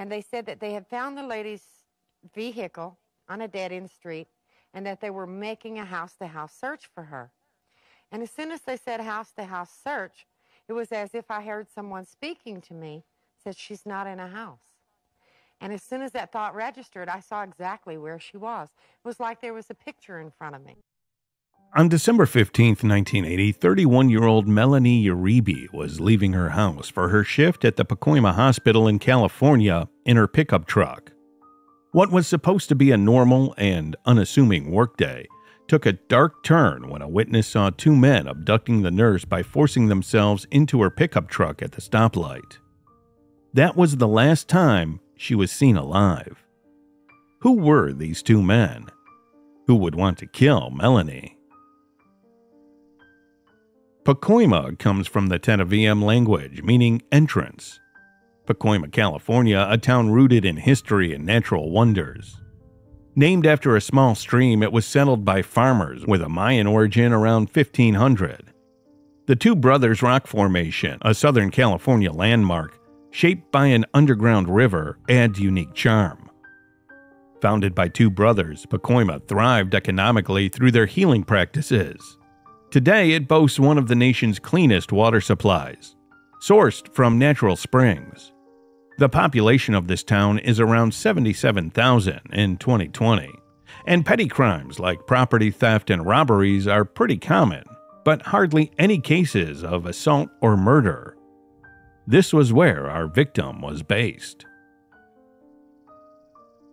And they said that they had found the lady's vehicle on a dead end street and that they were making a house to house search for her. And as soon as they said house to house search, it was as if I heard someone speaking to me, said, She's not in a house. And as soon as that thought registered, I saw exactly where she was. It was like there was a picture in front of me. On December 15, 1980, 31 year old Melanie Uribe was leaving her house for her shift at the Pacoima Hospital in California in her pickup truck. What was supposed to be a normal and unassuming workday took a dark turn when a witness saw two men abducting the nurse by forcing themselves into her pickup truck at the stoplight. That was the last time she was seen alive. Who were these two men? Who would want to kill Melanie? Pacoima comes from the Tataviam language, meaning entrance. Pacoima, California, a town rooted in history and natural wonders. Named after a small stream, it was settled by farmers with a Mayan origin around 1500. The Two Brothers Rock Formation, a Southern California landmark, shaped by an underground river, adds unique charm. Founded by two brothers, Pacoima thrived economically through their healing practices. Today, it boasts one of the nation's cleanest water supplies, sourced from natural springs. The population of this town is around 77,000 in 2020, and petty crimes like property theft and robberies are pretty common, but hardly any cases of assault or murder. This was where our victim was based.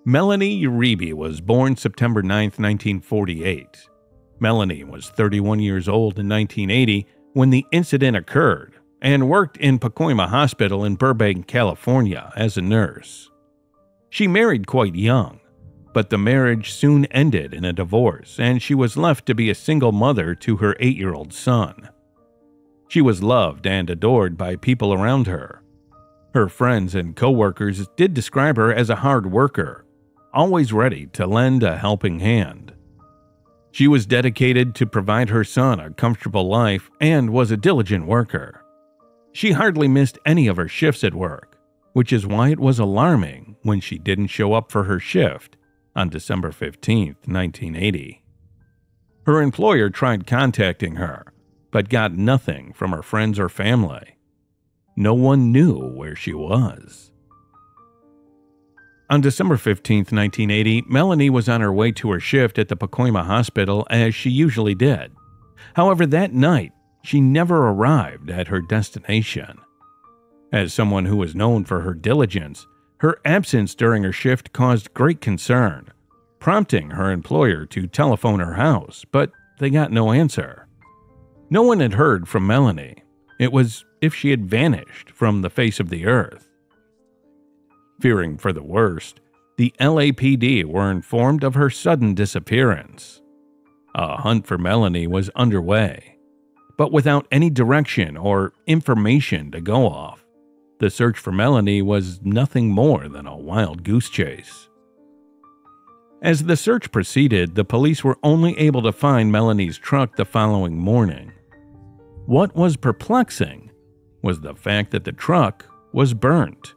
Melanie Uribe was born September 9, 1948. Melanie was 31 years old in 1980 when the incident occurred and worked in Pacoima Hospital in Burbank, California as a nurse. She married quite young, but the marriage soon ended in a divorce and she was left to be a single mother to her eight year old son. She was loved and adored by people around her. Her friends and coworkers did describe her as a hard worker, always ready to lend a helping hand. She was dedicated to provide her son a comfortable life and was a diligent worker. She hardly missed any of her shifts at work, which is why it was alarming when she didn't show up for her shift on December 15, 1980. Her employer tried contacting her, but got nothing from her friends or family. No one knew where she was. On December 15, 1980, Melanie was on her way to her shift at the Pacoima Hospital as she usually did. However, that night, she never arrived at her destination. As someone who was known for her diligence, her absence during her shift caused great concern, prompting her employer to telephone her house, but they got no answer. No one had heard from Melanie. It was if she had vanished from the face of the earth. Fearing for the worst, the LAPD were informed of her sudden disappearance. A hunt for Melanie was underway but without any direction or information to go off. The search for Melanie was nothing more than a wild goose chase. As the search proceeded, the police were only able to find Melanie's truck the following morning. What was perplexing was the fact that the truck was burnt.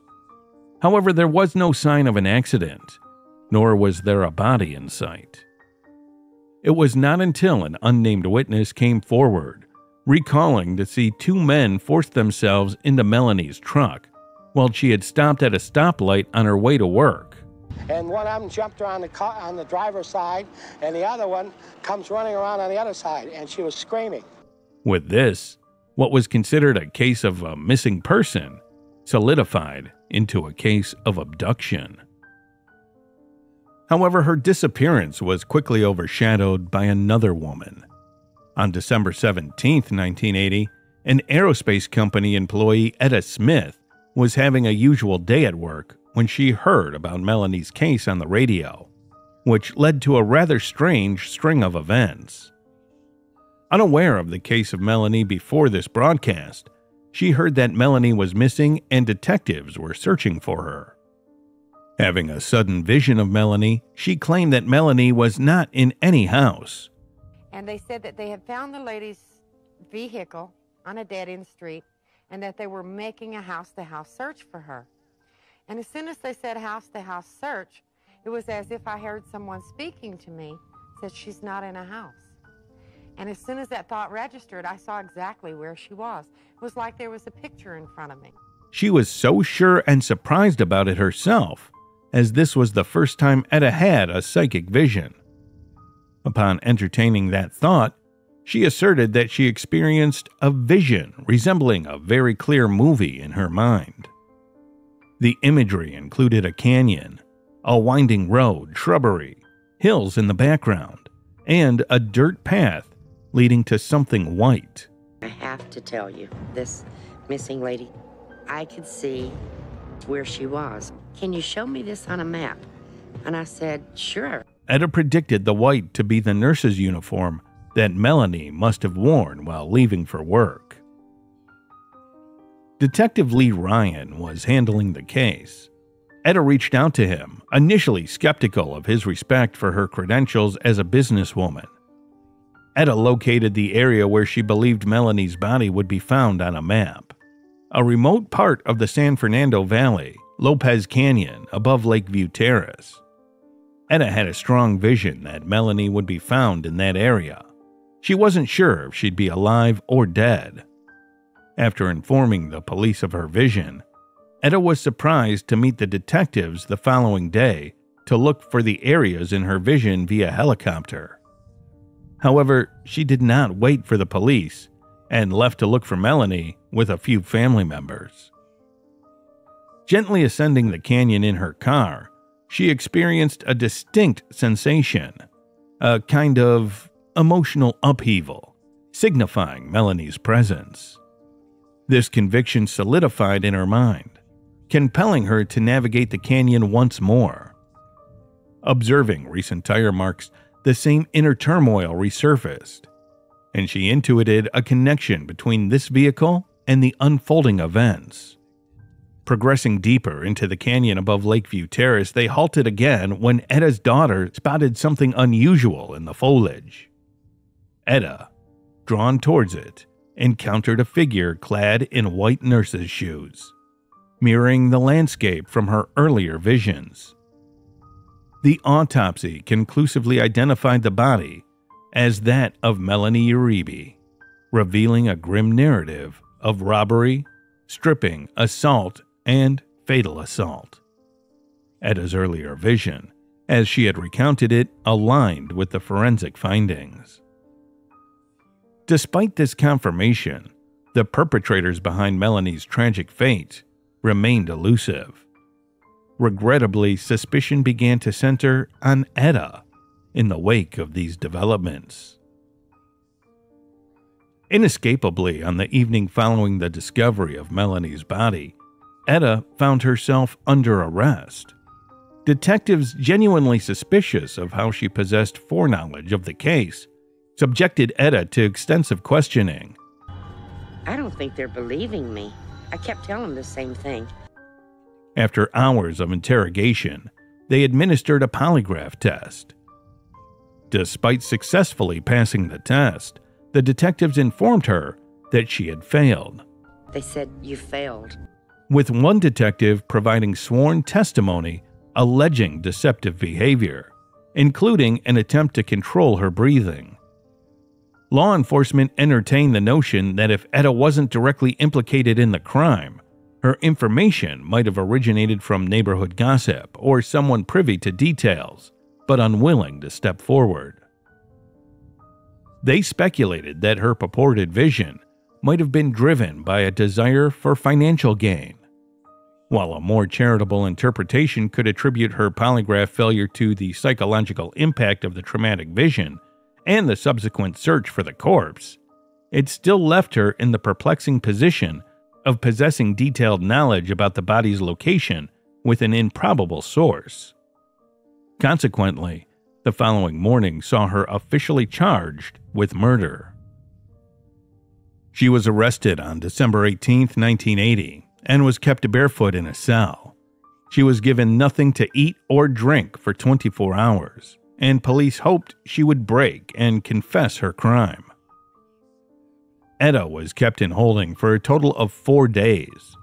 However, there was no sign of an accident, nor was there a body in sight. It was not until an unnamed witness came forward recalling to see two men force themselves into Melanie's truck while she had stopped at a stoplight on her way to work. And one of them jumped around the car on the driver's side, and the other one comes running around on the other side, and she was screaming. With this, what was considered a case of a missing person solidified into a case of abduction. However, her disappearance was quickly overshadowed by another woman on December 17, 1980, an aerospace company employee, Etta Smith, was having a usual day at work when she heard about Melanie's case on the radio, which led to a rather strange string of events. Unaware of the case of Melanie before this broadcast, she heard that Melanie was missing and detectives were searching for her. Having a sudden vision of Melanie, she claimed that Melanie was not in any house and they said that they had found the lady's vehicle on a dead end street and that they were making a house to house search for her. And as soon as they said house to house search, it was as if I heard someone speaking to me, said she's not in a house. And as soon as that thought registered, I saw exactly where she was. It was like there was a picture in front of me. She was so sure and surprised about it herself, as this was the first time Etta had a psychic vision. Upon entertaining that thought, she asserted that she experienced a vision resembling a very clear movie in her mind. The imagery included a canyon, a winding road, shrubbery, hills in the background, and a dirt path leading to something white. I have to tell you, this missing lady, I could see where she was. Can you show me this on a map? And I said, Sure. Etta predicted the white to be the nurse's uniform that Melanie must have worn while leaving for work. Detective Lee Ryan was handling the case. Etta reached out to him, initially skeptical of his respect for her credentials as a businesswoman. Etta located the area where she believed Melanie's body would be found on a map. A remote part of the San Fernando Valley, Lopez Canyon, above Lakeview Terrace. Etta had a strong vision that Melanie would be found in that area. She wasn't sure if she'd be alive or dead. After informing the police of her vision, Etta was surprised to meet the detectives the following day to look for the areas in her vision via helicopter. However, she did not wait for the police and left to look for Melanie with a few family members. Gently ascending the canyon in her car, she experienced a distinct sensation, a kind of emotional upheaval, signifying Melanie's presence. This conviction solidified in her mind, compelling her to navigate the canyon once more. Observing recent tire marks, the same inner turmoil resurfaced, and she intuited a connection between this vehicle and the unfolding events. Progressing deeper into the canyon above Lakeview Terrace, they halted again when Etta's daughter spotted something unusual in the foliage. Etta, drawn towards it, encountered a figure clad in white nurse's shoes, mirroring the landscape from her earlier visions. The autopsy conclusively identified the body as that of Melanie Uribe, revealing a grim narrative of robbery, stripping, assault, and fatal assault. Etta's earlier vision, as she had recounted it, aligned with the forensic findings. Despite this confirmation, the perpetrators behind Melanie's tragic fate remained elusive. Regrettably, suspicion began to center on Etta in the wake of these developments. Inescapably, on the evening following the discovery of Melanie's body, Etta found herself under arrest. Detectives, genuinely suspicious of how she possessed foreknowledge of the case, subjected Etta to extensive questioning. I don't think they're believing me. I kept telling them the same thing. After hours of interrogation, they administered a polygraph test. Despite successfully passing the test, the detectives informed her that she had failed. They said, You failed. With one detective providing sworn testimony alleging deceptive behavior, including an attempt to control her breathing. Law enforcement entertained the notion that if Etta wasn't directly implicated in the crime, her information might have originated from neighborhood gossip or someone privy to details, but unwilling to step forward. They speculated that her purported vision might have been driven by a desire for financial gain, while a more charitable interpretation could attribute her polygraph failure to the psychological impact of the traumatic vision and the subsequent search for the corpse, it still left her in the perplexing position of possessing detailed knowledge about the body's location with an improbable source. Consequently, the following morning saw her officially charged with murder. She was arrested on December 18, 1980, and was kept barefoot in a cell. She was given nothing to eat or drink for 24 hours and police hoped she would break and confess her crime. Etta was kept in holding for a total of four days.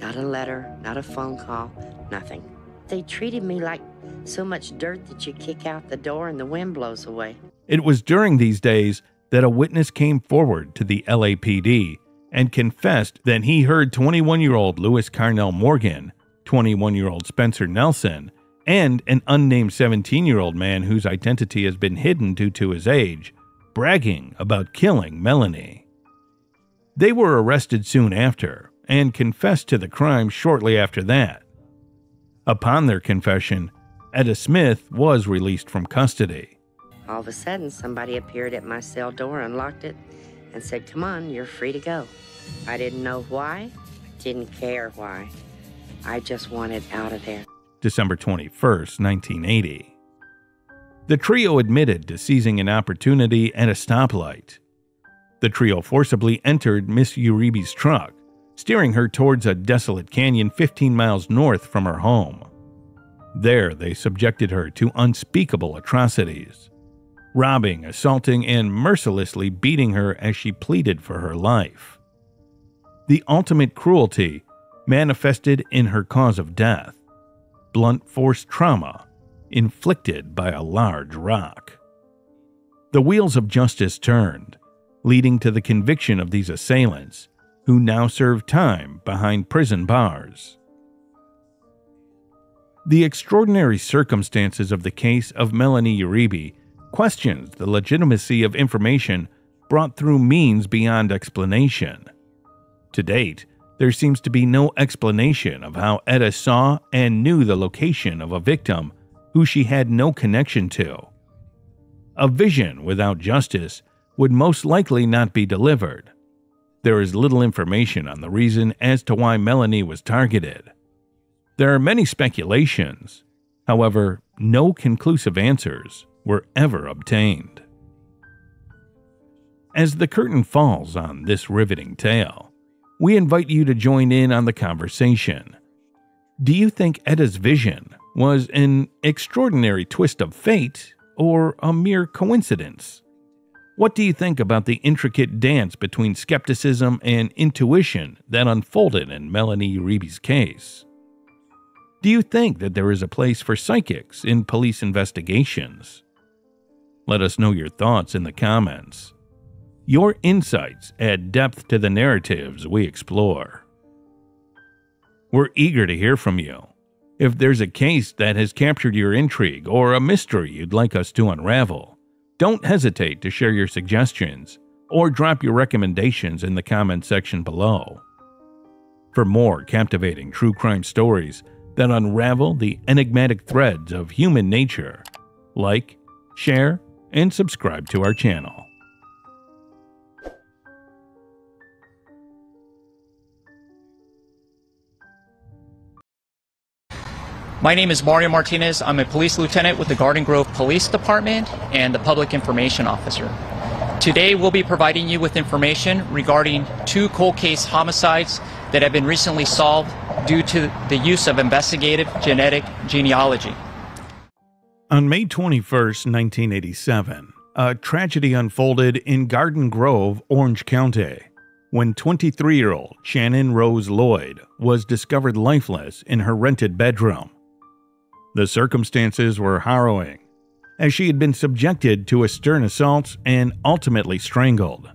Not a letter, not a phone call, Nothing. They treated me like so much dirt that you kick out the door and the wind blows away. It was during these days that a witness came forward to the LAPD and confessed that he heard 21 year old Lewis Carnell Morgan, 21 year old Spencer Nelson, and an unnamed 17 year old man whose identity has been hidden due to his age, bragging about killing Melanie. They were arrested soon after and confessed to the crime shortly after that. Upon their confession, Etta Smith was released from custody. All of a sudden, somebody appeared at my cell door, unlocked it, and said, Come on, you're free to go. I didn't know why, didn't care why. I just wanted out of there. December 21st, 1980. The trio admitted to seizing an opportunity at a stoplight. The trio forcibly entered Miss Uribe's truck, steering her towards a desolate canyon 15 miles north from her home. There, they subjected her to unspeakable atrocities, robbing, assaulting, and mercilessly beating her as she pleaded for her life. The ultimate cruelty manifested in her cause of death blunt force trauma inflicted by a large rock. The wheels of justice turned, leading to the conviction of these assailants, who now serve time behind prison bars. The extraordinary circumstances of the case of Melanie Uribe questions the legitimacy of information brought through means beyond explanation. To date, there seems to be no explanation of how Etta saw and knew the location of a victim who she had no connection to. A vision without justice would most likely not be delivered. There is little information on the reason as to why Melanie was targeted. There are many speculations, however, no conclusive answers were ever obtained. As the curtain falls on this riveting tale, we invite you to join in on the conversation. Do you think Etta's vision was an extraordinary twist of fate or a mere coincidence? What do you think about the intricate dance between skepticism and intuition that unfolded in Melanie Uribe's case? Do you think that there is a place for psychics in police investigations? Let us know your thoughts in the comments. Your insights add depth to the narratives we explore. We're eager to hear from you. If there's a case that has captured your intrigue or a mystery you'd like us to unravel, don't hesitate to share your suggestions or drop your recommendations in the comment section below. For more captivating true crime stories that unravel the enigmatic threads of human nature, like, share, and subscribe to our channel. My name is Mario Martinez. I'm a police lieutenant with the Garden Grove Police Department and the Public Information Officer. Today we'll be providing you with information regarding two cold case homicides that have been recently solved due to the use of investigative genetic genealogy. On May 21, 1987, a tragedy unfolded in Garden Grove, Orange County, when 23 year old Shannon Rose Lloyd was discovered lifeless in her rented bedroom. The circumstances were harrowing, as she had been subjected to a stern assault and ultimately strangled.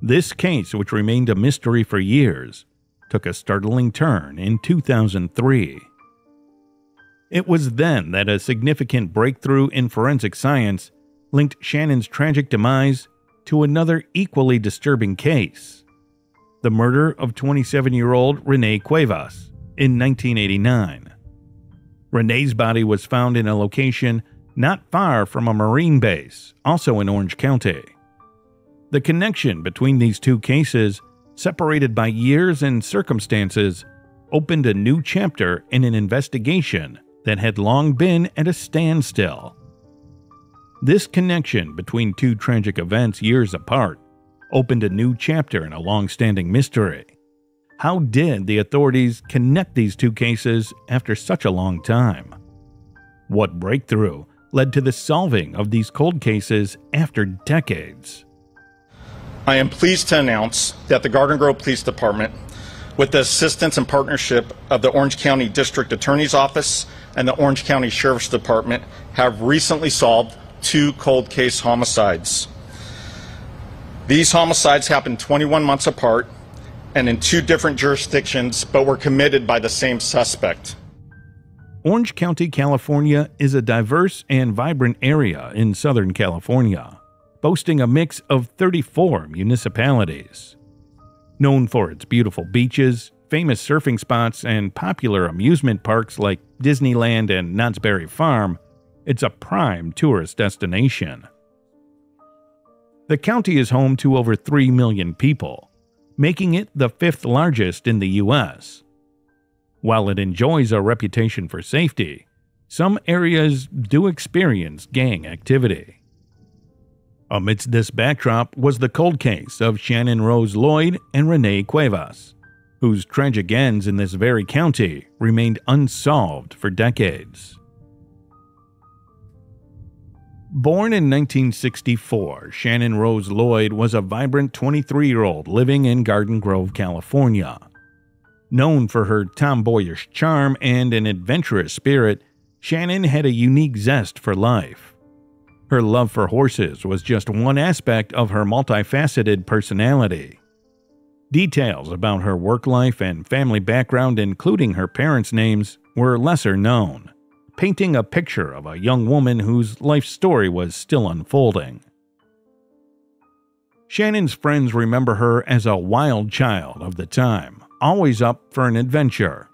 This case, which remained a mystery for years, took a startling turn in 2003. It was then that a significant breakthrough in forensic science linked Shannon's tragic demise to another equally disturbing case the murder of 27 year old Renee Cuevas in 1989. Renee's body was found in a location not far from a Marine base, also in Orange County. The connection between these two cases, separated by years and circumstances, opened a new chapter in an investigation that had long been at a standstill. This connection between two tragic events years apart opened a new chapter in a long standing mystery. How did the authorities connect these two cases after such a long time? What breakthrough led to the solving of these cold cases after decades? I am pleased to announce that the Garden Grove Police Department with the assistance and partnership of the Orange County District Attorney's Office and the Orange County Sheriff's Department, have recently solved two cold case homicides. These homicides happened 21 months apart and in two different jurisdictions, but were committed by the same suspect. Orange County, California is a diverse and vibrant area in Southern California, boasting a mix of 34 municipalities. Known for its beautiful beaches, famous surfing spots, and popular amusement parks like Disneyland and Knott's Berry Farm, it's a prime tourist destination. The county is home to over 3 million people, making it the fifth largest in the U.S. While it enjoys a reputation for safety, some areas do experience gang activity. Amidst this backdrop was the cold case of Shannon Rose Lloyd and Renee Cuevas, whose tragic ends in this very county remained unsolved for decades. Born in 1964, Shannon Rose Lloyd was a vibrant 23 year old living in Garden Grove, California. Known for her tomboyish charm and an adventurous spirit, Shannon had a unique zest for life. Her love for horses was just one aspect of her multifaceted personality. Details about her work life and family background, including her parents' names, were lesser known, painting a picture of a young woman whose life story was still unfolding. Shannon's friends remember her as a wild child of the time, always up for an adventure.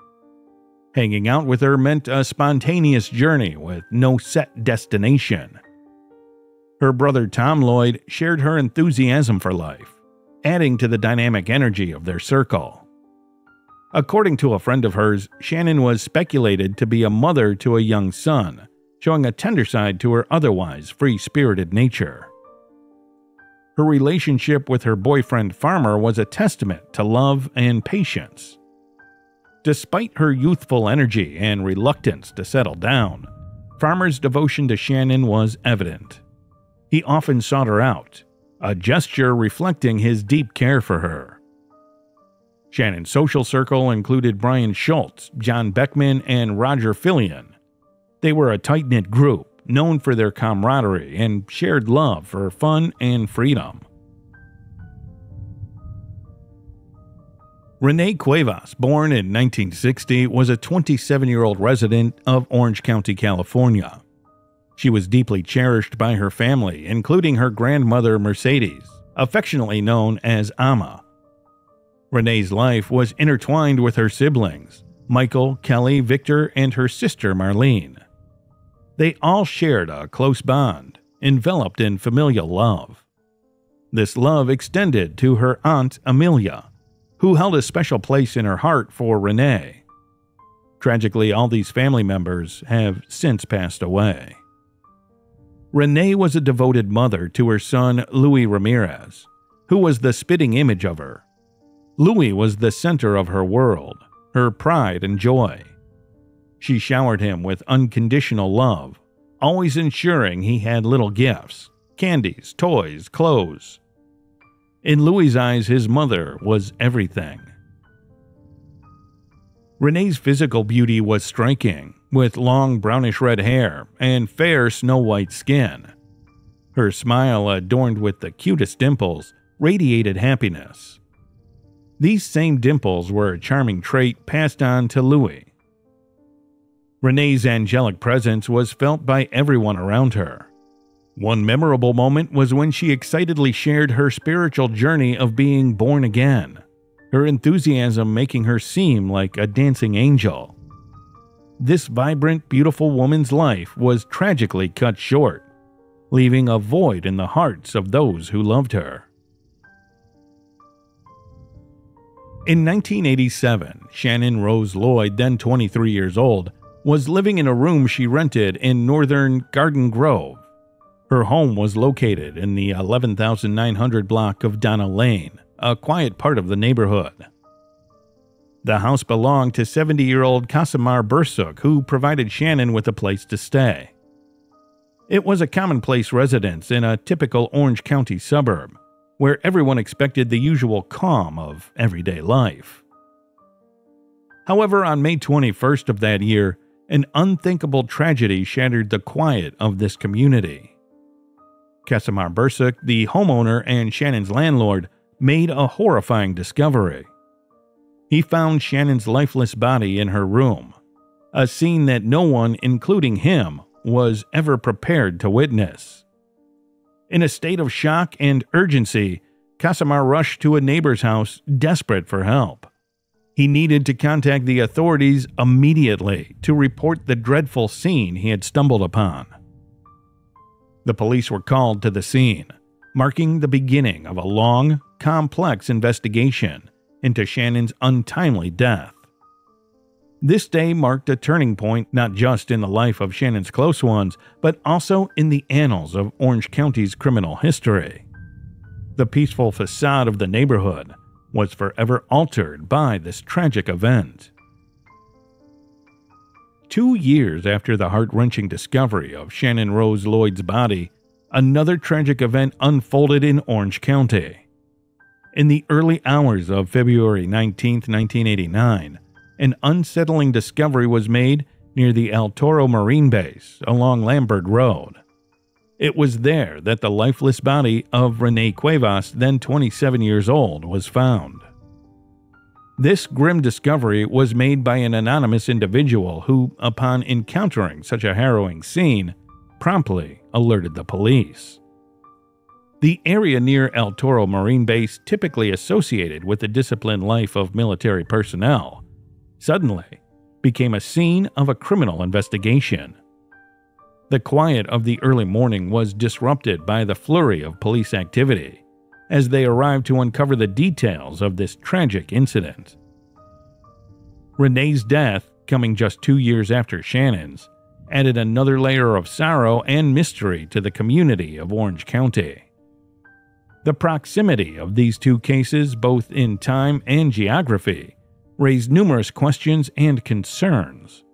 Hanging out with her meant a spontaneous journey with no set destination. Her brother Tom Lloyd shared her enthusiasm for life, adding to the dynamic energy of their circle. According to a friend of hers, Shannon was speculated to be a mother to a young son, showing a tender side to her otherwise free spirited nature. Her relationship with her boyfriend Farmer was a testament to love and patience. Despite her youthful energy and reluctance to settle down, Farmer's devotion to Shannon was evident he often sought her out, a gesture reflecting his deep care for her. Shannon's social circle included Brian Schultz, John Beckman, and Roger Fillion. They were a tight knit group, known for their camaraderie and shared love for fun and freedom. Renee Cuevas, born in 1960, was a 27 year old resident of Orange County, California. She was deeply cherished by her family, including her grandmother Mercedes, affectionately known as Ama. Renee's life was intertwined with her siblings, Michael, Kelly, Victor, and her sister Marlene. They all shared a close bond, enveloped in familial love. This love extended to her aunt Amelia, who held a special place in her heart for Renee. Tragically, all these family members have since passed away. Renee was a devoted mother to her son, Louis Ramirez, who was the spitting image of her. Louis was the center of her world, her pride and joy. She showered him with unconditional love, always ensuring he had little gifts candies, toys, clothes. In Louis's eyes, his mother was everything. Renee's physical beauty was striking, with long brownish red hair and fair snow white skin. Her smile, adorned with the cutest dimples, radiated happiness. These same dimples were a charming trait passed on to Louis. Renee's angelic presence was felt by everyone around her. One memorable moment was when she excitedly shared her spiritual journey of being born again, her enthusiasm making her seem like a dancing angel this vibrant, beautiful woman's life was tragically cut short, leaving a void in the hearts of those who loved her. In 1987, Shannon Rose Lloyd, then 23 years old, was living in a room she rented in northern Garden Grove. Her home was located in the 11,900 block of Donna Lane, a quiet part of the neighborhood. The house belonged to 70 year old Casimir Bursuk, who provided Shannon with a place to stay. It was a commonplace residence in a typical Orange County suburb, where everyone expected the usual calm of everyday life. However, on May 21st of that year, an unthinkable tragedy shattered the quiet of this community. Casimir Bursuk, the homeowner and Shannon's landlord, made a horrifying discovery. He found Shannon's lifeless body in her room, a scene that no one, including him, was ever prepared to witness. In a state of shock and urgency, Casimir rushed to a neighbor's house, desperate for help. He needed to contact the authorities immediately to report the dreadful scene he had stumbled upon. The police were called to the scene, marking the beginning of a long, complex investigation into Shannon's untimely death. This day marked a turning point not just in the life of Shannon's close ones, but also in the annals of Orange County's criminal history. The peaceful facade of the neighborhood was forever altered by this tragic event. Two years after the heart wrenching discovery of Shannon Rose Lloyd's body, another tragic event unfolded in Orange County. In the early hours of February 19, 1989, an unsettling discovery was made near the El Toro Marine Base along Lambert Road. It was there that the lifeless body of Renee Cuevas, then 27 years old, was found. This grim discovery was made by an anonymous individual who, upon encountering such a harrowing scene, promptly alerted the police. The area near El Toro Marine Base, typically associated with the disciplined life of military personnel, suddenly became a scene of a criminal investigation. The quiet of the early morning was disrupted by the flurry of police activity as they arrived to uncover the details of this tragic incident. Renee's death, coming just two years after Shannon's, added another layer of sorrow and mystery to the community of Orange County. The proximity of these two cases, both in time and geography, raised numerous questions and concerns.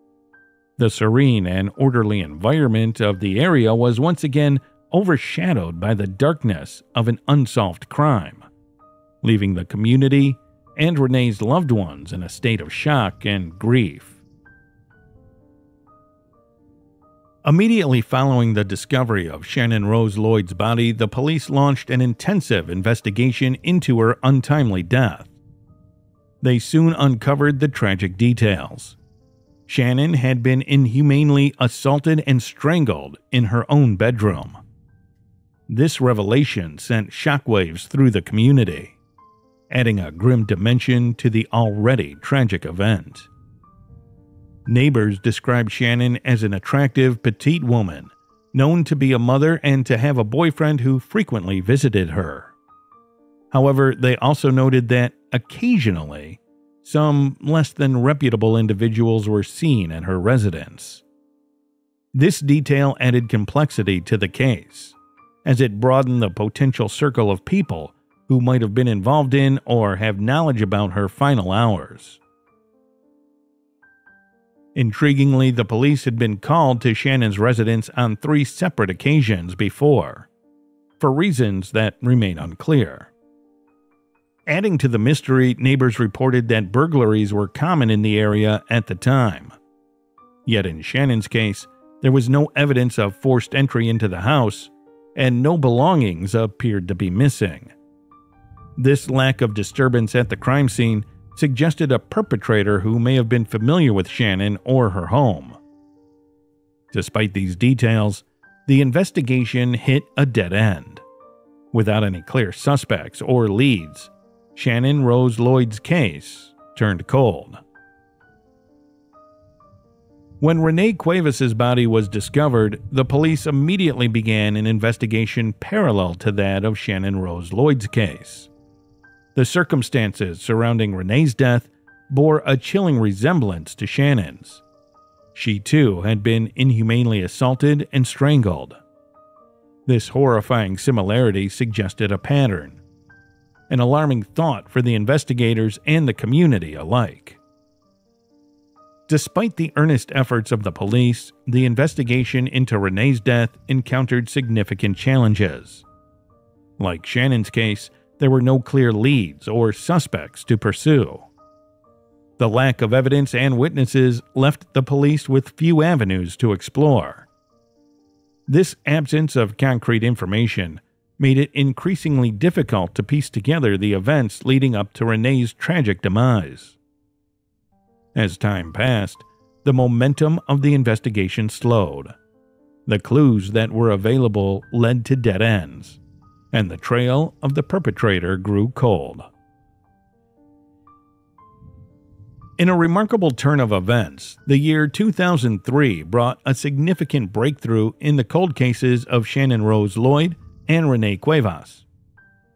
The serene and orderly environment of the area was once again overshadowed by the darkness of an unsolved crime, leaving the community and Renee's loved ones in a state of shock and grief. Immediately following the discovery of Shannon Rose Lloyd's body, the police launched an intensive investigation into her untimely death. They soon uncovered the tragic details. Shannon had been inhumanely assaulted and strangled in her own bedroom. This revelation sent shockwaves through the community, adding a grim dimension to the already tragic event. Neighbors described Shannon as an attractive, petite woman, known to be a mother and to have a boyfriend who frequently visited her. However, they also noted that, occasionally, some less than reputable individuals were seen at her residence. This detail added complexity to the case, as it broadened the potential circle of people who might have been involved in or have knowledge about her final hours. Intriguingly, the police had been called to Shannon's residence on three separate occasions before, for reasons that remain unclear. Adding to the mystery, neighbors reported that burglaries were common in the area at the time. Yet in Shannon's case, there was no evidence of forced entry into the house, and no belongings appeared to be missing. This lack of disturbance at the crime scene suggested a perpetrator who may have been familiar with Shannon or her home. Despite these details, the investigation hit a dead end. Without any clear suspects or leads, Shannon Rose Lloyd's case turned cold. When Renee Cuevas' body was discovered, the police immediately began an investigation parallel to that of Shannon Rose Lloyd's case. The circumstances surrounding Renee's death bore a chilling resemblance to Shannon's. She too had been inhumanely assaulted and strangled. This horrifying similarity suggested a pattern an alarming thought for the investigators and the community alike. Despite the earnest efforts of the police, the investigation into Renee's death encountered significant challenges. Like Shannon's case, there were no clear leads or suspects to pursue. The lack of evidence and witnesses left the police with few avenues to explore. This absence of concrete information made it increasingly difficult to piece together the events leading up to Renee's tragic demise. As time passed, the momentum of the investigation slowed. The clues that were available led to dead ends, and the trail of the perpetrator grew cold. In a remarkable turn of events, the year 2003 brought a significant breakthrough in the cold cases of Shannon Rose Lloyd and Renee Cuevas.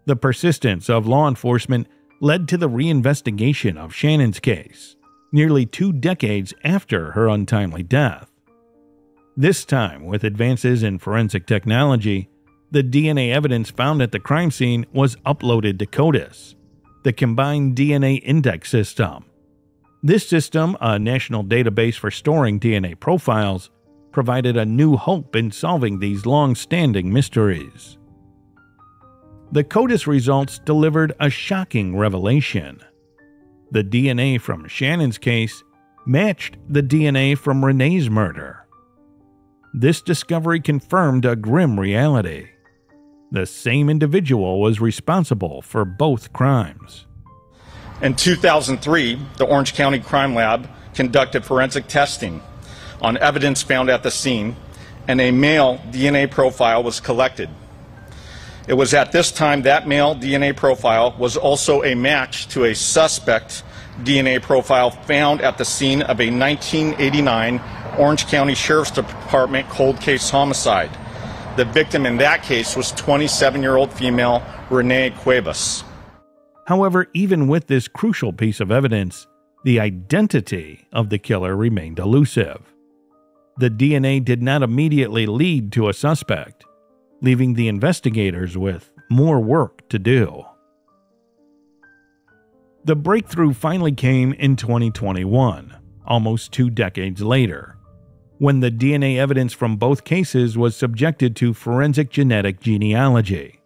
The persistence of law enforcement led to the reinvestigation of Shannon's case, nearly two decades after her untimely death. This time, with advances in forensic technology, the DNA evidence found at the crime scene was uploaded to CODIS, the Combined DNA Index System this system, a national database for storing DNA profiles, provided a new hope in solving these long standing mysteries. The CODIS results delivered a shocking revelation. The DNA from Shannon's case matched the DNA from Renee's murder. This discovery confirmed a grim reality. The same individual was responsible for both crimes. In 2003, the Orange County Crime Lab conducted forensic testing on evidence found at the scene, and a male DNA profile was collected. It was at this time that male DNA profile was also a match to a suspect DNA profile found at the scene of a 1989 Orange County Sheriff's Department cold case homicide. The victim in that case was 27 year old female Renee Cuevas. However, even with this crucial piece of evidence, the identity of the killer remained elusive. The DNA did not immediately lead to a suspect, leaving the investigators with more work to do. The breakthrough finally came in 2021, almost two decades later, when the DNA evidence from both cases was subjected to forensic genetic genealogy.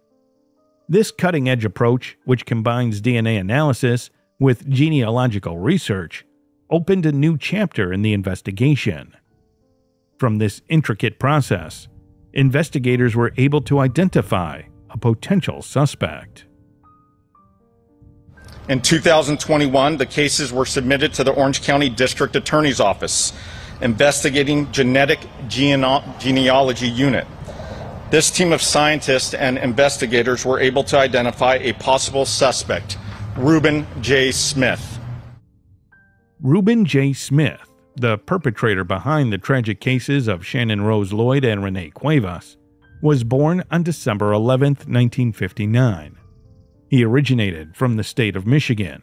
This cutting edge approach, which combines DNA analysis with genealogical research, opened a new chapter in the investigation. From this intricate process, investigators were able to identify a potential suspect. In 2021, the cases were submitted to the Orange County District Attorney's Office, investigating genetic gene- genealogy unit. This team of scientists and investigators were able to identify a possible suspect, Reuben J. Smith. Reuben J. Smith, the perpetrator behind the tragic cases of Shannon Rose Lloyd and Renee Cuevas, was born on December 11, 1959. He originated from the state of Michigan,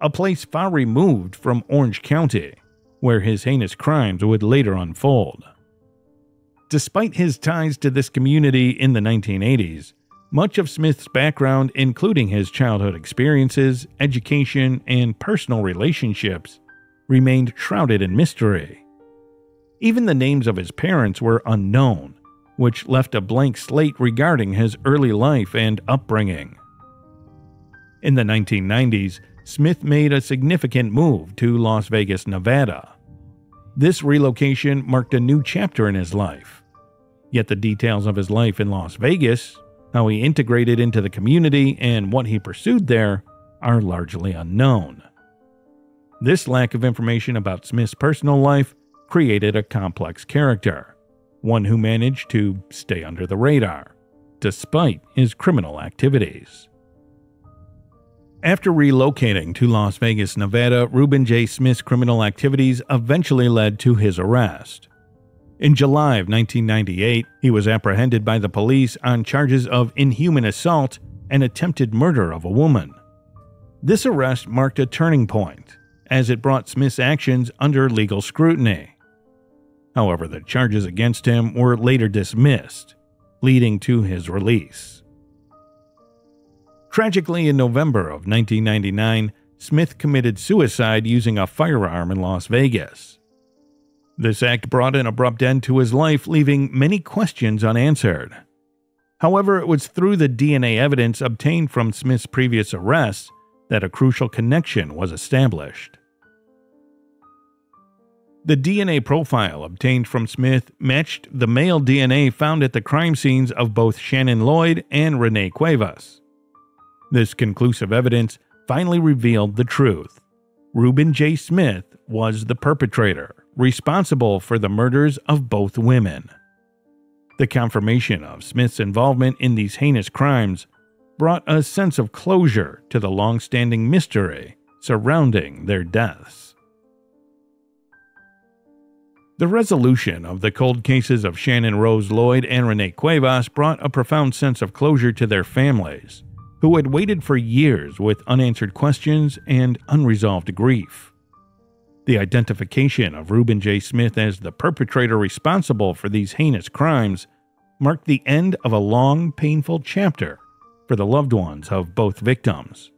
a place far removed from Orange County, where his heinous crimes would later unfold. Despite his ties to this community in the 1980s, much of Smith's background, including his childhood experiences, education, and personal relationships, remained shrouded in mystery. Even the names of his parents were unknown, which left a blank slate regarding his early life and upbringing. In the 1990s, Smith made a significant move to Las Vegas, Nevada. This relocation marked a new chapter in his life Yet the details of his life in Las Vegas, how he integrated into the community, and what he pursued there are largely unknown. This lack of information about Smith's personal life created a complex character, one who managed to stay under the radar, despite his criminal activities. After relocating to Las Vegas, Nevada, Reuben J. Smith's criminal activities eventually led to his arrest. In July of 1998, he was apprehended by the police on charges of inhuman assault and attempted murder of a woman. This arrest marked a turning point, as it brought Smith's actions under legal scrutiny. However, the charges against him were later dismissed, leading to his release. Tragically, in November of 1999, Smith committed suicide using a firearm in Las Vegas. This act brought an abrupt end to his life, leaving many questions unanswered. However, it was through the DNA evidence obtained from Smith's previous arrests that a crucial connection was established. The DNA profile obtained from Smith matched the male DNA found at the crime scenes of both Shannon Lloyd and Renee Cuevas. This conclusive evidence finally revealed the truth. Reuben J. Smith was the perpetrator, responsible for the murders of both women. The confirmation of Smith's involvement in these heinous crimes brought a sense of closure to the long standing mystery surrounding their deaths. The resolution of the cold cases of Shannon Rose Lloyd and Renee Cuevas brought a profound sense of closure to their families, who had waited for years with unanswered questions and unresolved grief. The identification of Reuben J. Smith as the perpetrator responsible for these heinous crimes marked the end of a long, painful chapter for the loved ones of both victims.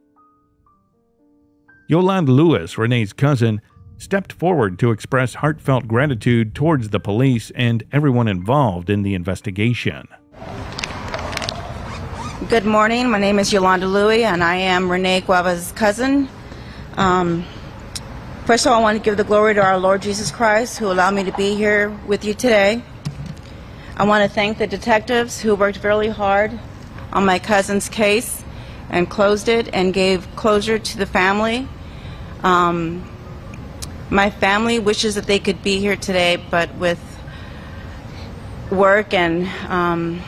Yolande Lewis, Renee's cousin, stepped forward to express heartfelt gratitude towards the police and everyone involved in the investigation. Good morning. My name is Yolanda Louie, and I am Renee Cuevas's cousin. Um, first of all, I want to give the glory to our Lord Jesus Christ, who allowed me to be here with you today. I want to thank the detectives who worked really hard on my cousin's case and closed it and gave closure to the family. Um, my family wishes that they could be here today, but with work and um,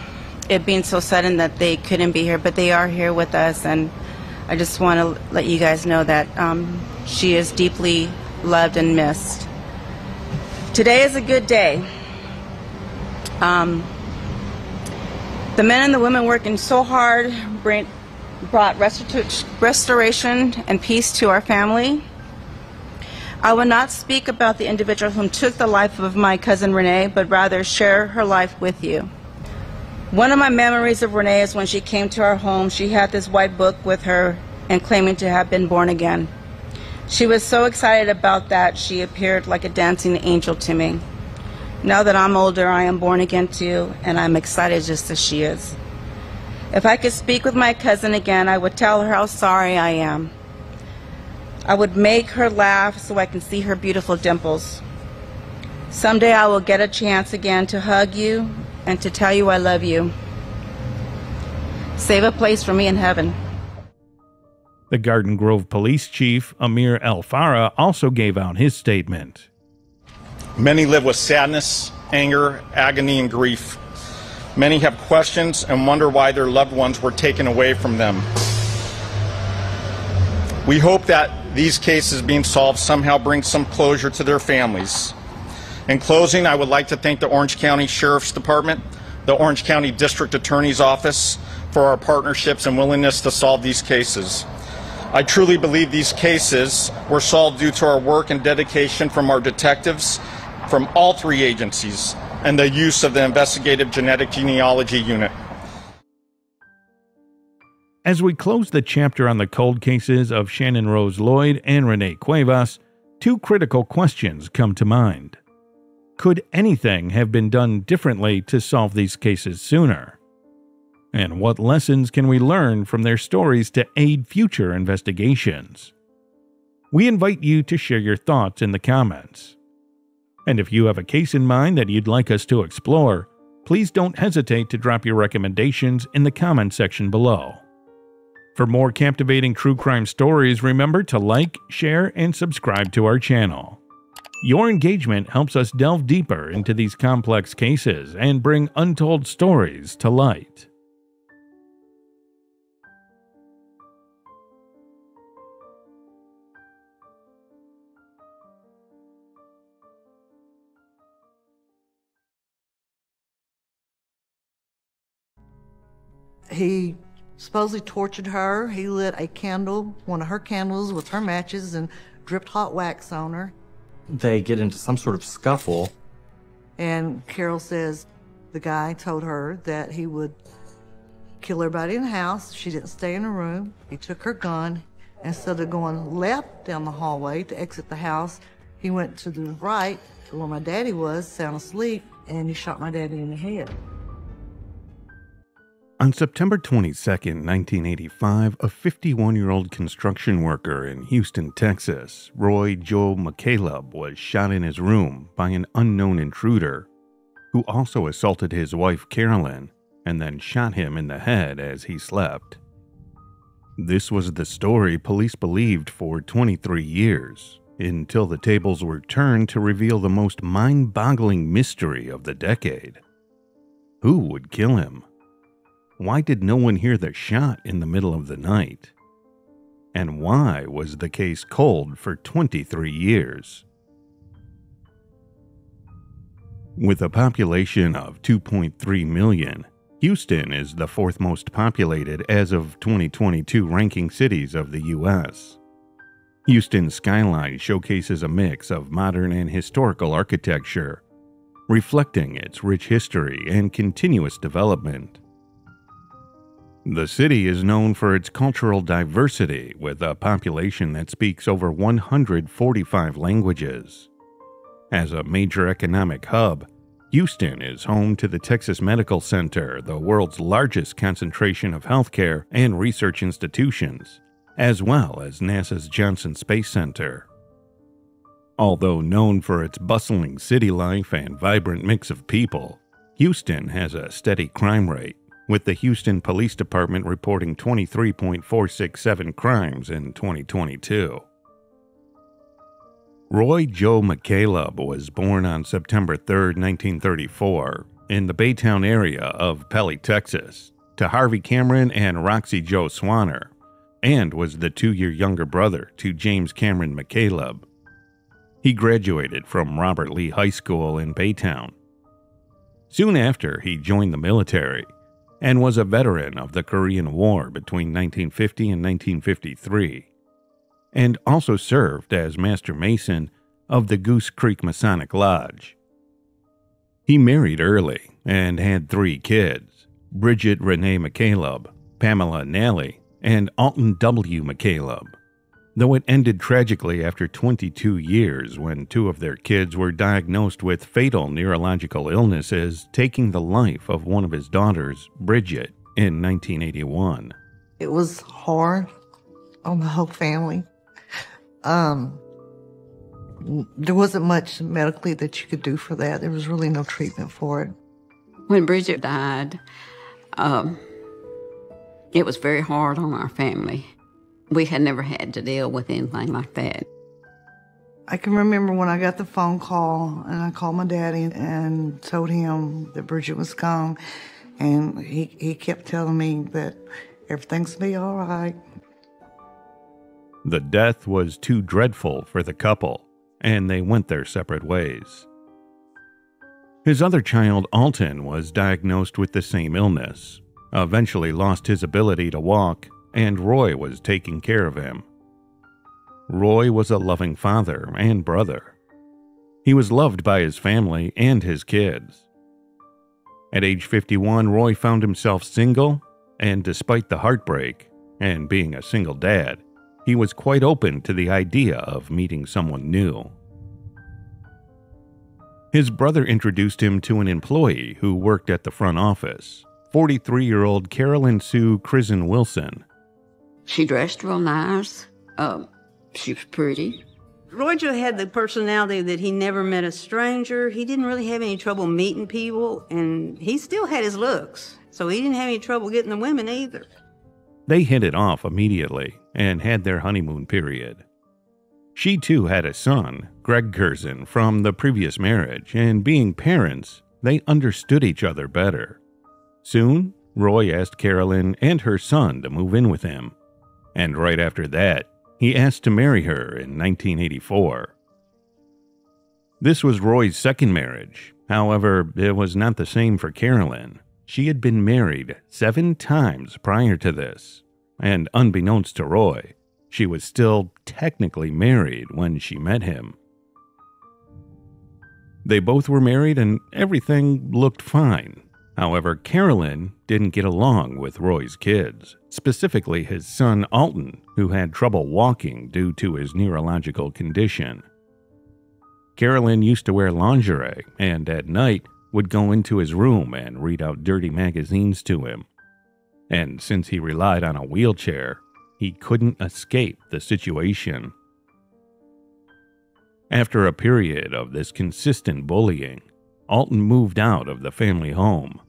it being so sudden that they couldn't be here, but they are here with us, and I just want to let you guys know that um, she is deeply loved and missed. Today is a good day. Um, the men and the women working so hard brought restoration and peace to our family. I will not speak about the individual whom took the life of my cousin Renee, but rather share her life with you. One of my memories of Renee is when she came to our home, she had this white book with her and claiming to have been born again. She was so excited about that, she appeared like a dancing angel to me. Now that I'm older, I am born again too, and I'm excited just as she is. If I could speak with my cousin again, I would tell her how sorry I am. I would make her laugh so I can see her beautiful dimples. Someday I will get a chance again to hug you and to tell you I love you. Save a place for me in heaven. The Garden Grove Police Chief, Amir El-Farra, also gave out his statement. Many live with sadness, anger, agony, and grief. Many have questions and wonder why their loved ones were taken away from them. We hope that these cases being solved somehow bring some closure to their families. In closing, I would like to thank the Orange County Sheriff's Department, the Orange County District Attorney's Office for our partnerships and willingness to solve these cases. I truly believe these cases were solved due to our work and dedication from our detectives from all three agencies and the use of the Investigative Genetic Genealogy Unit. As we close the chapter on the cold cases of Shannon Rose Lloyd and Renee Cuevas, two critical questions come to mind. Could anything have been done differently to solve these cases sooner? And what lessons can we learn from their stories to aid future investigations? We invite you to share your thoughts in the comments. And if you have a case in mind that you'd like us to explore, please don't hesitate to drop your recommendations in the comment section below. For more captivating true crime stories, remember to like, share, and subscribe to our channel. Your engagement helps us delve deeper into these complex cases and bring untold stories to light. He supposedly tortured her. He lit a candle, one of her candles with her matches, and dripped hot wax on her. They get into some sort of scuffle. And Carol says the guy told her that he would kill everybody in the house. She didn't stay in the room. He took her gun. Instead of going left down the hallway to exit the house, he went to the right to where my daddy was, sound asleep, and he shot my daddy in the head. On September 22, 1985, a 51 year old construction worker in Houston, Texas, Roy Joe McCaleb, was shot in his room by an unknown intruder who also assaulted his wife Carolyn and then shot him in the head as he slept. This was the story police believed for 23 years, until the tables were turned to reveal the most mind boggling mystery of the decade. Who would kill him? Why did no one hear the shot in the middle of the night? And why was the case cold for 23 years? With a population of 2.3 million, Houston is the fourth most populated as of 2022 ranking cities of the U.S. Houston's skyline showcases a mix of modern and historical architecture, reflecting its rich history and continuous development. The city is known for its cultural diversity, with a population that speaks over 145 languages. As a major economic hub, Houston is home to the Texas Medical Center, the world's largest concentration of healthcare and research institutions, as well as NASA's Johnson Space Center. Although known for its bustling city life and vibrant mix of people, Houston has a steady crime rate with the Houston Police Department reporting 23.467 crimes in 2022. Roy Joe McCaleb was born on September 3, 1934, in the Baytown area of Pelly, Texas, to Harvey Cameron and Roxy Joe Swanner, and was the two year younger brother to James Cameron McCaleb. He graduated from Robert Lee High School in Baytown. Soon after, he joined the military and was a veteran of the Korean War between 1950 and 1953, and also served as Master Mason of the Goose Creek Masonic Lodge. He married early and had three kids Bridget Renee McCaleb, Pamela Nally, and Alton W. McCaleb though it ended tragically after 22 years when two of their kids were diagnosed with fatal neurological illnesses, taking the life of one of his daughters, Bridget, in 1981. It was hard on the whole family. Um, there wasn't much medically that you could do for that. There was really no treatment for it. When Bridget died, um, it was very hard on our family. We had never had to deal with anything like that. I can remember when I got the phone call and I called my daddy and told him that Bridget was gone. And he, he kept telling me that everything's be all right. The death was too dreadful for the couple, and they went their separate ways. His other child, Alton, was diagnosed with the same illness, eventually lost his ability to walk, and Roy was taking care of him. Roy was a loving father and brother. He was loved by his family and his kids. At age 51, Roy found himself single, and despite the heartbreak and being a single dad, he was quite open to the idea of meeting someone new. His brother introduced him to an employee who worked at the front office, 43 year old Carolyn Sue Krizan Wilson, she dressed real nice. Um, she was pretty. Roger had the personality that he never met a stranger. He didn't really have any trouble meeting people, and he still had his looks. So he didn't have any trouble getting the women either. They hit it off immediately and had their honeymoon period. She too had a son, Greg Curzon, from the previous marriage, and being parents, they understood each other better. Soon, Roy asked Carolyn and her son to move in with him and right after that, he asked to marry her in 1984. This was Roy's second marriage. However, it was not the same for Carolyn. She had been married seven times prior to this, and unbeknownst to Roy, she was still technically married when she met him. They both were married and everything looked fine However, Carolyn didn't get along with Roy's kids, specifically his son Alton, who had trouble walking due to his neurological condition. Carolyn used to wear lingerie and at night would go into his room and read out dirty magazines to him. And since he relied on a wheelchair, he couldn't escape the situation. After a period of this consistent bullying, Alton moved out of the family home.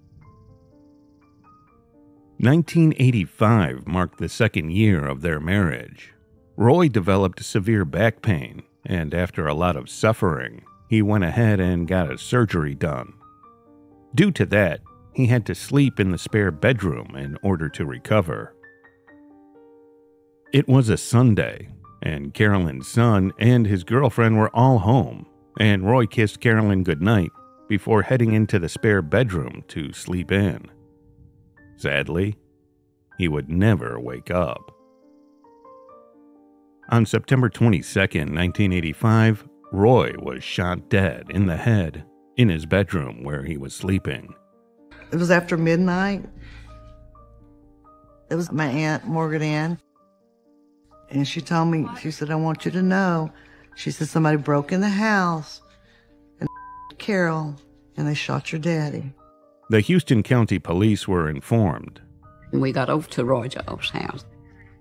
1985 marked the second year of their marriage. Roy developed severe back pain, and after a lot of suffering, he went ahead and got a surgery done. Due to that, he had to sleep in the spare bedroom in order to recover. It was a Sunday, and Carolyn's son and his girlfriend were all home, and Roy kissed Carolyn goodnight before heading into the spare bedroom to sleep in. Sadly, he would never wake up. On September 22, 1985, Roy was shot dead in the head in his bedroom where he was sleeping. It was after midnight. It was my aunt, Morgan Ann. And she told me, she said, I want you to know. She said, somebody broke in the house Carol, and they shot your daddy. The Houston County Police were informed. We got over to Roy Joe's house,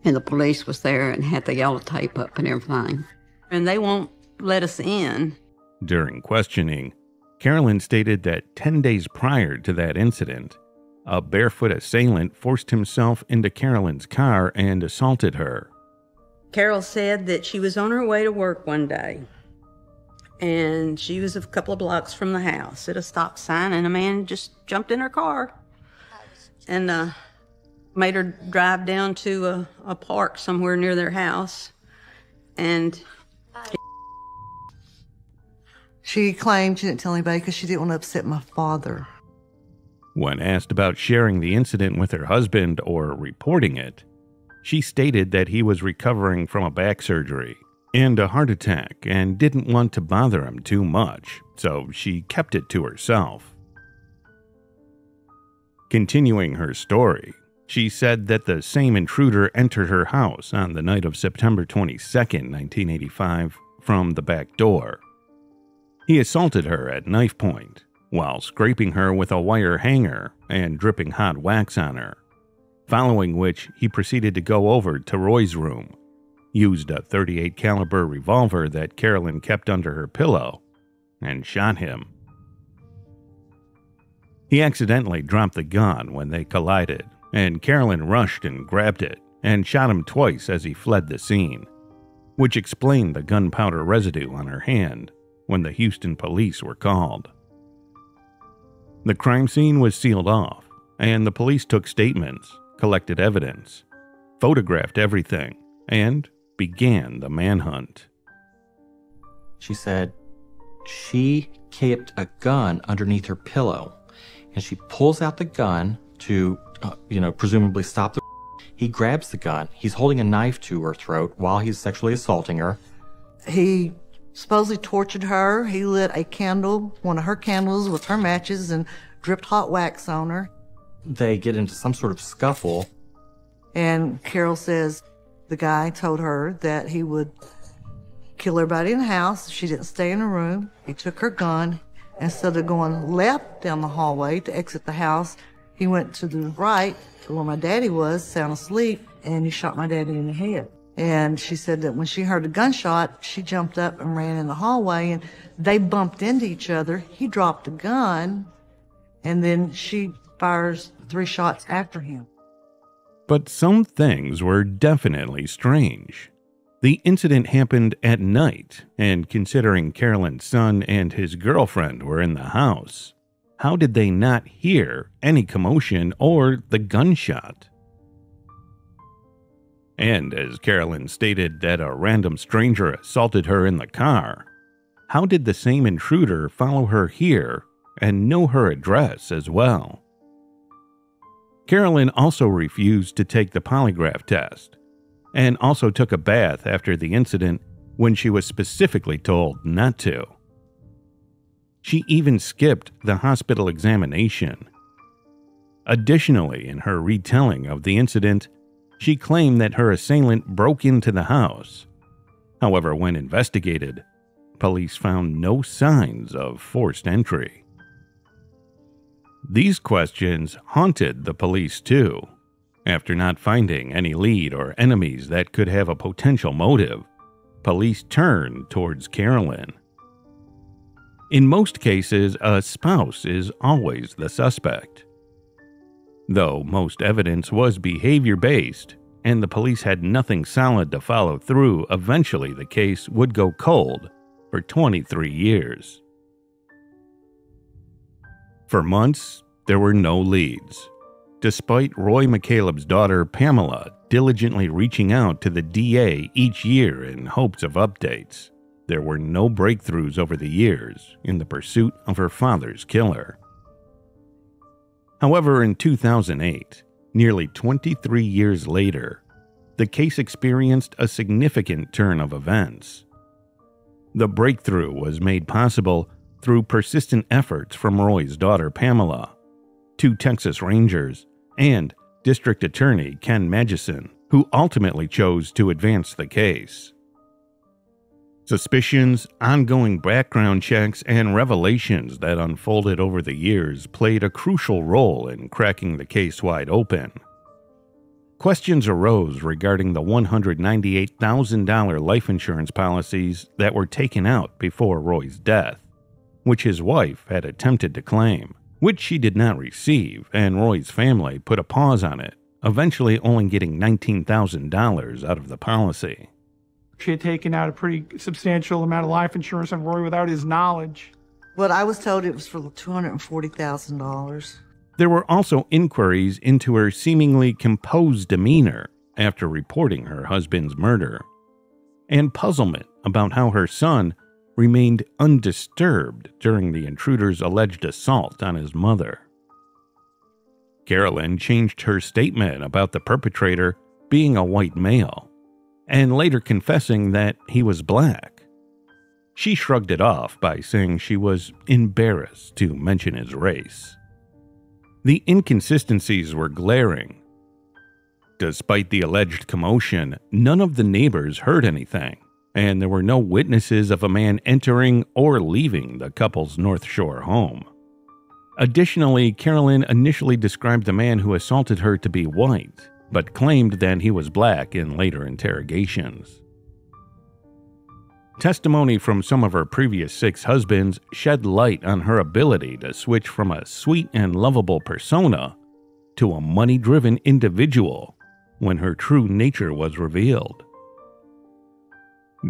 and the police was there and had the yellow tape up and everything. And they won't let us in. During questioning, Carolyn stated that 10 days prior to that incident, a barefoot assailant forced himself into Carolyn's car and assaulted her. Carol said that she was on her way to work one day and she was a couple of blocks from the house. At a stop sign and a man just jumped in her car and uh, made her drive down to a, a park somewhere near their house. And She claimed she didn't tell anybody because she didn't want to upset my father. When asked about sharing the incident with her husband or reporting it, she stated that he was recovering from a back surgery and a heart attack and didn't want to bother him too much, so she kept it to herself. Continuing her story, she said that the same intruder entered her house on the night of September 22, 1985, from the back door. He assaulted her at knife point while scraping her with a wire hanger and dripping hot wax on her, following which he proceeded to go over to Roy's room, used a 38 caliber revolver that Carolyn kept under her pillow, and shot him. He accidentally dropped the gun when they collided, and Carolyn rushed and grabbed it and shot him twice as he fled the scene, which explained the gunpowder residue on her hand when the Houston police were called. The crime scene was sealed off, and the police took statements, collected evidence, photographed everything, and began the manhunt. She said she kept a gun underneath her pillow and she pulls out the gun to, uh, you know, presumably stop the. He grabs the gun. He's holding a knife to her throat while he's sexually assaulting her. He supposedly tortured her. He lit a candle, one of her candles with her matches, and dripped hot wax on her. They get into some sort of scuffle. And Carol says the guy told her that he would kill everybody in the house. She didn't stay in the room. He took her gun. Instead of going left down the hallway to exit the house, he went to the right to where my daddy was, sound asleep, and he shot my daddy in the head. And she said that when she heard a gunshot, she jumped up and ran in the hallway and they bumped into each other. He dropped a gun and then she fires three shots after him. But some things were definitely strange. The incident happened at night, and considering Carolyn's son and his girlfriend were in the house, how did they not hear any commotion or the gunshot? And as Carolyn stated that a random stranger assaulted her in the car, how did the same intruder follow her here and know her address as well? Carolyn also refused to take the polygraph test and also took a bath after the incident when she was specifically told not to. She even skipped the hospital examination. Additionally, in her retelling of the incident, she claimed that her assailant broke into the house. However, when investigated, police found no signs of forced entry. These questions haunted the police too, After not finding any lead or enemies that could have a potential motive, police turned towards Carolyn. In most cases, a spouse is always the suspect. Though most evidence was behavior based, and the police had nothing solid to follow through, eventually the case would go cold for 23 years. For months, there were no leads, despite Roy McCaleb's daughter Pamela diligently reaching out to the DA each year in hopes of updates. There were no breakthroughs over the years in the pursuit of her father's killer. However, in 2008, nearly 23 years later, the case experienced a significant turn of events. The breakthrough was made possible through persistent efforts from Roy's daughter Pamela, two Texas Rangers, and District Attorney Ken Magidson, who ultimately chose to advance the case. Suspicions, ongoing background checks, and revelations that unfolded over the years played a crucial role in cracking the case wide open. Questions arose regarding the $198,000 life insurance policies that were taken out before Roy's death, which his wife had attempted to claim, which she did not receive, and Roy's family put a pause on it, eventually only getting $19,000 out of the policy. She had taken out a pretty substantial amount of life insurance on Roy without his knowledge. But I was told it was for $240,000. There were also inquiries into her seemingly composed demeanor after reporting her husband's murder, and puzzlement about how her son remained undisturbed during the intruder's alleged assault on his mother. Carolyn changed her statement about the perpetrator being a white male and later confessing that he was black. She shrugged it off by saying she was embarrassed to mention his race. The inconsistencies were glaring. Despite the alleged commotion, none of the neighbors heard anything, and there were no witnesses of a man entering or leaving the couple's North Shore home. Additionally, Carolyn initially described the man who assaulted her to be white, but claimed that he was black in later interrogations. Testimony from some of her previous six husbands shed light on her ability to switch from a sweet and lovable persona to a money driven individual when her true nature was revealed.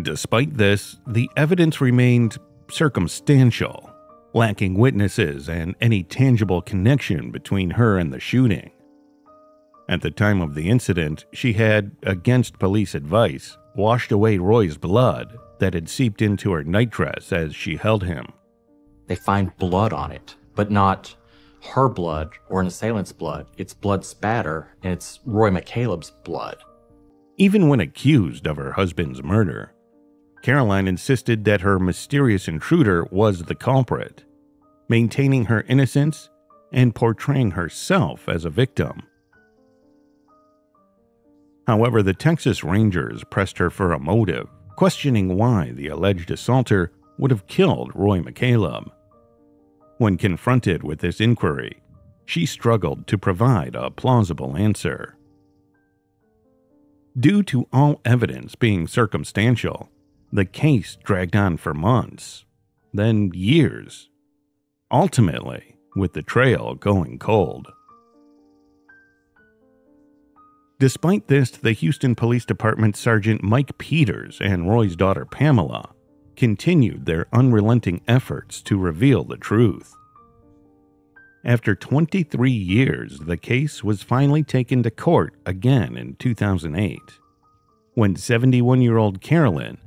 Despite this, the evidence remained circumstantial, lacking witnesses and any tangible connection between her and the shooting. At the time of the incident, she had, against police advice, washed away Roy's blood that had seeped into her nightdress as she held him. They find blood on it, but not her blood or an assailant's blood. It's blood spatter, and it's Roy McCaleb's blood. Even when accused of her husband's murder, Caroline insisted that her mysterious intruder was the culprit, maintaining her innocence and portraying herself as a victim. However, the Texas Rangers pressed her for a motive, questioning why the alleged assaulter would have killed Roy McCaleb. When confronted with this inquiry, she struggled to provide a plausible answer. Due to all evidence being circumstantial, the case dragged on for months, then years, ultimately, with the trail going cold. Despite this, the Houston Police Department Sergeant Mike Peters and Roy's daughter Pamela continued their unrelenting efforts to reveal the truth. After 23 years, the case was finally taken to court again in 2008, when 71 year old Carolyn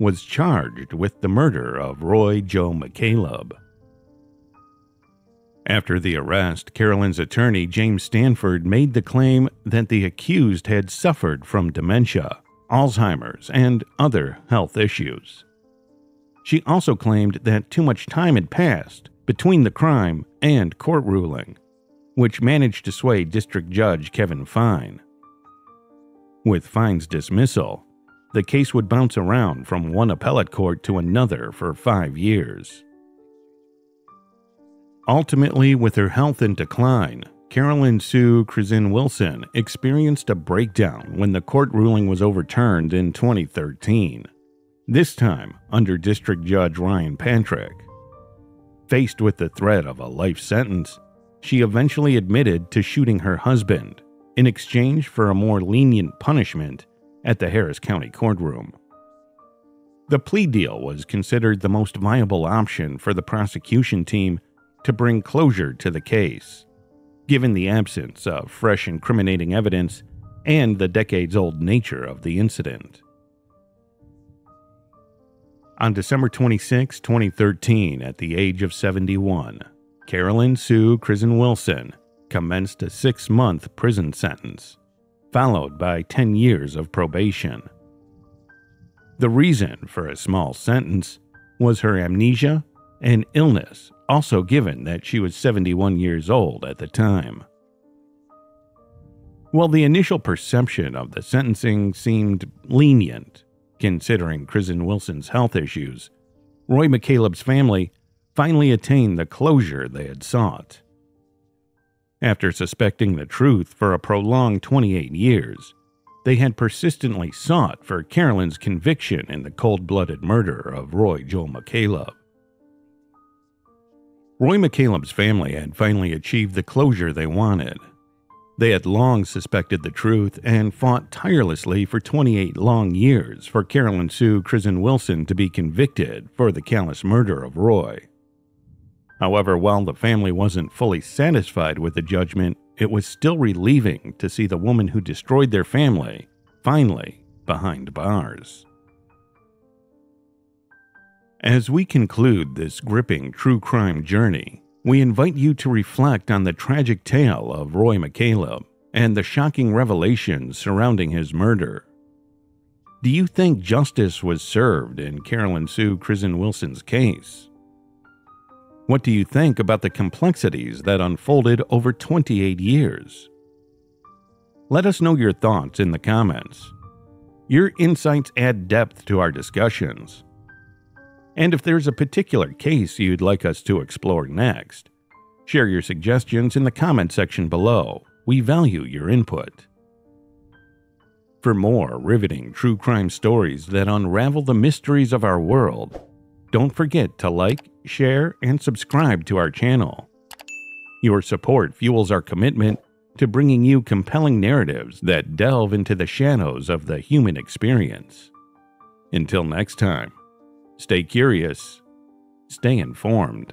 was charged with the murder of Roy Joe McCaleb. After the arrest, Carolyn's attorney, James Stanford, made the claim that the accused had suffered from dementia, Alzheimer's, and other health issues. She also claimed that too much time had passed between the crime and court ruling, which managed to sway District Judge Kevin Fine. With Fine's dismissal, the case would bounce around from one appellate court to another for five years. Ultimately, with her health in decline, Carolyn Sue Krizan Wilson experienced a breakdown when the court ruling was overturned in 2013, this time under District Judge Ryan Patrick. Faced with the threat of a life sentence, she eventually admitted to shooting her husband in exchange for a more lenient punishment at the Harris County courtroom. The plea deal was considered the most viable option for the prosecution team to bring closure to the case given the absence of fresh incriminating evidence and the decades old nature of the incident. On December 26, 2013, at the age of 71, Carolyn Sue Krizan Wilson commenced a six month prison sentence, followed by 10 years of probation. The reason for a small sentence was her amnesia and illness also given that she was 71 years old at the time. While the initial perception of the sentencing seemed lenient, considering Krizan Wilson's health issues, Roy McCaleb's family finally attained the closure they had sought. After suspecting the truth for a prolonged 28 years, they had persistently sought for Carolyn's conviction in the cold blooded murder of Roy Joel McCaleb. Roy McCaleb's family had finally achieved the closure they wanted. They had long suspected the truth and fought tirelessly for 28 long years for Carolyn Sue Krizan Wilson to be convicted for the callous murder of Roy. However, while the family wasn't fully satisfied with the judgment, it was still relieving to see the woman who destroyed their family finally behind bars. As we conclude this gripping true crime journey, we invite you to reflect on the tragic tale of Roy McCaleb and the shocking revelations surrounding his murder. Do you think justice was served in Carolyn Sue Krizan Wilson's case? What do you think about the complexities that unfolded over 28 years? Let us know your thoughts in the comments. Your insights add depth to our discussions and if there's a particular case you'd like us to explore next. Share your suggestions in the comment section below. We value your input. For more riveting true crime stories that unravel the mysteries of our world, don't forget to like, share, and subscribe to our channel. Your support fuels our commitment to bringing you compelling narratives that delve into the shadows of the human experience. Until next time. Stay curious. Stay informed.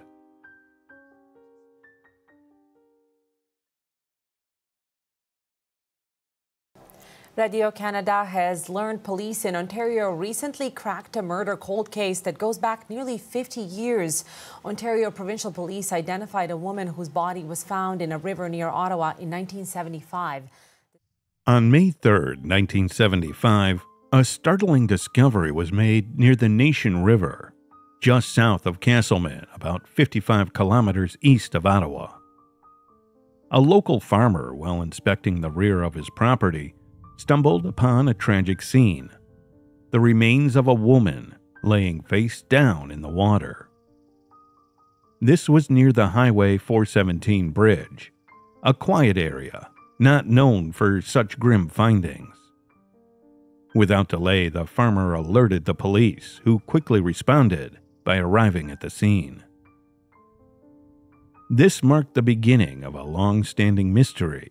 Radio Canada has learned police in Ontario recently cracked a murder cold case that goes back nearly 50 years. Ontario Provincial Police identified a woman whose body was found in a river near Ottawa in 1975. On May 3, 1975, a startling discovery was made near the Nation River, just south of Casselman, about 55 kilometers east of Ottawa. A local farmer, while inspecting the rear of his property, stumbled upon a tragic scene the remains of a woman laying face down in the water. This was near the Highway 417 bridge, a quiet area not known for such grim findings. Without delay, the farmer alerted the police, who quickly responded by arriving at the scene. This marked the beginning of a long standing mystery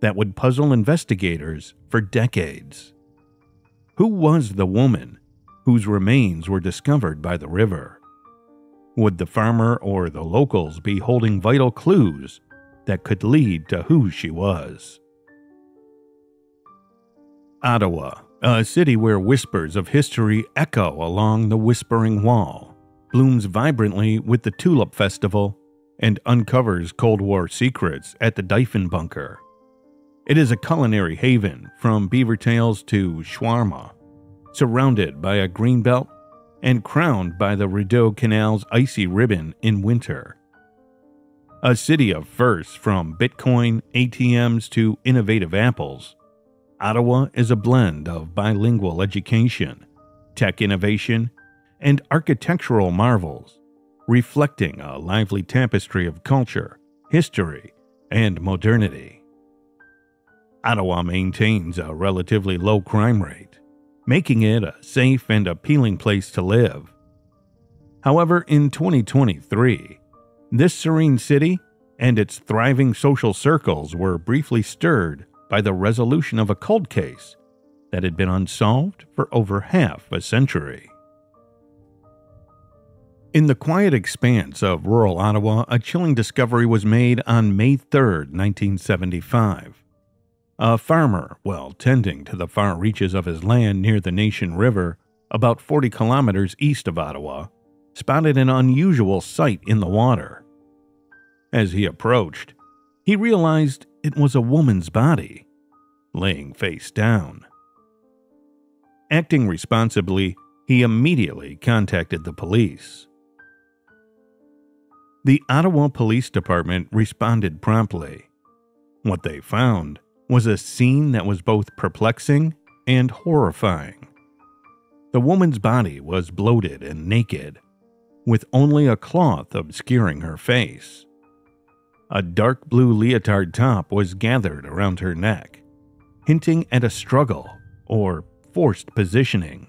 that would puzzle investigators for decades. Who was the woman whose remains were discovered by the river? Would the farmer or the locals be holding vital clues that could lead to who she was? Ottawa a city where whispers of history echo along the Whispering Wall, blooms vibrantly with the Tulip Festival, and uncovers Cold War secrets at the Diefenbunker. It is a culinary haven from beaver tails to shawarma, surrounded by a green belt and crowned by the Rideau Canal's icy ribbon in winter. A city of firsts from Bitcoin, ATMs to innovative apples, Ottawa is a blend of bilingual education, tech innovation, and architectural marvels, reflecting a lively tapestry of culture, history, and modernity. Ottawa maintains a relatively low crime rate, making it a safe and appealing place to live. However, in 2023, this serene city and its thriving social circles were briefly stirred by the resolution of a cold case that had been unsolved for over half a century. In the quiet expanse of rural Ottawa, a chilling discovery was made on May 3, 1975. A farmer, while tending to the far reaches of his land near the Nation River, about 40 kilometers east of Ottawa, spotted an unusual sight in the water. As he approached, he realized it was a woman's body, laying face down. Acting responsibly, he immediately contacted the police. The Ottawa Police Department responded promptly. What they found was a scene that was both perplexing and horrifying. The woman's body was bloated and naked, with only a cloth obscuring her face. A dark blue leotard top was gathered around her neck, hinting at a struggle or forced positioning.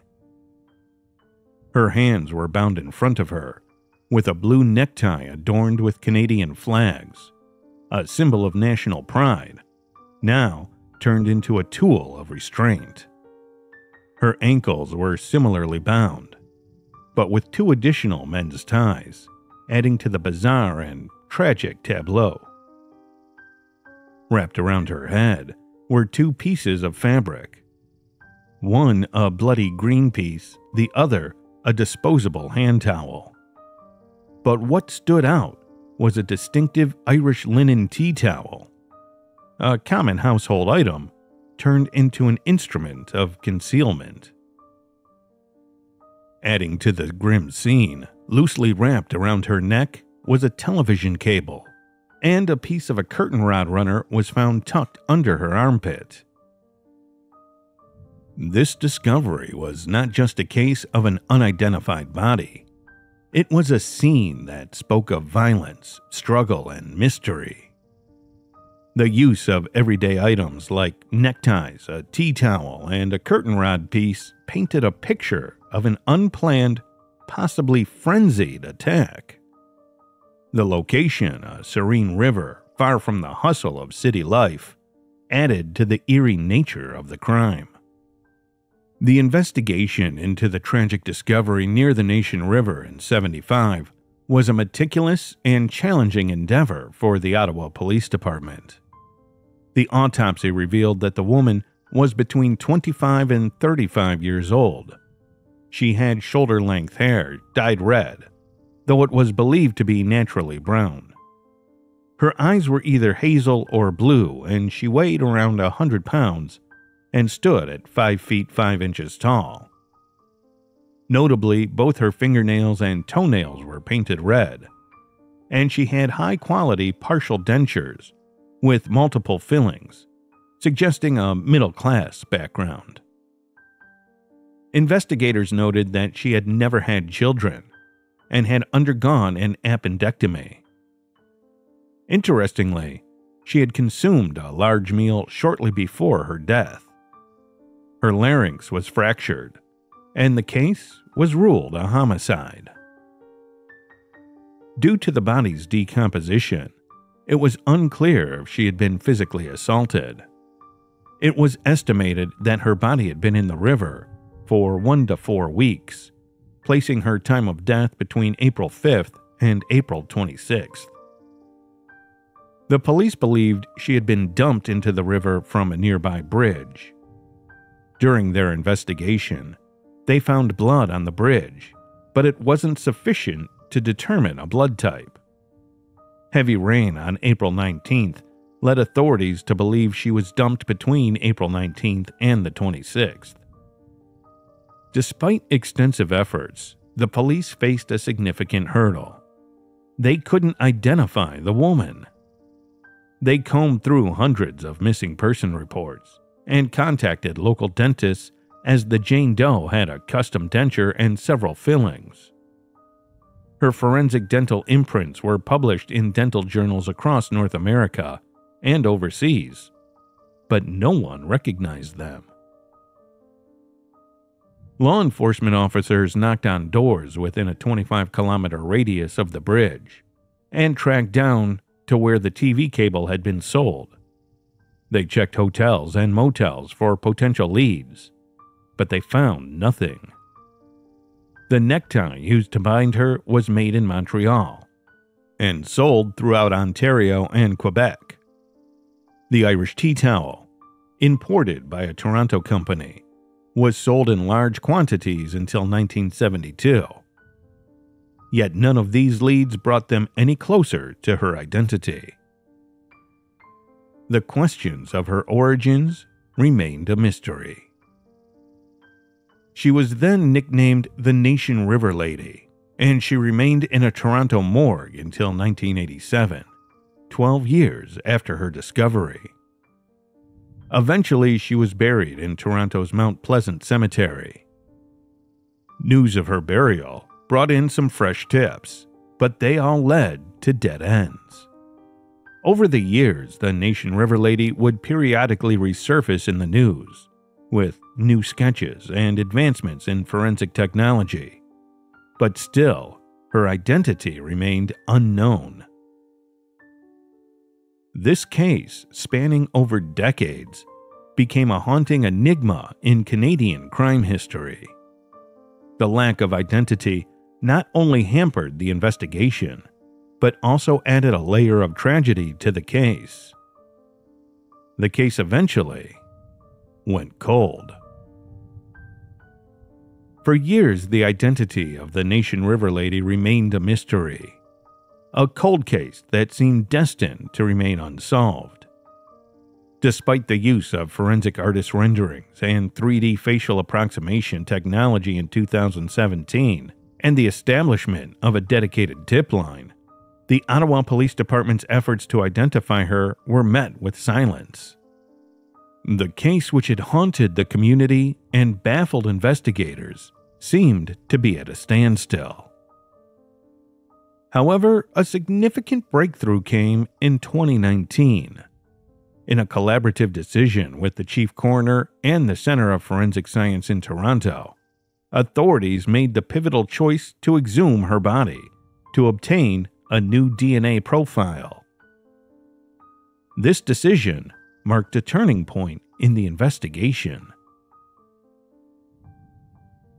Her hands were bound in front of her, with a blue necktie adorned with Canadian flags, a symbol of national pride, now turned into a tool of restraint. Her ankles were similarly bound, but with two additional men's ties, adding to the bizarre and tragic tableau. Wrapped around her head were two pieces of fabric. One a bloody green piece, the other a disposable hand towel. But what stood out was a distinctive Irish linen tea towel, a common household item turned into an instrument of concealment. Adding to the grim scene, loosely wrapped around her neck was a television cable, and a piece of a curtain rod runner was found tucked under her armpit. This discovery was not just a case of an unidentified body. It was a scene that spoke of violence, struggle, and mystery. The use of everyday items like neckties, a tea towel, and a curtain rod piece painted a picture of an unplanned, possibly frenzied attack. The location, a serene river far from the hustle of city life, added to the eerie nature of the crime. The investigation into the tragic discovery near the Nation River in 75 was a meticulous and challenging endeavor for the Ottawa Police Department. The autopsy revealed that the woman was between 25 and 35 years old. She had shoulder length hair, dyed red, though it was believed to be naturally brown. Her eyes were either hazel or blue, and she weighed around a hundred pounds and stood at five feet five inches tall. Notably, both her fingernails and toenails were painted red, and she had high quality partial dentures with multiple fillings, suggesting a middle class background. Investigators noted that she had never had children and had undergone an appendectomy. Interestingly, she had consumed a large meal shortly before her death. Her larynx was fractured, and the case was ruled a homicide. Due to the body's decomposition, it was unclear if she had been physically assaulted. It was estimated that her body had been in the river for one to four weeks, placing her time of death between April 5th and April 26th. The police believed she had been dumped into the river from a nearby bridge. During their investigation, they found blood on the bridge, but it wasn't sufficient to determine a blood type. Heavy rain on April 19th led authorities to believe she was dumped between April 19th and the 26th. Despite extensive efforts, the police faced a significant hurdle. They couldn't identify the woman. They combed through hundreds of missing person reports and contacted local dentists as the Jane Doe had a custom denture and several fillings. Her forensic dental imprints were published in dental journals across North America and overseas, but no one recognized them. Law enforcement officers knocked on doors within a 25 kilometer radius of the bridge and tracked down to where the TV cable had been sold. They checked hotels and motels for potential leads, but they found nothing. The necktie used to bind her was made in Montreal and sold throughout Ontario and Quebec. The Irish tea towel, imported by a Toronto company, was sold in large quantities until 1972. Yet none of these leads brought them any closer to her identity. The questions of her origins remained a mystery. She was then nicknamed the Nation River Lady, and she remained in a Toronto morgue until 1987, 12 years after her discovery. Eventually, she was buried in Toronto's Mount Pleasant Cemetery. News of her burial brought in some fresh tips, but they all led to dead ends. Over the years, the Nation River Lady would periodically resurface in the news with new sketches and advancements in forensic technology. But still, her identity remained unknown. This case, spanning over decades, became a haunting enigma in Canadian crime history. The lack of identity not only hampered the investigation, but also added a layer of tragedy to the case. The case eventually went cold. For years, the identity of the Nation River Lady remained a mystery, a cold case that seemed destined to remain unsolved. Despite the use of forensic artist renderings and 3D facial approximation technology in 2017, and the establishment of a dedicated tip line, the Ottawa Police Department's efforts to identify her were met with silence. The case, which had haunted the community and baffled investigators, seemed to be at a standstill. However, a significant breakthrough came in 2019. In a collaborative decision with the chief coroner and the Center of Forensic Science in Toronto, authorities made the pivotal choice to exhume her body to obtain a new DNA profile. This decision marked a turning point in the investigation.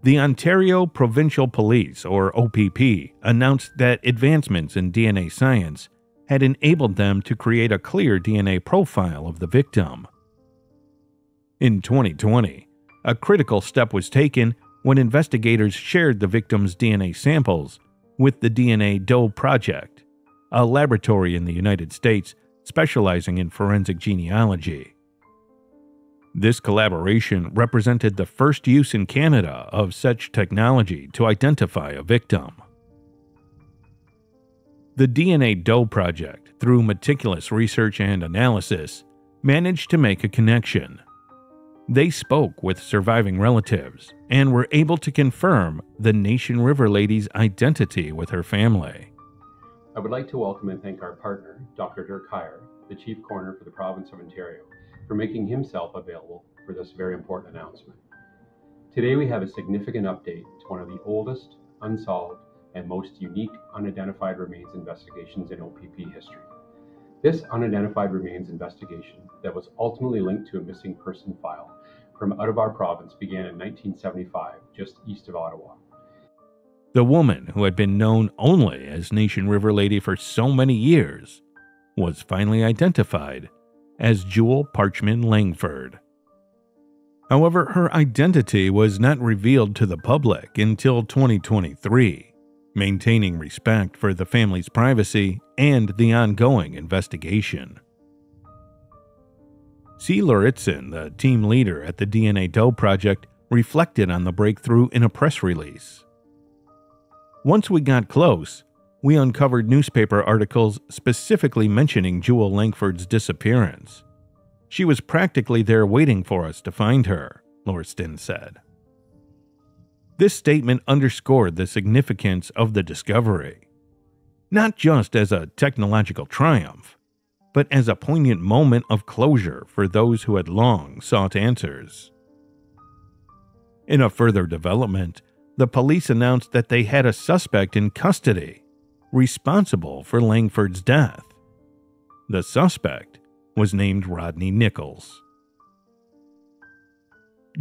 The Ontario Provincial Police, or OPP, announced that advancements in DNA science had enabled them to create a clear DNA profile of the victim. In 2020, a critical step was taken when investigators shared the victim's DNA samples with the DNA Doe Project, a laboratory in the United States specializing in forensic genealogy. This collaboration represented the first use in Canada of such technology to identify a victim. The DNA Doe Project, through meticulous research and analysis, managed to make a connection. They spoke with surviving relatives and were able to confirm the Nation River lady's identity with her family. I would like to welcome and thank our partner, Dr. Dirk Huyer, the Chief Coroner for the Province of Ontario, for making himself available for this very important announcement. Today we have a significant update to one of the oldest, unsolved, and most unique unidentified remains investigations in OPP history. This unidentified remains investigation that was ultimately linked to a missing person file from out of our province began in 1975, just east of Ottawa. The woman who had been known only as Nation River Lady for so many years was finally identified as Jewell Parchman Langford. However, her identity was not revealed to the public until 2023, maintaining respect for the family's privacy and the ongoing investigation. C. Lauritzen, the team leader at the DNA Doe Project, reflected on the breakthrough in a press release. Once we got close, we uncovered newspaper articles specifically mentioning Jewell Langford's disappearance. She was practically there waiting for us to find her, Lauriston said. This statement underscored the significance of the discovery, not just as a technological triumph, but as a poignant moment of closure for those who had long sought answers. In a further development, the police announced that they had a suspect in custody responsible for Langford's death. The suspect was named Rodney Nichols.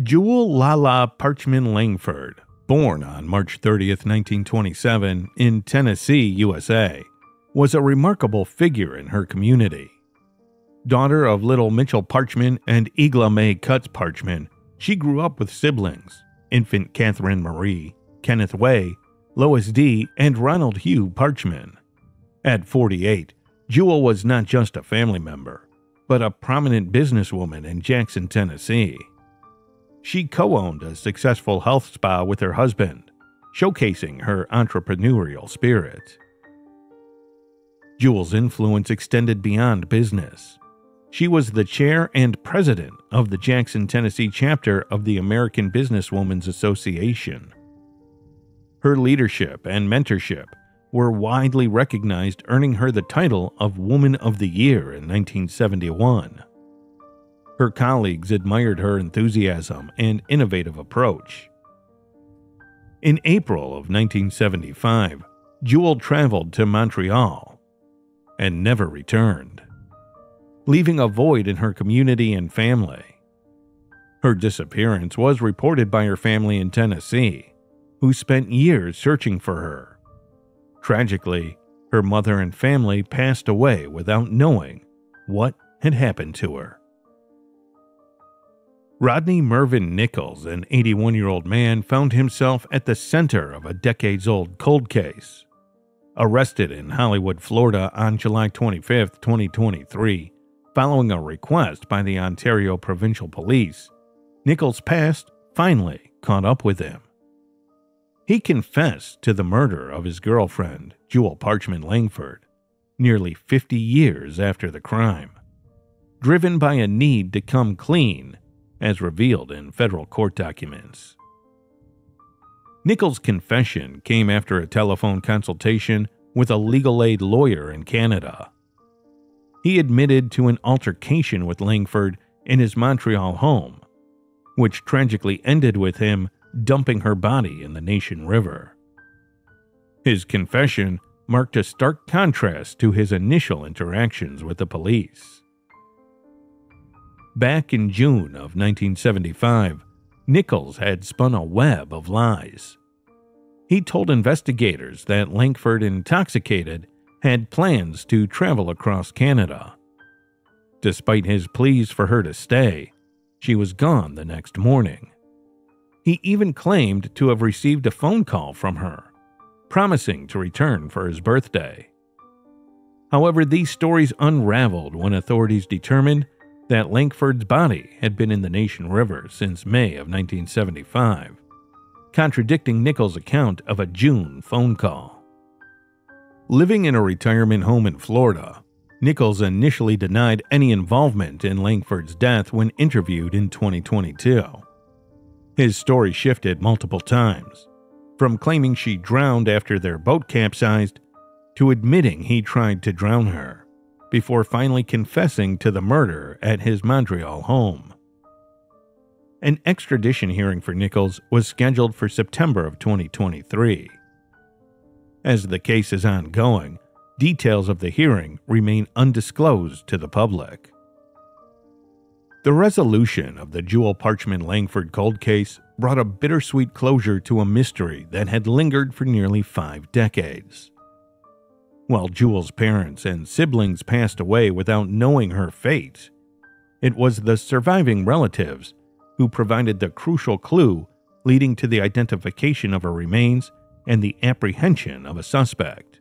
Jewell Lala Parchman Langford, born on March 30, 1927, in Tennessee, USA, was a remarkable figure in her community. Daughter of little Mitchell Parchman and Egla May Cutts Parchman, she grew up with siblings infant Catherine Marie, Kenneth Way, Lois D., and Ronald Hugh Parchman. At 48, Jewell was not just a family member, but a prominent businesswoman in Jackson, Tennessee. She co owned a successful health spa with her husband, showcasing her entrepreneurial spirit. Jewell's influence extended beyond business. She was the chair and president of the Jackson, Tennessee chapter of the American Businesswomen's Association. Her leadership and mentorship were widely recognized, earning her the title of Woman of the Year in 1971. Her colleagues admired her enthusiasm and innovative approach. In April of 1975, Jewell traveled to Montreal and never returned, leaving a void in her community and family. Her disappearance was reported by her family in Tennessee, who spent years searching for her. Tragically, her mother and family passed away without knowing what had happened to her. Rodney Mervyn Nichols, an 81 year old man, found himself at the center of a decades old cold case. Arrested in Hollywood, Florida on July 25, 2023, following a request by the Ontario Provincial Police, Nichols' past finally caught up with him. He confessed to the murder of his girlfriend, Jewell Parchman Langford, nearly 50 years after the crime. Driven by a need to come clean, as revealed in federal court documents. Nichols' confession came after a telephone consultation with a legal aid lawyer in Canada. He admitted to an altercation with Langford in his Montreal home, which tragically ended with him dumping her body in the Nation River. His confession marked a stark contrast to his initial interactions with the police. Back in June of 1975, Nichols had spun a web of lies. He told investigators that Langford, intoxicated, had plans to travel across Canada. Despite his pleas for her to stay, she was gone the next morning. He even claimed to have received a phone call from her, promising to return for his birthday. However, these stories unraveled when authorities determined that Langford's body had been in the Nation River since May of 1975, contradicting Nichols' account of a June phone call. Living in a retirement home in Florida, Nichols initially denied any involvement in Langford's death when interviewed in 2022. His story shifted multiple times, from claiming she drowned after their boat capsized to admitting he tried to drown her, before finally confessing to the murder at his Montreal home. An extradition hearing for Nichols was scheduled for September of 2023. As the case is ongoing, details of the hearing remain undisclosed to the public. The resolution of the Jewell Parchman Langford cold case brought a bittersweet closure to a mystery that had lingered for nearly five decades. While Jewell's parents and siblings passed away without knowing her fate, it was the surviving relatives who provided the crucial clue leading to the identification of her remains and the apprehension of a suspect.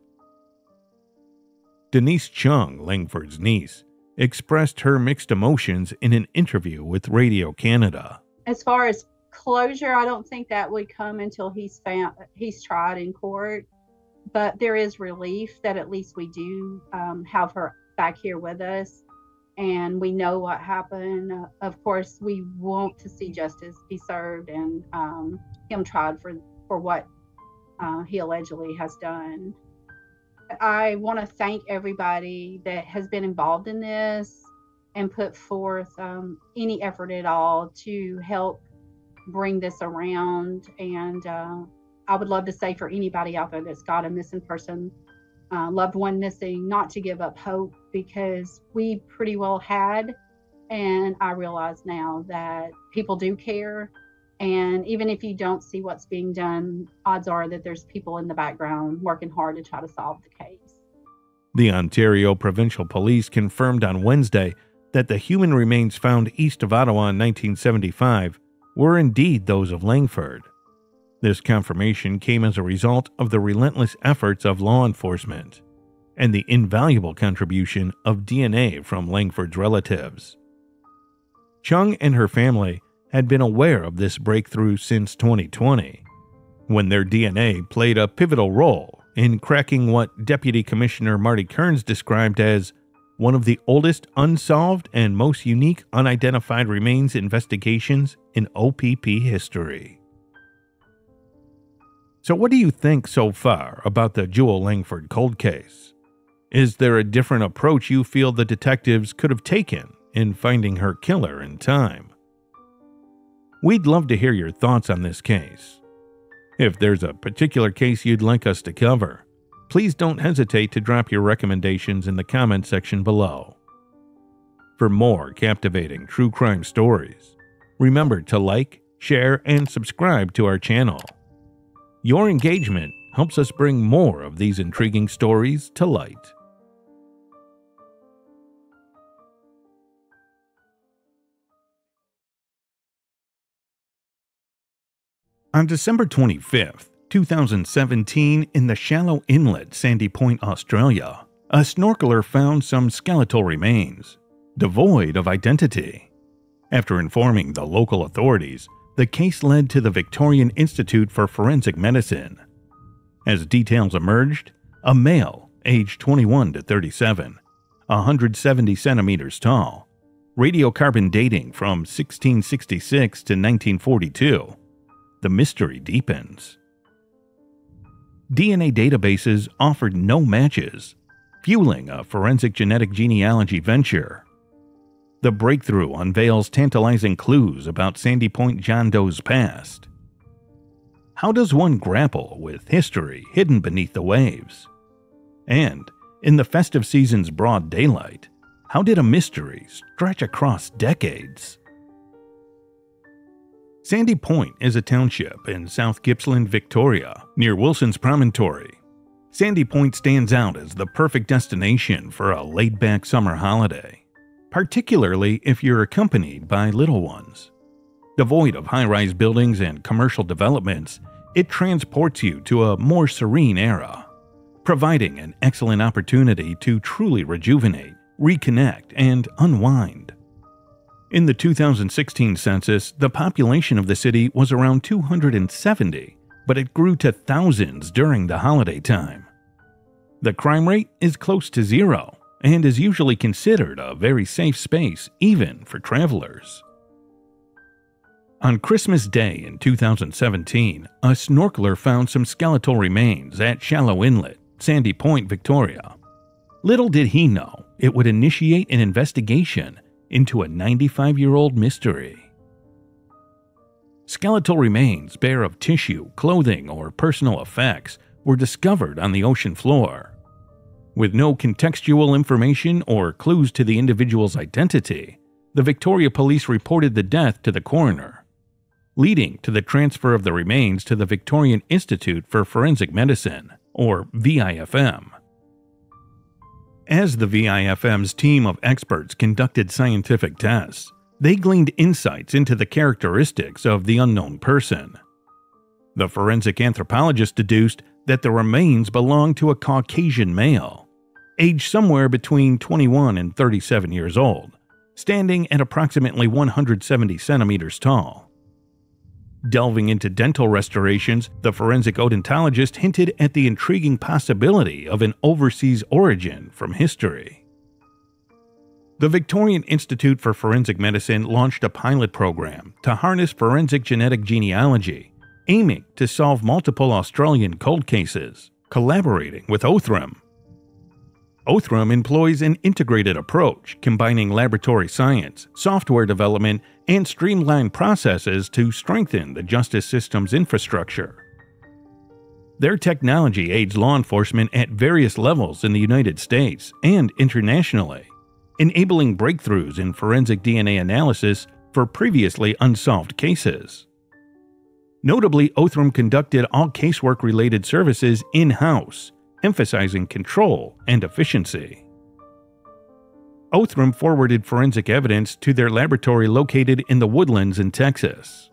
Denise Chung, Langford's niece, expressed her mixed emotions in an interview with Radio Canada. As far as closure, I don't think that would come until he's found he's tried in court. But there is relief that at least we do um, have her back here with us, and we know what happened. Uh, of course, we want to see justice be served and um, him tried for for what uh, he allegedly has done. I want to thank everybody that has been involved in this and put forth um, any effort at all to help bring this around. And uh, I would love to say for anybody out there that's got a missing person, uh, loved one missing, not to give up hope because we pretty well had. And I realize now that people do care. And even if you don't see what's being done, odds are that there's people in the background working hard to try to solve the case. The Ontario Provincial Police confirmed on Wednesday that the human remains found east of Ottawa in 1975 were indeed those of Langford. This confirmation came as a result of the relentless efforts of law enforcement and the invaluable contribution of DNA from Langford's relatives. Chung and her family had been aware of this breakthrough since 2020, when their DNA played a pivotal role in cracking what Deputy Commissioner Marty Kearns described as one of the oldest unsolved and most unique unidentified remains investigations in OPP history. So, what do you think so far about the Jewell Langford cold case? Is there a different approach you feel the detectives could have taken in finding her killer in time? We'd love to hear your thoughts on this case. If there's a particular case you'd like us to cover, please don't hesitate to drop your recommendations in the comment section below. For more captivating true crime stories, remember to like, share, and subscribe to our channel. Your engagement helps us bring more of these intriguing stories to light. On December 25th, 2017, in the shallow inlet Sandy Point, Australia, a snorkeler found some skeletal remains, devoid of identity. After informing the local authorities, the case led to the Victorian Institute for Forensic Medicine. As details emerged, a male, aged 21 to 37, 170 centimeters tall, radiocarbon dating from 1666 to 1942, the mystery deepens. DNA databases offered no matches, fueling a forensic genetic genealogy venture. The breakthrough unveils tantalizing clues about Sandy Point John Doe's past. How does one grapple with history hidden beneath the waves? And, in the festive season's broad daylight, how did a mystery stretch across decades? Sandy Point is a township in South Gippsland, Victoria, near Wilson's Promontory. Sandy Point stands out as the perfect destination for a laid back summer holiday, particularly if you're accompanied by little ones. Devoid of high rise buildings and commercial developments, it transports you to a more serene era, providing an excellent opportunity to truly rejuvenate, reconnect, and unwind. In the 2016 census, the population of the city was around 270, but it grew to thousands during the holiday time. The crime rate is close to zero and is usually considered a very safe space even for travelers. On Christmas Day in 2017, a snorkeler found some skeletal remains at Shallow Inlet, Sandy Point, Victoria. Little did he know it would initiate an investigation into a 95 year old mystery. Skeletal remains bare of tissue, clothing, or personal effects were discovered on the ocean floor. With no contextual information or clues to the individual's identity, the Victoria Police reported the death to the coroner, leading to the transfer of the remains to the Victorian Institute for Forensic Medicine, or VIFM. As the VIFM's team of experts conducted scientific tests, they gleaned insights into the characteristics of the unknown person. The forensic anthropologist deduced that the remains belonged to a Caucasian male, aged somewhere between 21 and 37 years old, standing at approximately 170 centimeters tall. Delving into dental restorations, the forensic odontologist hinted at the intriguing possibility of an overseas origin from history. The Victorian Institute for Forensic Medicine launched a pilot program to harness forensic genetic genealogy, aiming to solve multiple Australian cold cases, collaborating with Othram, Othram employs an integrated approach, combining laboratory science, software development, and streamline processes to strengthen the justice system's infrastructure. Their technology aids law enforcement at various levels in the United States and internationally, enabling breakthroughs in forensic DNA analysis for previously unsolved cases. Notably, Othram conducted all casework related services in house, emphasizing control and efficiency. Othram forwarded forensic evidence to their laboratory located in the woodlands in Texas.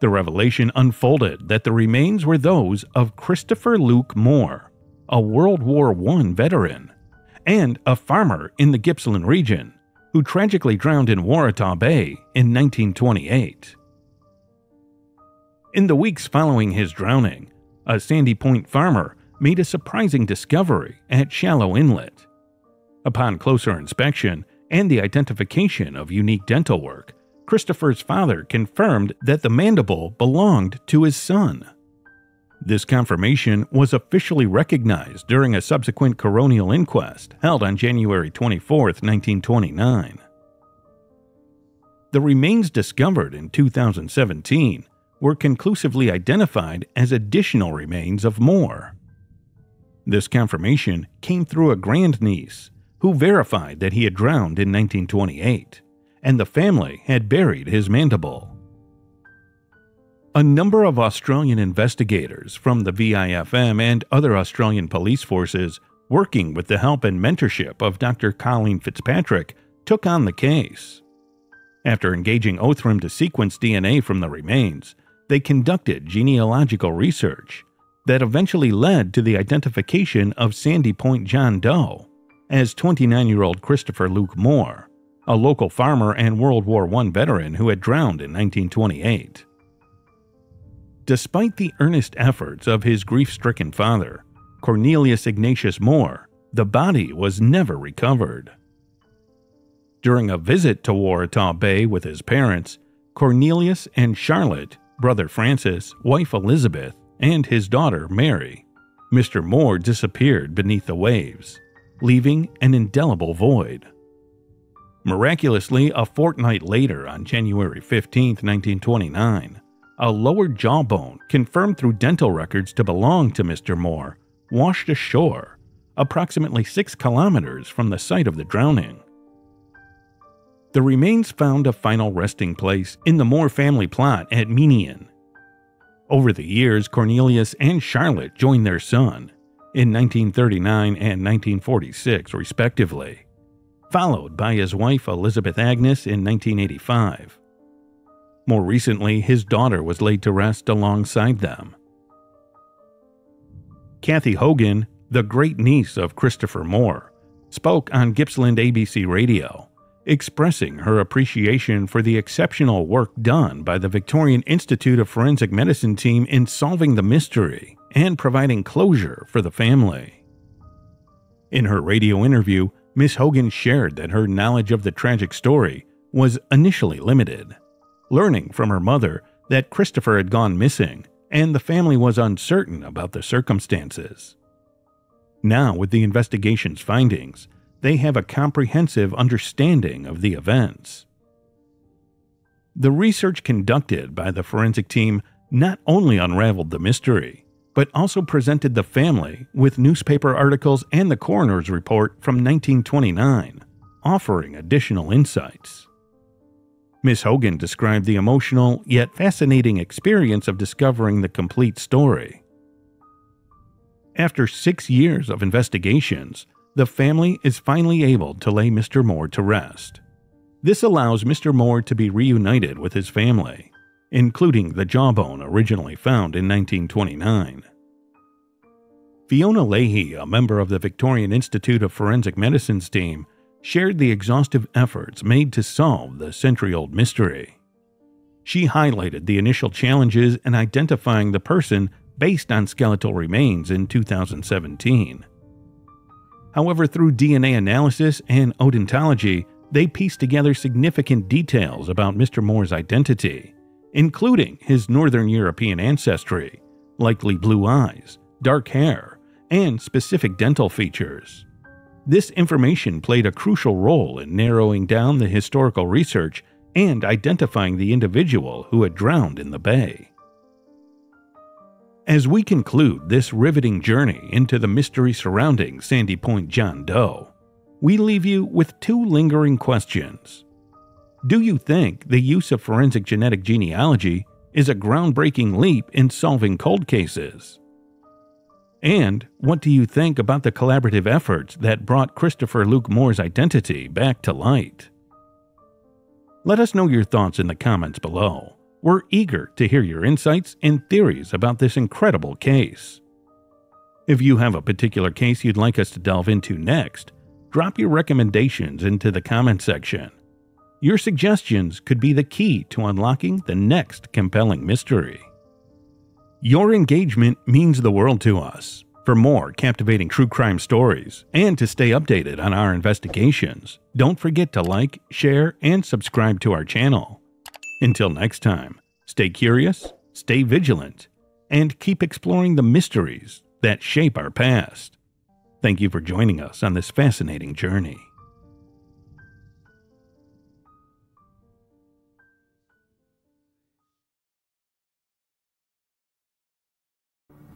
The revelation unfolded that the remains were those of Christopher Luke Moore, a World War I veteran, and a farmer in the Gippsland region who tragically drowned in Waratah Bay in 1928. In the weeks following his drowning, a Sandy Point farmer made a surprising discovery at Shallow Inlet. Upon closer inspection and the identification of unique dental work, Christopher's father confirmed that the mandible belonged to his son. This confirmation was officially recognized during a subsequent coronial inquest held on January 24, 1929. The remains discovered in 2017 were conclusively identified as additional remains of Moore. This confirmation came through a grandniece who verified that he had drowned in 1928 and the family had buried his mandible. A number of Australian investigators from the VIFM and other Australian police forces, working with the help and mentorship of Dr. Colleen Fitzpatrick, took on the case. After engaging Othram to sequence DNA from the remains, they conducted genealogical research that eventually led to the identification of Sandy Point John Doe as 29 year old Christopher Luke Moore a local farmer and World War I veteran who had drowned in 1928. Despite the earnest efforts of his grief stricken father, Cornelius Ignatius Moore, the body was never recovered. During a visit to Waratah Bay with his parents, Cornelius and Charlotte, brother Francis, wife Elizabeth, and his daughter Mary, Mr. Moore disappeared beneath the waves, leaving an indelible void. Miraculously, a fortnight later, on January 15, 1929, a lower jawbone, confirmed through dental records to belong to Mr. Moore, washed ashore, approximately six kilometers from the site of the drowning. The remains found a final resting place in the Moore family plot at Meeniyan. Over the years, Cornelius and Charlotte joined their son in 1939 and 1946, respectively followed by his wife Elizabeth Agnes in 1985. More recently, his daughter was laid to rest alongside them. Kathy Hogan, the great niece of Christopher Moore, spoke on Gippsland ABC Radio, expressing her appreciation for the exceptional work done by the Victorian Institute of Forensic Medicine team in solving the mystery and providing closure for the family. In her radio interview, Miss Hogan shared that her knowledge of the tragic story was initially limited, learning from her mother that Christopher had gone missing and the family was uncertain about the circumstances. Now, with the investigation's findings, they have a comprehensive understanding of the events. The research conducted by the forensic team not only unraveled the mystery, but also presented the family with newspaper articles and the coroner's report from 1929, offering additional insights. Miss Hogan described the emotional yet fascinating experience of discovering the complete story. After six years of investigations, the family is finally able to lay Mr. Moore to rest. This allows Mr. Moore to be reunited with his family including the jawbone originally found in 1929. Fiona Leahy, a member of the Victorian Institute of Forensic Medicine's team, shared the exhaustive efforts made to solve the century old mystery. She highlighted the initial challenges in identifying the person based on skeletal remains in 2017. However, through DNA analysis and odontology, they pieced together significant details about Mr. Moore's identity including his Northern European ancestry, likely blue eyes, dark hair, and specific dental features. This information played a crucial role in narrowing down the historical research and identifying the individual who had drowned in the bay. As we conclude this riveting journey into the mystery surrounding Sandy Point John Doe, we leave you with two lingering questions. Do you think the use of forensic genetic genealogy is a groundbreaking leap in solving cold cases? And what do you think about the collaborative efforts that brought Christopher Luke Moore's identity back to light? Let us know your thoughts in the comments below. We're eager to hear your insights and theories about this incredible case. If you have a particular case you'd like us to delve into next, drop your recommendations into the comment section. Your suggestions could be the key to unlocking the next compelling mystery. Your engagement means the world to us. For more captivating true crime stories and to stay updated on our investigations, don't forget to like, share, and subscribe to our channel. Until next time, stay curious, stay vigilant, and keep exploring the mysteries that shape our past. Thank you for joining us on this fascinating journey.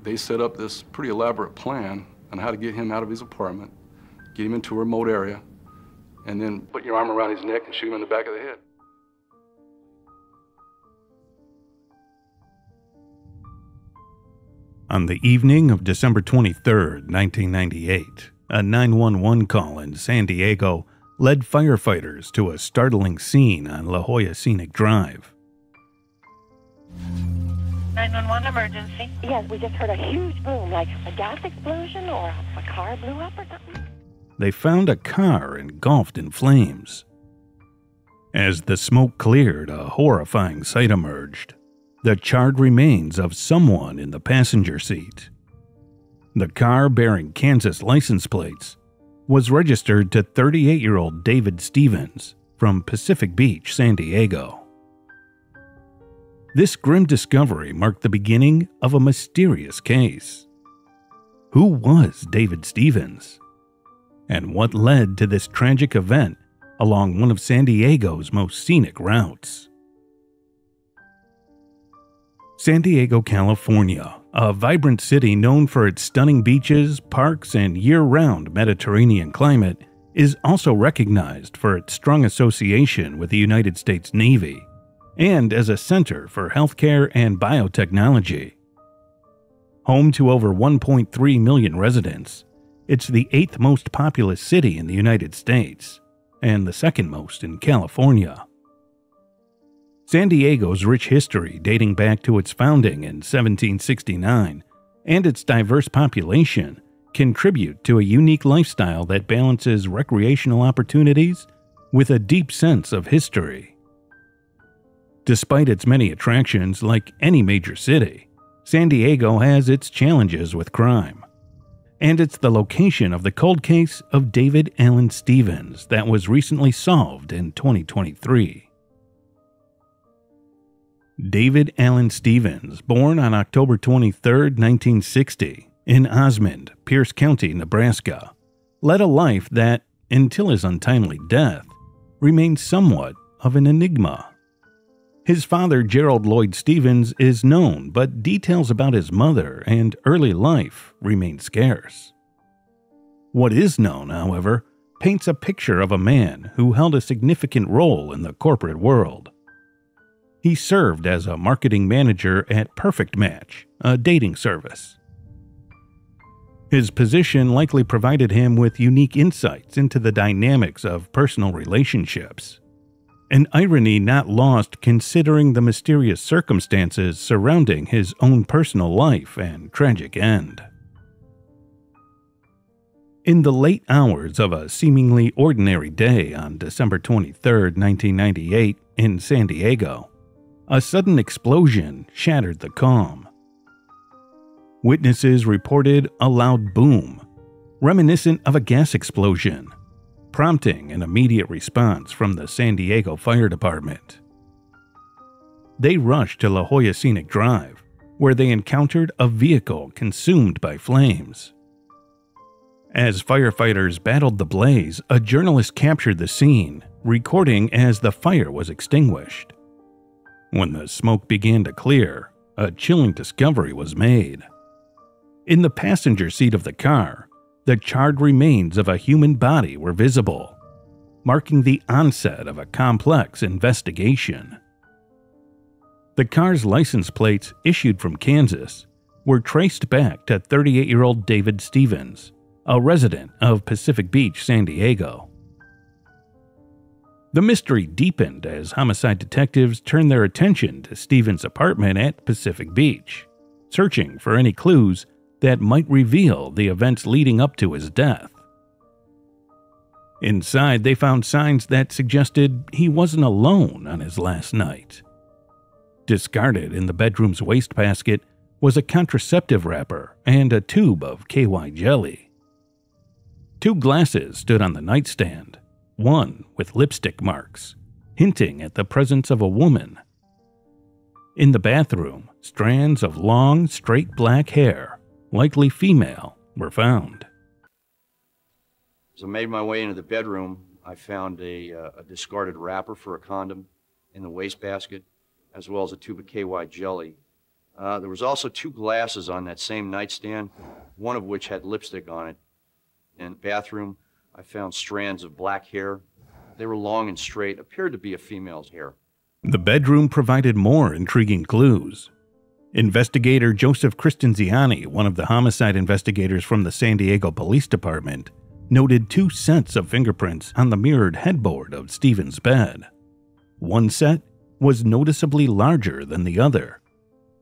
They set up this pretty elaborate plan on how to get him out of his apartment, get him into a remote area, and then put your arm around his neck and shoot him in the back of the head. On the evening of December 23, 1998, a 911 call in San Diego led firefighters to a startling scene on La Jolla Scenic Drive. 911 emergency. Yes, we just heard a huge boom, like a gas explosion or a car blew up or something. They found a car engulfed in flames. As the smoke cleared, a horrifying sight emerged the charred remains of someone in the passenger seat. The car bearing Kansas license plates was registered to 38 year old David Stevens from Pacific Beach, San Diego. This grim discovery marked the beginning of a mysterious case. Who was David Stevens? And what led to this tragic event along one of San Diego's most scenic routes? San Diego, California, a vibrant city known for its stunning beaches, parks, and year round Mediterranean climate, is also recognized for its strong association with the United States Navy and as a center for healthcare and biotechnology. Home to over 1.3 million residents, it's the eighth most populous city in the United States and the second most in California. San Diego's rich history dating back to its founding in 1769 and its diverse population contribute to a unique lifestyle that balances recreational opportunities with a deep sense of history. Despite its many attractions, like any major city, San Diego has its challenges with crime. And it's the location of the cold case of David Allen Stevens that was recently solved in 2023. David Allen Stevens, born on October 23, 1960, in Osmond, Pierce County, Nebraska, led a life that, until his untimely death, remained somewhat of an enigma. His father, Gerald Lloyd Stevens, is known, but details about his mother and early life remain scarce. What is known, however, paints a picture of a man who held a significant role in the corporate world. He served as a marketing manager at Perfect Match, a dating service. His position likely provided him with unique insights into the dynamics of personal relationships. An irony not lost considering the mysterious circumstances surrounding his own personal life and tragic end. In the late hours of a seemingly ordinary day on December 23, 1998, in San Diego, a sudden explosion shattered the calm. Witnesses reported a loud boom, reminiscent of a gas explosion, prompting an immediate response from the San Diego Fire Department. They rushed to La Jolla Scenic Drive, where they encountered a vehicle consumed by flames. As firefighters battled the blaze, a journalist captured the scene, recording as the fire was extinguished. When the smoke began to clear, a chilling discovery was made. In the passenger seat of the car, the charred remains of a human body were visible, marking the onset of a complex investigation. The car's license plates, issued from Kansas, were traced back to 38 year old David Stevens, a resident of Pacific Beach, San Diego. The mystery deepened as homicide detectives turned their attention to Stevens' apartment at Pacific Beach, searching for any clues that might reveal the events leading up to his death. Inside, they found signs that suggested he wasn't alone on his last night. Discarded in the bedroom's wastebasket was a contraceptive wrapper and a tube of KY jelly. Two glasses stood on the nightstand, one with lipstick marks, hinting at the presence of a woman. In the bathroom, strands of long, straight black hair, likely female, were found. As I made my way into the bedroom, I found a, uh, a discarded wrapper for a condom in the wastebasket, as well as a tube of KY jelly. Uh, there was also two glasses on that same nightstand, one of which had lipstick on it. In the bathroom, I found strands of black hair. They were long and straight, appeared to be a female's hair. The bedroom provided more intriguing clues. Investigator Joseph Cristenziani, one of the homicide investigators from the San Diego Police Department, noted two sets of fingerprints on the mirrored headboard of Stevens' bed. One set was noticeably larger than the other,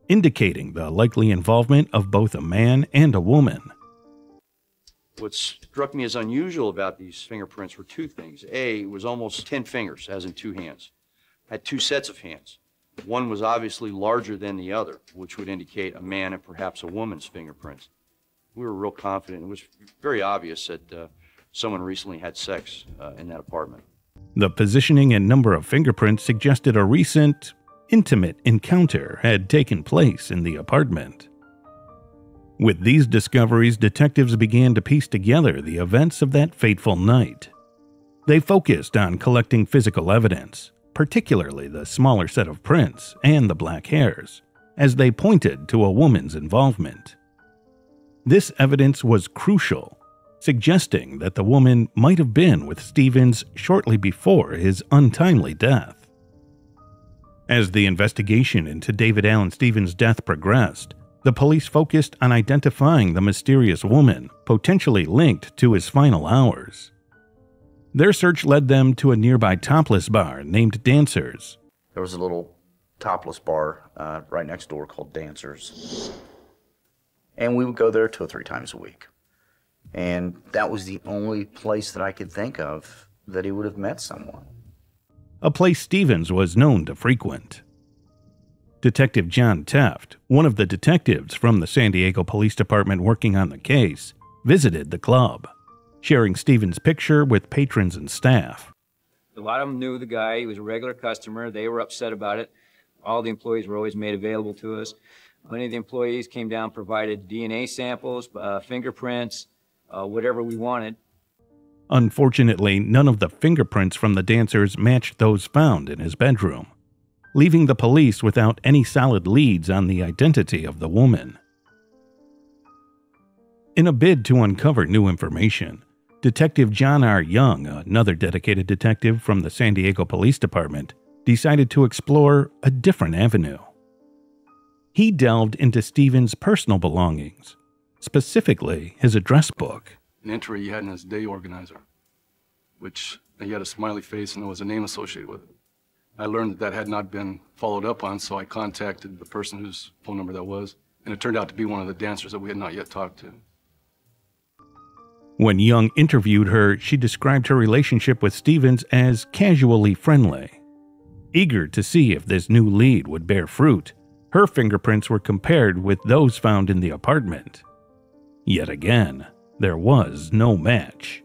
indicating the likely involvement of both a man and a woman. What struck me as unusual about these fingerprints were two things. A, it was almost 10 fingers, as in two hands. Had two sets of hands. One was obviously larger than the other, which would indicate a man and perhaps a woman's fingerprints. We were real confident. It was very obvious that uh, someone recently had sex uh, in that apartment. The positioning and number of fingerprints suggested a recent, intimate encounter had taken place in the apartment. With these discoveries, detectives began to piece together the events of that fateful night. They focused on collecting physical evidence, particularly the smaller set of prints and the black hairs, as they pointed to a woman's involvement. This evidence was crucial, suggesting that the woman might have been with Stevens shortly before his untimely death. As the investigation into David Allen Stevens' death progressed, the police focused on identifying the mysterious woman potentially linked to his final hours. Their search led them to a nearby topless bar named Dancers. There was a little topless bar uh, right next door called Dancers. And we would go there two or three times a week. And that was the only place that I could think of that he would have met someone. A place Stevens was known to frequent. Detective John Teft, one of the detectives from the San Diego Police Department working on the case, visited the club, sharing Stevens' picture with patrons and staff. A lot of them knew the guy. He was a regular customer. They were upset about it. All the employees were always made available to us. Many of the employees came down, provided DNA samples, uh, fingerprints, uh, whatever we wanted. Unfortunately, none of the fingerprints from the dancers matched those found in his bedroom leaving the police without any solid leads on the identity of the woman. In a bid to uncover new information, Detective John R. Young, another dedicated detective from the San Diego Police Department, decided to explore a different avenue. He delved into Stevens' personal belongings, specifically his address book. An entry he had in his day organizer, which he had a smiley face and there was a name associated with it. I learned that that had not been followed up on, so I contacted the person whose phone number that was, and it turned out to be one of the dancers that we had not yet talked to. When Young interviewed her, she described her relationship with Stevens as casually friendly. Eager to see if this new lead would bear fruit, her fingerprints were compared with those found in the apartment. Yet again, there was no match.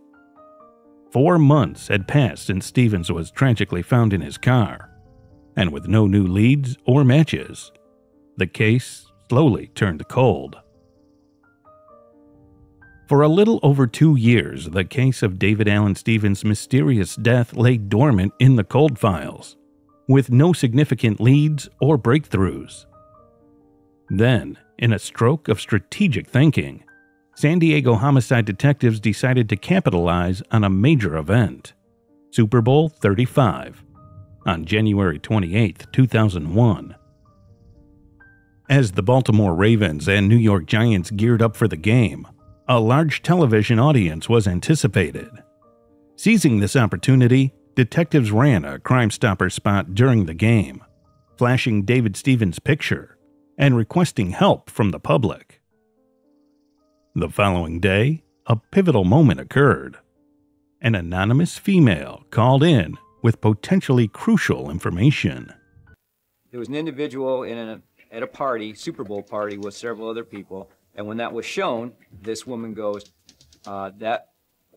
Four months had passed since Stevens was tragically found in his car, and with no new leads or matches, the case slowly turned cold. For a little over two years, the case of David Allen Stevens' mysterious death lay dormant in the cold files, with no significant leads or breakthroughs. Then, in a stroke of strategic thinking, San Diego homicide detectives decided to capitalize on a major event Super Bowl 35 on January 28, 2001. As the Baltimore Ravens and New York Giants geared up for the game, a large television audience was anticipated. Seizing this opportunity, detectives ran a Crime Stopper spot during the game, flashing David Stevens' picture and requesting help from the public. The following day, a pivotal moment occurred. An anonymous female called in with potentially crucial information. There was an individual in a, at a party, Super Bowl party, with several other people, and when that was shown, this woman goes, uh, "That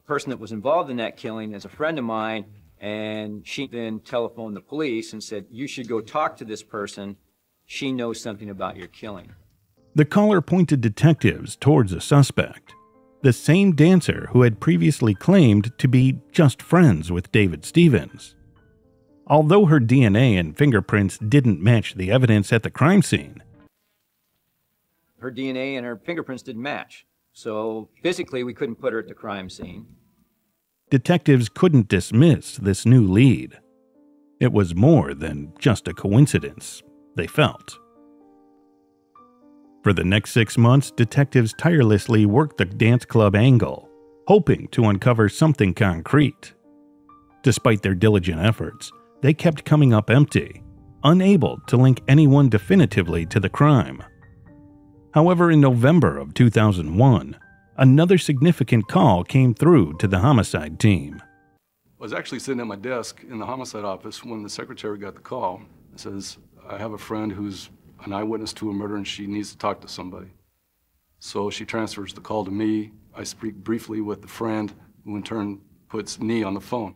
person that was involved in that killing is a friend of mine," and she then telephoned the police and said, "You should go talk to this person. She knows something about your killing." The caller pointed detectives towards a suspect, the same dancer who had previously claimed to be just friends with David Stevens. Although her DNA and fingerprints didn't match the evidence at the crime scene, her DNA and her fingerprints didn't match. So physically, we couldn't put her at the crime scene. detectives couldn't dismiss this new lead. It was more than just a coincidence, they felt. For the next six months, detectives tirelessly worked the dance club angle, hoping to uncover something concrete. Despite their diligent efforts, they kept coming up empty, unable to link anyone definitively to the crime. However, in November of 2001, another significant call came through to the homicide team. I was actually sitting at my desk in the homicide office when the secretary got the call. It says, I have a friend who's an eyewitness to a murder and she needs to talk to somebody. So she transfers the call to me. I speak briefly with the friend, who in turn puts me on the phone.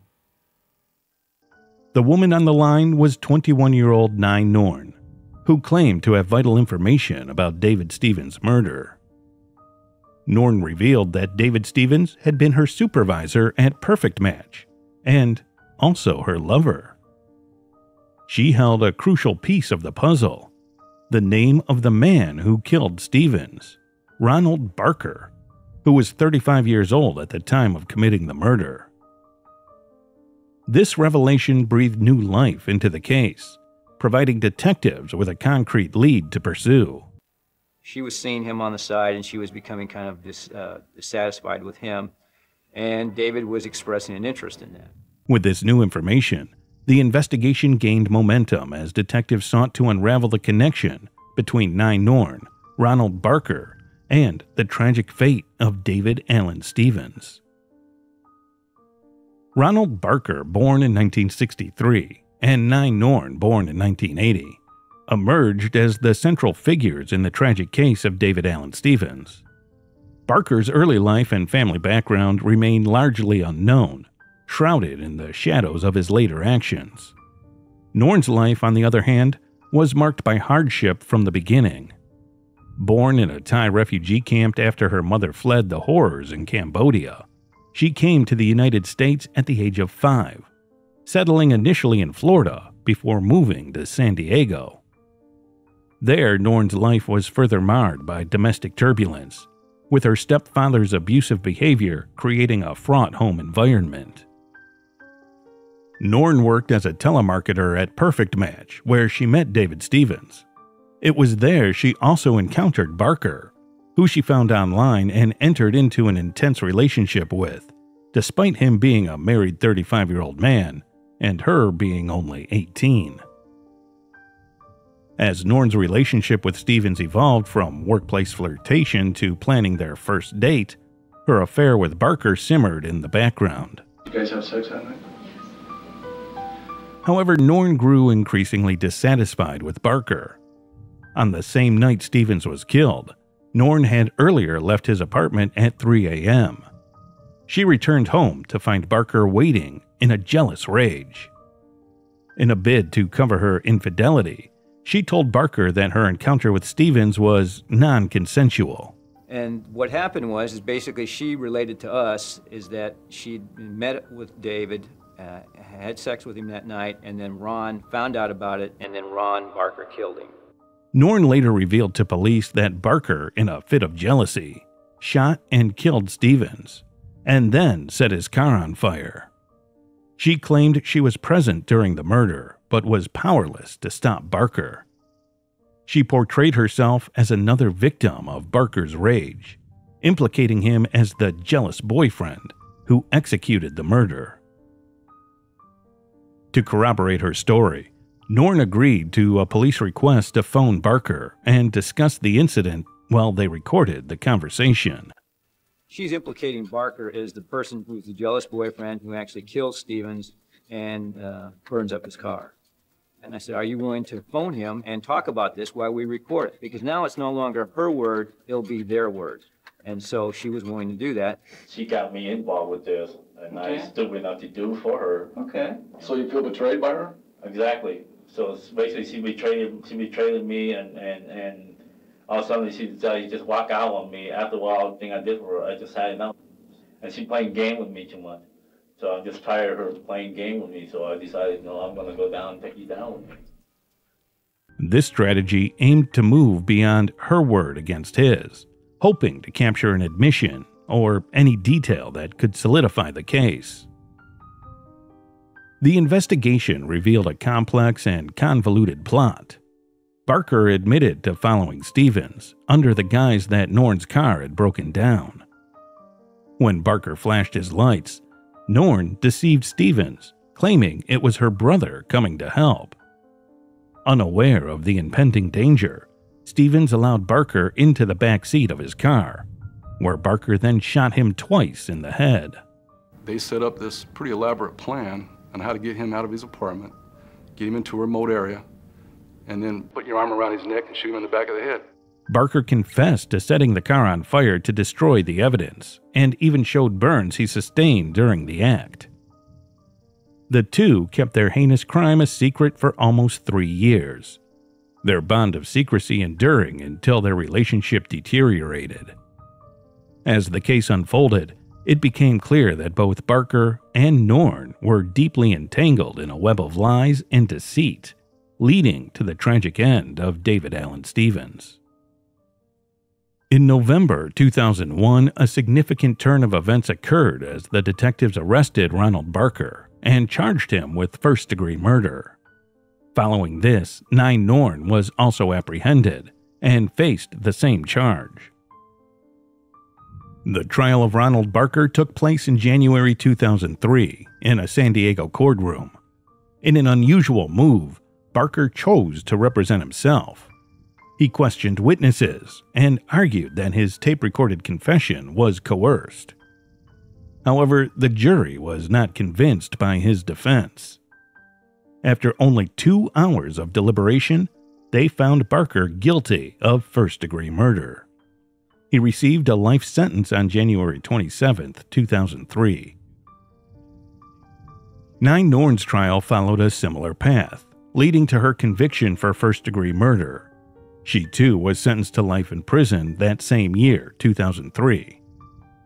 The woman on the line was 21 year old Nye Norn, who claimed to have vital information about David Stevens' murder. Norn revealed that David Stevens had been her supervisor at Perfect Match and also her lover. She held a crucial piece of the puzzle the name of the man who killed Stevens, Ronald Barker, who was 35 years old at the time of committing the murder. This revelation breathed new life into the case, providing detectives with a concrete lead to pursue. She was seeing him on the side and she was becoming kind of dis, uh, dissatisfied with him. And David was expressing an interest in that. With this new information, the investigation gained momentum as detectives sought to unravel the connection between Nye Norn, Ronald Barker, and the tragic fate of David Allen Stevens. Ronald Barker, born in 1963, and Nye Norn, born in 1980, emerged as the central figures in the tragic case of David Allen Stevens. Barker's early life and family background remain largely unknown, shrouded in the shadows of his later actions. Norn's life, on the other hand, was marked by hardship from the beginning. Born in a Thai refugee camp after her mother fled the horrors in Cambodia, she came to the United States at the age of five, settling initially in Florida before moving to San Diego. There, Norn's life was further marred by domestic turbulence, with her stepfather's abusive behavior creating a fraught home environment. Norn worked as a telemarketer at Perfect Match, where she met David Stevens. It was there she also encountered Barker, who she found online and entered into an intense relationship with, despite him being a married 35 year old man and her being only 18. As Norn's relationship with Stevens evolved from workplace flirtation to planning their first date, her affair with Barker simmered in the background. You guys have sex that night? However, Norn grew increasingly dissatisfied with Barker. On the same night Stevens was killed, Norn had earlier left his apartment at 3 a.m. She returned home to find Barker waiting in a jealous rage. In a bid to cover her infidelity, she told Barker that her encounter with Stevens was non consensual. And what happened was, is basically she related to us is that she'd met with David, uh, had sex with him that night, and then Ron found out about it, and then Ron Barker killed him. Norn later revealed to police that Barker, in a fit of jealousy, shot and killed Stevens, and then set his car on fire. She claimed she was present during the murder, but was powerless to stop Barker. She portrayed herself as another victim of Barker's rage, implicating him as the jealous boyfriend who executed the murder. To corroborate her story, Norn agreed to a police request to phone Barker and discuss the incident while they recorded the conversation. She's implicating Barker as the person who's the jealous boyfriend who actually kills Stevens and uh, burns up his car. And I said, Are you willing to phone him and talk about this while we record it? Because now it's no longer her word, it'll be their word. And so she was willing to do that. She got me involved with this, and I Okay. stood enough to do for her. Okay. So you feel betrayed by her? Exactly. So basically, she betrayed, she betrayed me, and, and, and all of a sudden she decided to just walk out on me. After all the thing I did for her, I just had enough. And she playing game with me too much. So I'm just tired of her playing game with me, so I decided, no, I'm gonna go down and take you down. This strategy aimed to move beyond her word against his, hoping to capture an admission or any detail that could solidify the case. The investigation revealed a complex and convoluted plot. Barker admitted to following Stevens under the guise that Norn's car had broken down. When Barker flashed his lights, Norn deceived Stevens, claiming it was her brother coming to help. Unaware of the impending danger, Stevens allowed Barker into the back seat of his car, where Barker then shot him twice in the head. They set up this pretty elaborate plan on how to get him out of his apartment, get him into a remote area, and then put your arm around his neck and shoot him in the back of the head. Barker confessed to setting the car on fire to destroy the evidence, and even showed burns he sustained during the act. The two kept their heinous crime a secret for almost three years, their bond of secrecy enduring until their relationship deteriorated. As the case unfolded, it became clear that both Barker and Norn were deeply entangled in a web of lies and deceit, leading to the tragic end of David Allen Stevens. In November 2001, a significant turn of events occurred as the detectives arrested Ronald Barker and charged him with first degree murder. Following this, Nine Norn was also apprehended and faced the same charge. The trial of Ronald Barker took place in January 2003 in a San Diego courtroom. In an unusual move, Barker chose to represent himself. He questioned witnesses and argued that his tape recorded confession was coerced. However, the jury was not convinced by his defense. After only two hours of deliberation, they found Barker guilty of first degree murder. He received a life sentence on January 27, 2003. Nine Norn's trial followed a similar path, leading to her conviction for first degree murder. She too was sentenced to life in prison that same year, 2003.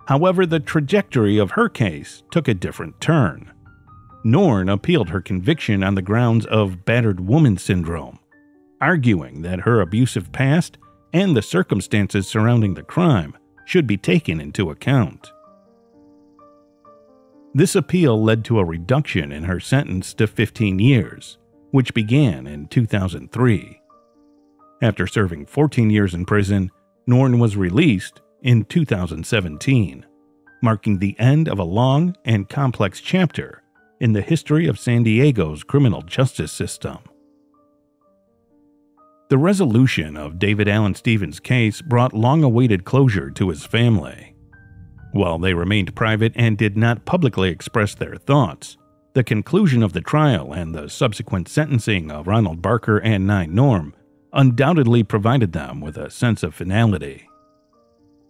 However, the trajectory of her case took a different turn. Norn appealed her conviction on the grounds of battered woman syndrome, arguing that her abusive past and the circumstances surrounding the crime should be taken into account. This appeal led to a reduction in her sentence to 15 years, which began in 2003. After serving 14 years in prison, Norn was released in 2017, marking the end of a long and complex chapter in the history of San Diego's criminal justice system. The resolution of David Allen Stevens' case brought long awaited closure to his family. While they remained private and did not publicly express their thoughts, the conclusion of the trial and the subsequent sentencing of Ronald Barker and Nine Norn undoubtedly provided them with a sense of finality.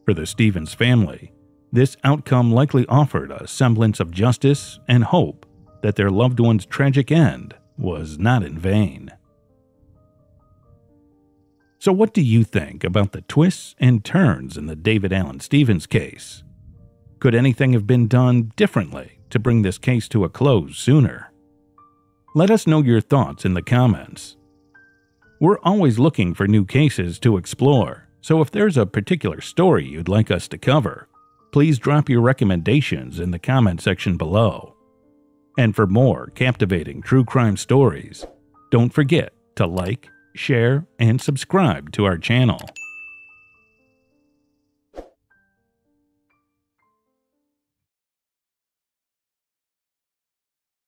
For the Stevens family, this outcome likely offered a semblance of justice and hope that their loved one's tragic end was not in vain. So, what do you think about the twists and turns in the David Allen Stevens case? Could anything have been done differently to bring this case to a close sooner? Let us know your thoughts in the comments. We're always looking for new cases to explore, so if there's a particular story you'd like us to cover, please drop your recommendations in the comment section below. And for more captivating true crime stories, don't forget to like, share, and subscribe to our channel.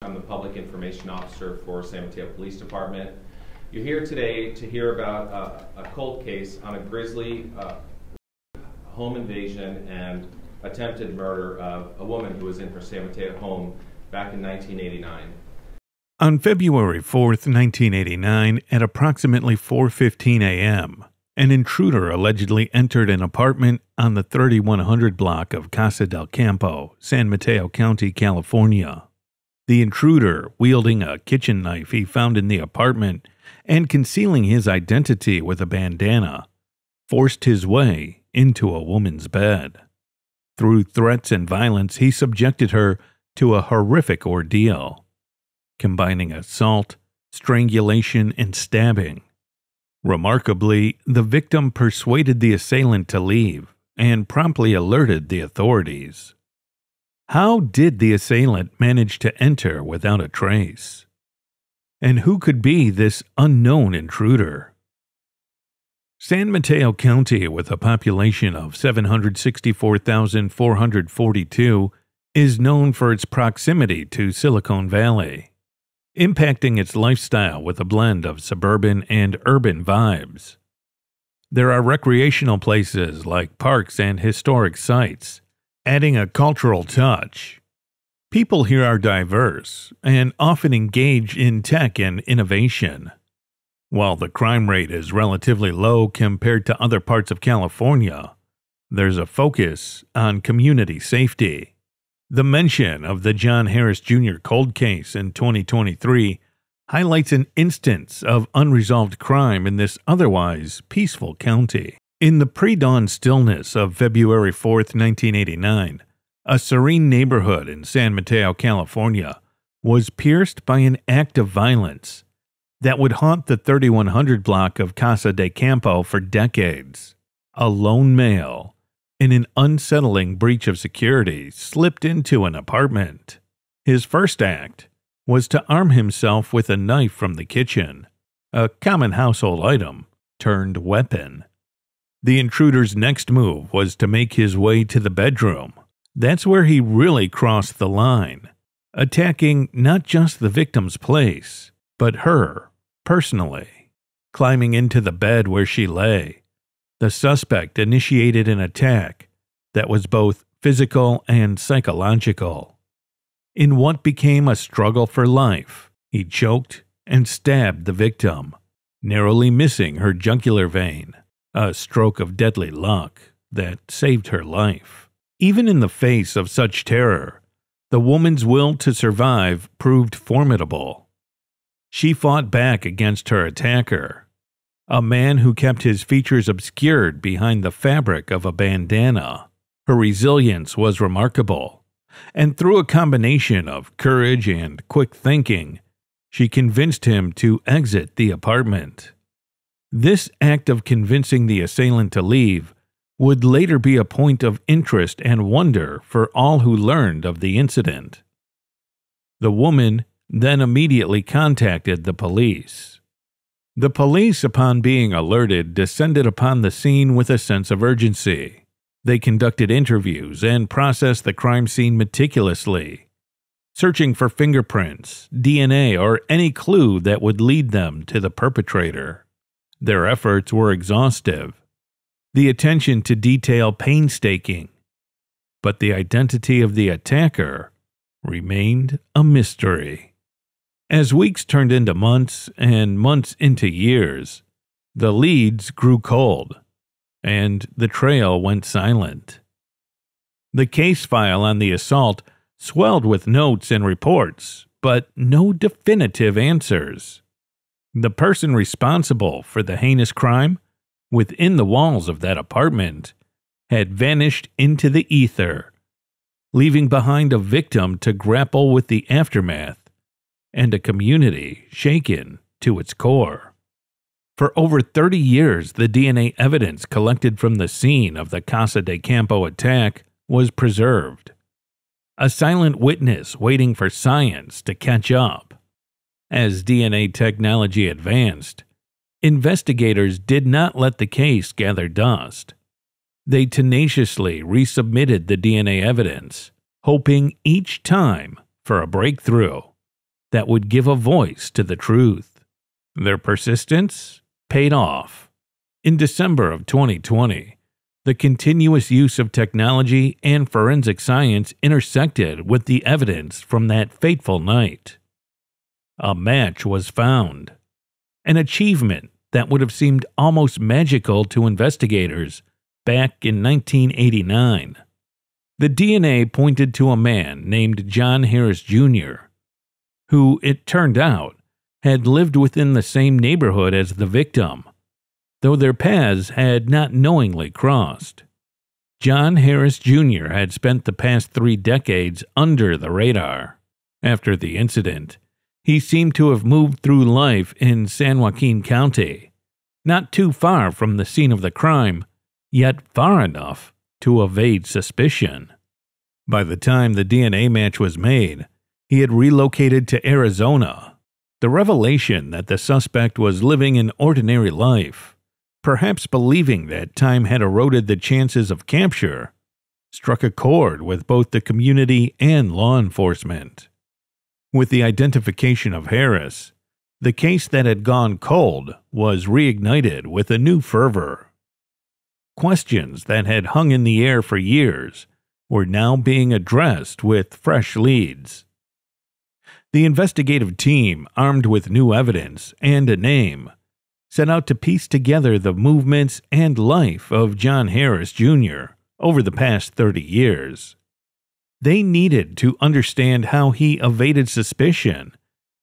I'm the Public Information Officer for San Mateo Police Department. You're here today to hear about uh, a cold case on a grisly uh, home invasion and attempted murder of a woman who was in her San Mateo home back in 1989. On February 4th, 1989, at approximately 4:15 a.m., an intruder allegedly entered an apartment on the 3100 block of Casa del Campo, San Mateo County, California. The intruder, wielding a kitchen knife he found in the apartment and concealing his identity with a bandana, forced his way into a woman's bed. Through threats and violence, he subjected her to a horrific ordeal, combining assault, strangulation, and stabbing. Remarkably, the victim persuaded the assailant to leave and promptly alerted the authorities. How did the assailant manage to enter without a trace? And who could be this unknown intruder? San Mateo County, with a population of 764,442, is known for its proximity to Silicon Valley, impacting its lifestyle with a blend of suburban and urban vibes. There are recreational places like parks and historic sites, adding a cultural touch. People here are diverse and often engage in tech and innovation. While the crime rate is relatively low compared to other parts of California, there's a focus on community safety. The mention of the John Harris Jr. cold case in 2023 highlights an instance of unresolved crime in this otherwise peaceful county. In the pre dawn stillness of February 4, 1989, a serene neighborhood in San Mateo, California, was pierced by an act of violence that would haunt the 3100 block of Casa de Campo for decades. A lone male, in an unsettling breach of security, slipped into an apartment. His first act was to arm himself with a knife from the kitchen, a common household item turned weapon. The intruder's next move was to make his way to the bedroom. That's where he really crossed the line, attacking not just the victim's place, but her personally. Climbing into the bed where she lay, the suspect initiated an attack that was both physical and psychological. In what became a struggle for life, he choked and stabbed the victim, narrowly missing her jugular vein, a stroke of deadly luck that saved her life. Even in the face of such terror, the woman's will to survive proved formidable. She fought back against her attacker, a man who kept his features obscured behind the fabric of a bandana. Her resilience was remarkable, and through a combination of courage and quick thinking, she convinced him to exit the apartment. This act of convincing the assailant to leave would later be a point of interest and wonder for all who learned of the incident. The woman then immediately contacted the police. The police, upon being alerted, descended upon the scene with a sense of urgency. They conducted interviews and processed the crime scene meticulously, searching for fingerprints, DNA, or any clue that would lead them to the perpetrator. Their efforts were exhaustive, the attention to detail painstaking, but the identity of the attacker remained a mystery. As weeks turned into months and months into years, the leads grew cold and the trail went silent. The case file on the assault swelled with notes and reports, but no definitive answers. The person responsible for the heinous crime within the walls of that apartment had vanished into the ether, leaving behind a victim to grapple with the aftermath and a community shaken to its core. For over 30 years, the DNA evidence collected from the scene of the Casa de Campo attack was preserved. A silent witness waiting for science to catch up. As DNA technology advanced, investigators did not let the case gather dust. They tenaciously resubmitted the DNA evidence, hoping each time for a breakthrough that would give a voice to the truth. Their persistence paid off. In December of 2020, the continuous use of technology and forensic science intersected with the evidence from that fateful night. A match was found, an achievement that would have seemed almost magical to investigators back in 1989. The DNA pointed to a man named John Harris Jr., who, it turned out, had lived within the same neighborhood as the victim, though their paths had not knowingly crossed. John Harris Jr. had spent the past three decades under the radar. After the incident, he seemed to have moved through life in San Joaquin County, not too far from the scene of the crime, yet far enough to evade suspicion. By the time the DNA match was made, he had relocated to Arizona. The revelation that the suspect was living an ordinary life, perhaps believing that time had eroded the chances of capture, struck a chord with both the community and law enforcement. With the identification of Harris, the case that had gone cold was reignited with a new fervor. Questions that had hung in the air for years were now being addressed with fresh leads. The investigative team, armed with new evidence and a name, set out to piece together the movements and life of John Harris Jr. over the past 30 years. They needed to understand how he evaded suspicion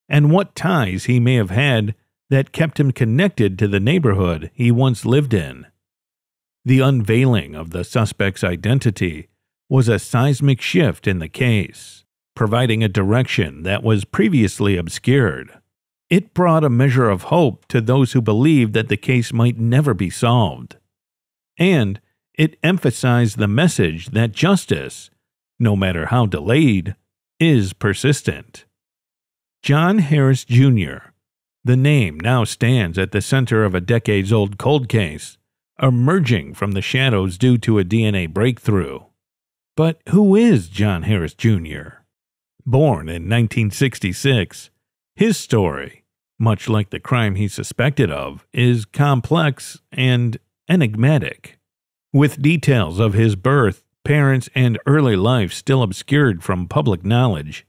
and what ties he may have had that kept him connected to the neighborhood he once lived in. The unveiling of the suspect's identity was a seismic shift in the case, providing a direction that was previously obscured. It brought a measure of hope to those who believed that the case might never be solved. And it emphasized the message that justice, no matter how delayed, is persistent. John Harris Jr., the name now stands at the center of a decades old cold case, emerging from the shadows due to a DNA breakthrough. But who is John Harris Jr.? Born in 1966, his story, much like the crime he's suspected of, is complex and enigmatic. With details of his birth, parents, and early life still obscured from public knowledge,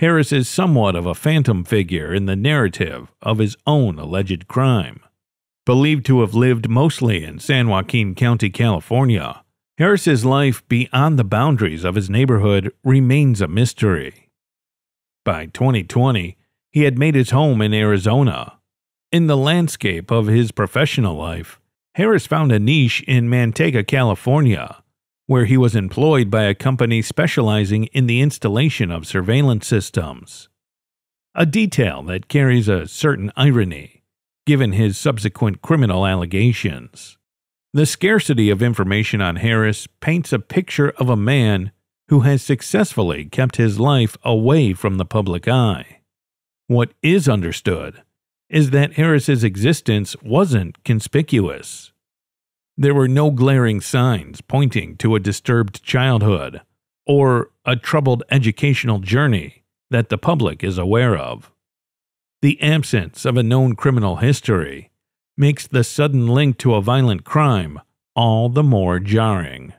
Harris is somewhat of a phantom figure in the narrative of his own alleged crime. Believed to have lived mostly in San Joaquin County, California, Harris's life beyond the boundaries of his neighborhood remains a mystery. By 2020, he had made his home in Arizona. In the landscape of his professional life, Harris found a niche in Manteca, California, where he was employed by a company specializing in the installation of surveillance systems. A detail that carries a certain irony, given his subsequent criminal allegations. The scarcity of information on Harris paints a picture of a man who has successfully kept his life away from the public eye. What is understood is that Harris's existence wasn't conspicuous. There were no glaring signs pointing to a disturbed childhood or a troubled educational journey that the public is aware of. The absence of a known criminal history makes the sudden link to a violent crime all the more jarring.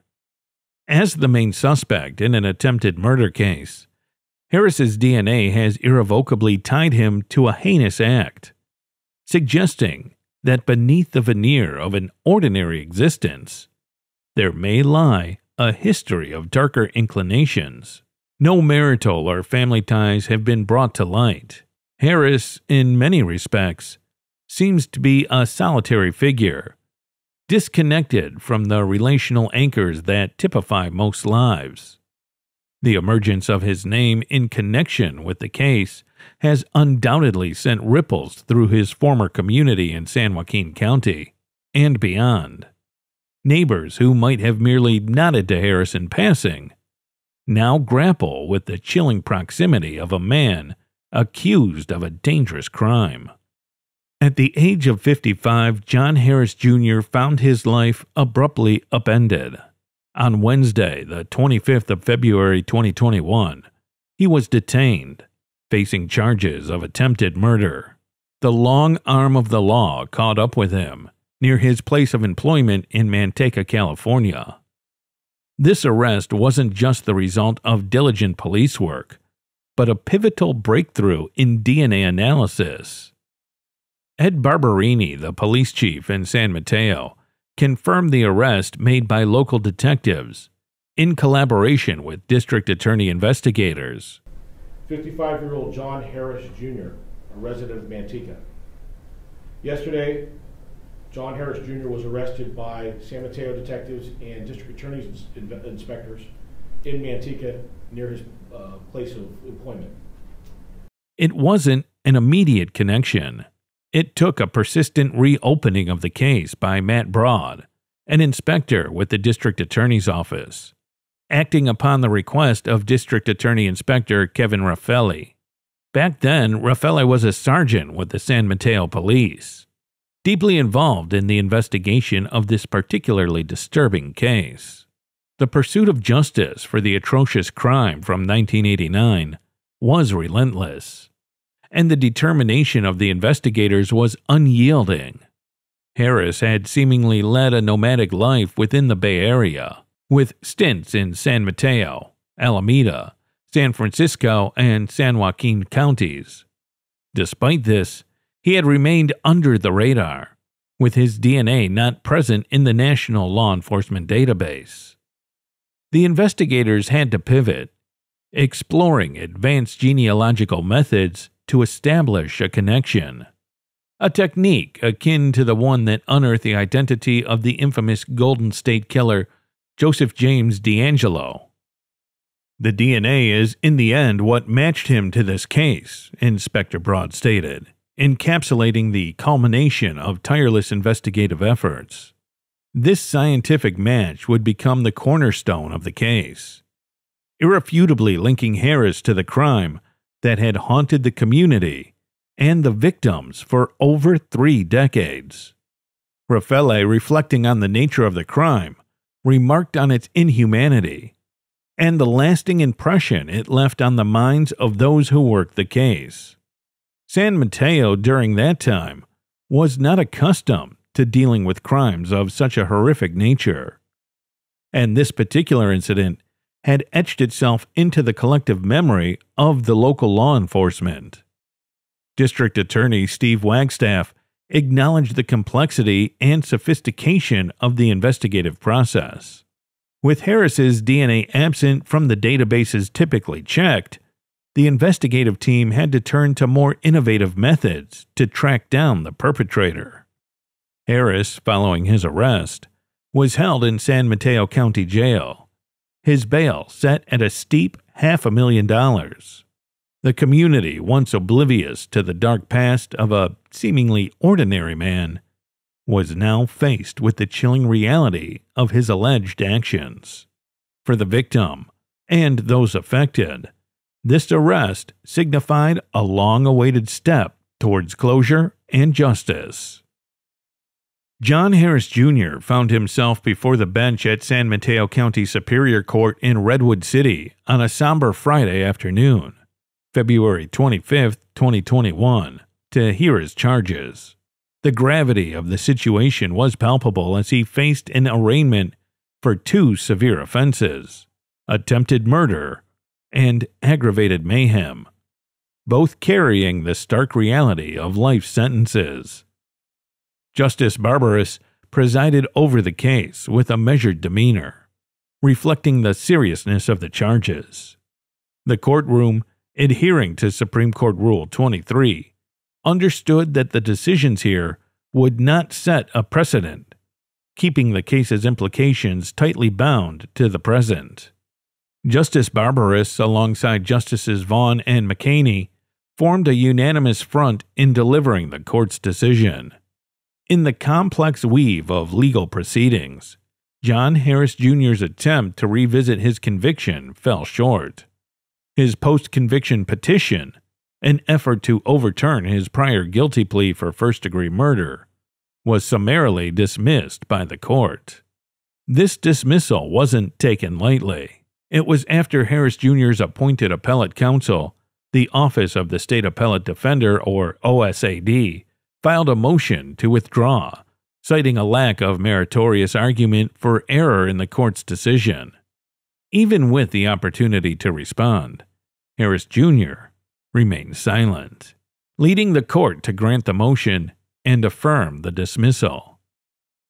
As the main suspect in an attempted murder case, Harris's DNA has irrevocably tied him to a heinous act, suggesting that beneath the veneer of an ordinary existence, there may lie a history of darker inclinations. No marital or family ties have been brought to light. Harris, in many respects, seems to be a solitary figure, disconnected from the relational anchors that typify most lives. The emergence of his name in connection with the case has undoubtedly sent ripples through his former community in San Joaquin County and beyond. Neighbors who might have merely nodded to Harris in passing now grapple with the chilling proximity of a man accused of a dangerous crime. At the age of 55, John Harris Jr. found his life abruptly upended. On Wednesday, the 25th of February 2021, he was detained, facing charges of attempted murder. The long arm of the law caught up with him near his place of employment in Manteca, California. This arrest wasn't just the result of diligent police work, but a pivotal breakthrough in DNA analysis. Ed Barberini, the police chief in San Mateo, confirmed the arrest made by local detectives in collaboration with district attorney investigators. 55 year old John Harris Jr., a resident of Manteca. Yesterday, John Harris Jr. was arrested by San Mateo detectives and district attorney's inspectors in Manteca near his uh, place of employment. It wasn't an immediate connection. It took a persistent reopening of the case by Matt Broad, an inspector with the district attorney's office, acting upon the request of District Attorney Inspector Kevin Raffelli. Back then, Raffelli was a sergeant with the San Mateo Police, deeply involved in the investigation of this particularly disturbing case. The pursuit of justice for the atrocious crime from 1989 was relentless and the determination of the investigators was unyielding. Harris had seemingly led a nomadic life within the Bay Area, with stints in San Mateo, Alameda, San Francisco, and San Joaquin counties. Despite this, he had remained under the radar, with his DNA not present in the National Law Enforcement Database. The investigators had to pivot, exploring advanced genealogical methods to establish a connection. A technique akin to the one that unearthed the identity of the infamous Golden State Killer Joseph James DeAngelo. The DNA is, in the end, what matched him to this case, Inspector Broad stated, encapsulating the culmination of tireless investigative efforts. This scientific match would become the cornerstone of the case, irrefutably linking Harris to the crime that had haunted the community and the victims for over three decades. Raffelli, reflecting on the nature of the crime, remarked on its inhumanity and the lasting impression it left on the minds of those who worked the case. San Mateo during that time was not accustomed to dealing with crimes of such a horrific nature. And this particular incident had etched itself into the collective memory of the local law enforcement. District Attorney Steve Wagstaff acknowledged the complexity and sophistication of the investigative process. With Harris's DNA absent from the databases typically checked, the investigative team had to turn to more innovative methods to track down the perpetrator. Harris, following his arrest, was held in San Mateo County Jail his bail set at a steep half a million dollars. The community, once oblivious to the dark past of a seemingly ordinary man, was now faced with the chilling reality of his alleged actions. For the victim and those affected, this arrest signified a long awaited step towards closure and justice. John Harris Jr. found himself before the bench at San Mateo County Superior Court in Redwood City on a somber Friday afternoon, February 25, 2021, to hear his charges. The gravity of the situation was palpable as he faced an arraignment for two severe offenses attempted murder and aggravated mayhem, both carrying the stark reality of life sentences. Justice Barberis presided over the case with a measured demeanor, reflecting the seriousness of the charges. The courtroom, adhering to Supreme Court Rule 23, understood that the decisions here would not set a precedent, keeping the case's implications tightly bound to the present. Justice Barberis, alongside Justices Vaughan and McHaney, formed a unanimous front in delivering the court's decision. In the complex weave of legal proceedings, John Harris Jr.'s attempt to revisit his conviction fell short. His post conviction petition, an effort to overturn his prior guilty plea for first degree murder, was summarily dismissed by the court. This dismissal wasn't taken lightly. It was after Harris Jr.'s appointed appellate counsel the Office of the State Appellate Defender, or OSAD, filed a motion to withdraw, citing a lack of meritorious argument for error in the court's decision. Even with the opportunity to respond, Harris Jr. remained silent, leading the court to grant the motion and affirm the dismissal.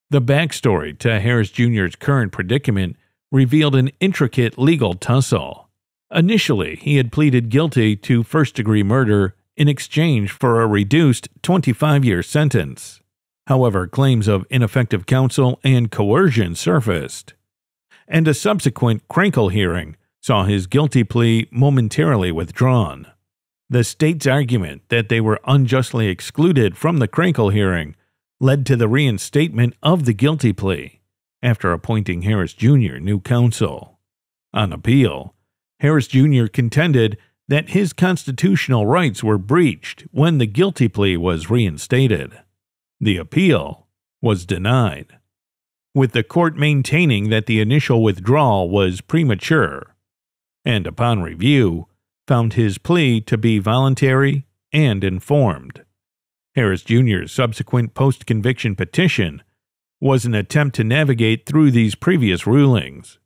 The backstory to Harris Jr.'s current predicament revealed an intricate legal tussle Initially, he had pleaded guilty to first degree murder in exchange for a reduced 25 year sentence. However, claims of ineffective counsel and coercion surfaced, and a subsequent Krankel hearing saw his guilty plea momentarily withdrawn. The state's argument that they were unjustly excluded from the Krankel hearing led to the reinstatement of the guilty plea after appointing Harris Jr. new counsel. On appeal, Harris Jr. contended that his constitutional rights were breached when the guilty plea was reinstated. The appeal was denied, with the court maintaining that the initial withdrawal was premature, and upon review, found his plea to be voluntary and informed. Harris Jr.'s subsequent post conviction petition was an attempt to navigate through these previous rulings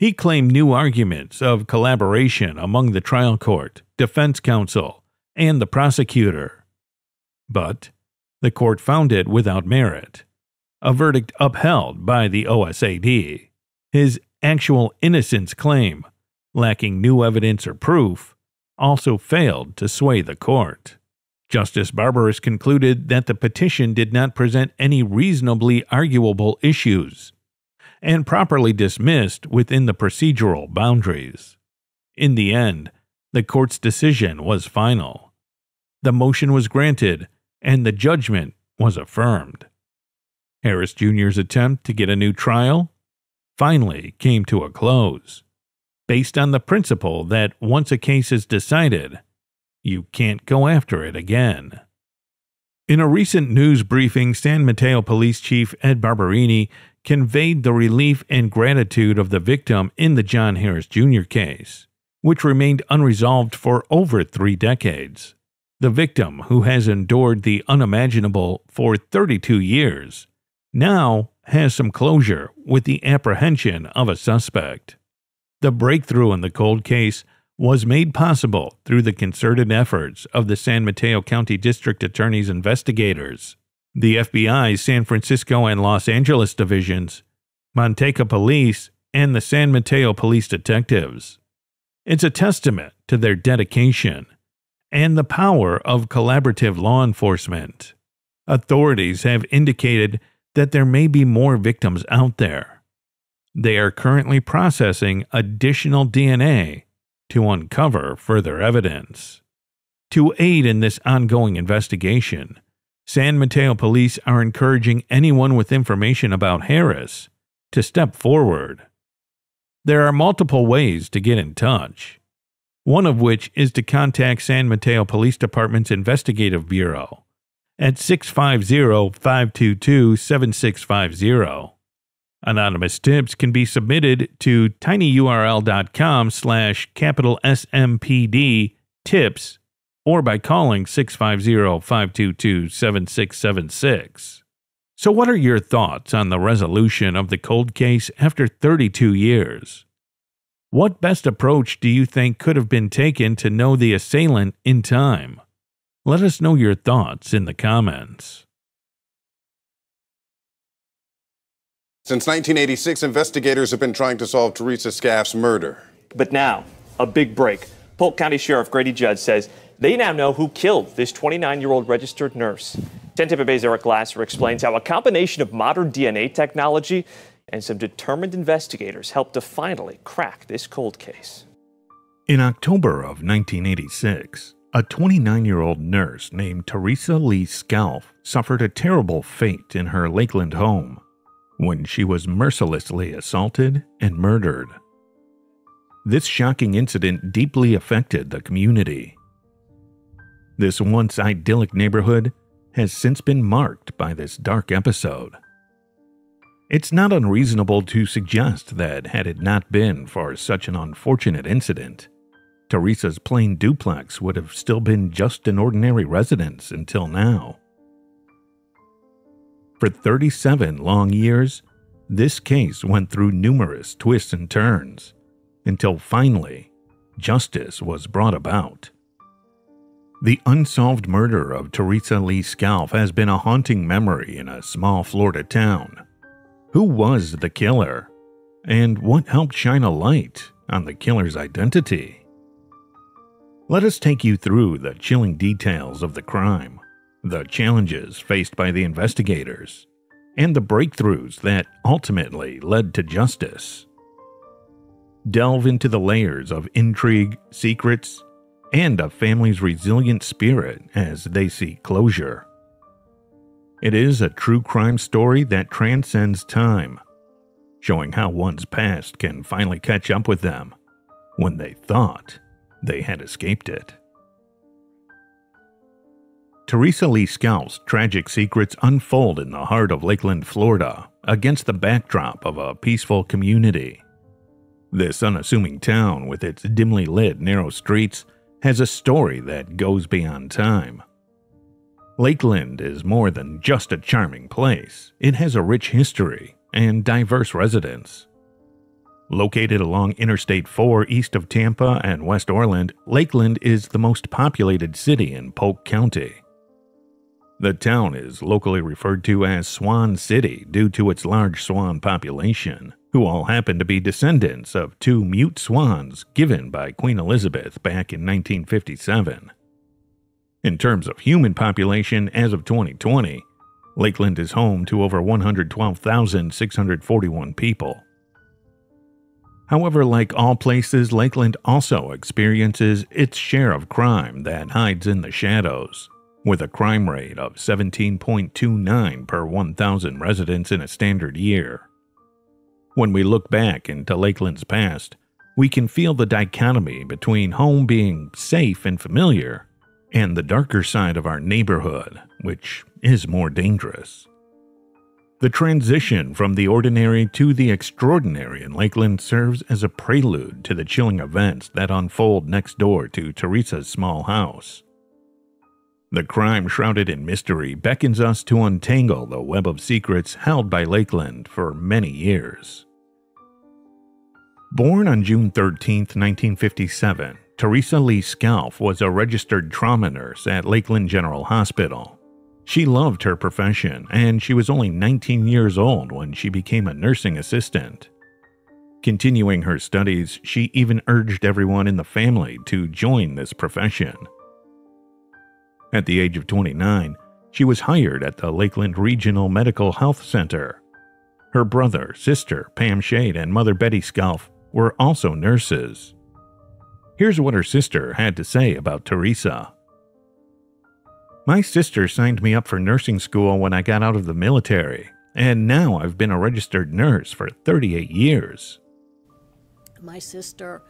he claimed new arguments of collaboration among the trial court, defense counsel, and the prosecutor. But the court found it without merit, a verdict upheld by the OSAD. His actual innocence claim, lacking new evidence or proof, also failed to sway the court. Justice Barberis concluded that the petition did not present any reasonably arguable issues and properly dismissed within the procedural boundaries. In the end, the court's decision was final. The motion was granted, and the judgment was affirmed. Harris Jr.'s attempt to get a new trial finally came to a close, based on the principle that once a case is decided, you can't go after it again. In a recent news briefing, San Mateo Police Chief Ed Barberini conveyed the relief and gratitude of the victim in the John Harris Jr. case, which remained unresolved for over three decades. The victim, who has endured the unimaginable for 32 years, now has some closure with the apprehension of a suspect. The breakthrough in the cold case was made possible through the concerted efforts of the San Mateo County District Attorney's investigators the FBI's San Francisco and Los Angeles divisions, Manteca Police, and the San Mateo Police Detectives. It's a testament to their dedication and the power of collaborative law enforcement. Authorities have indicated that there may be more victims out there. They are currently processing additional DNA to uncover further evidence. To aid in this ongoing investigation, San Mateo police are encouraging anyone with information about Harris to step forward. There are multiple ways to get in touch, one of which is to contact San Mateo Police Department's Investigative Bureau at 650-522-7650. Anonymous tips can be submitted to tinyurl.com slash capital SMPD tips or by calling 650 522 7676. So, what are your thoughts on the resolution of the cold case after 32 years? What best approach do you think could have been taken to know the assailant in time? Let us know your thoughts in the comments. Since 1986, investigators have been trying to solve Teresa Scalf's murder. But now, a big break. Polk County Sheriff Grady Judd says they now know who killed this 29 year old registered nurse. 10 Tampa Bay's Eric Glasser explains how a combination of modern DNA technology and some determined investigators helped to finally crack this cold case. In October of 1986, a 29 year old nurse named Teresa Lee Scalf suffered a terrible fate in her Lakeland home when she was mercilessly assaulted and murdered. This shocking incident deeply affected the community. This once idyllic neighborhood has since been marked by this dark episode. It's not unreasonable to suggest that had it not been for such an unfortunate incident, Teresa's plain duplex would have still been just an ordinary residence until now. For 37 long years, this case went through numerous twists and turns until finally justice was brought about. The unsolved murder of Teresa Lee Scalf has been a haunting memory in a small Florida town. Who was the killer? And what helped shine a light on the killer's identity? Let us take you through the chilling details of the crime, the challenges faced by the investigators, and the breakthroughs that ultimately led to justice. Delve into the layers of intrigue, secrets, and a family's resilient spirit as they seek closure. It is a true crime story that transcends time, showing how one's past can finally catch up with them when they thought they had escaped it. Teresa Lee Scalf's tragic secrets unfold in the heart of Lakeland, Florida, against the backdrop of a peaceful community. This unassuming town, with its dimly lit, narrow streets, has a story that goes beyond time. Lakeland is more than just a charming place, it has a rich history and diverse residents. Located along Interstate 4 east of Tampa and West Orlando, Lakeland is the most populated city in Polk County. The town is locally referred to as Swan City due to its large swan population, who all happen to be descendants of two mute swans given by Queen Elizabeth back in 1957. In terms of human population as of 2020, Lakeland is home to over 112,641 people. However, like all places, Lakeland also experiences its share of crime that hides in the shadows with a crime rate of 17.29 per 1,000 residents in a standard year. When we look back into Lakeland's past, we can feel the dichotomy between home being safe and familiar and the darker side of our neighborhood, which is more dangerous. The transition from the ordinary to the extraordinary in Lakeland serves as a prelude to the chilling events that unfold next door to Teresa's small house. The crime shrouded in mystery beckons us to untangle the web of secrets held by Lakeland for many years. Born on June 13, 1957, Teresa Lee Scalf was a registered trauma nurse at Lakeland General Hospital. She loved her profession, and she was only 19 years old when she became a nursing assistant. Continuing her studies, she even urged everyone in the family to join this profession. At the age of 29, she was hired at the Lakeland Regional Medical Health Center. Her brother, sister, Pam Shade, and mother Betty Scalf were also nurses. Here's what her sister had to say about Teresa. My sister signed me up for nursing school when I got out of the military, and now I've been a registered nurse for 38 years. My sister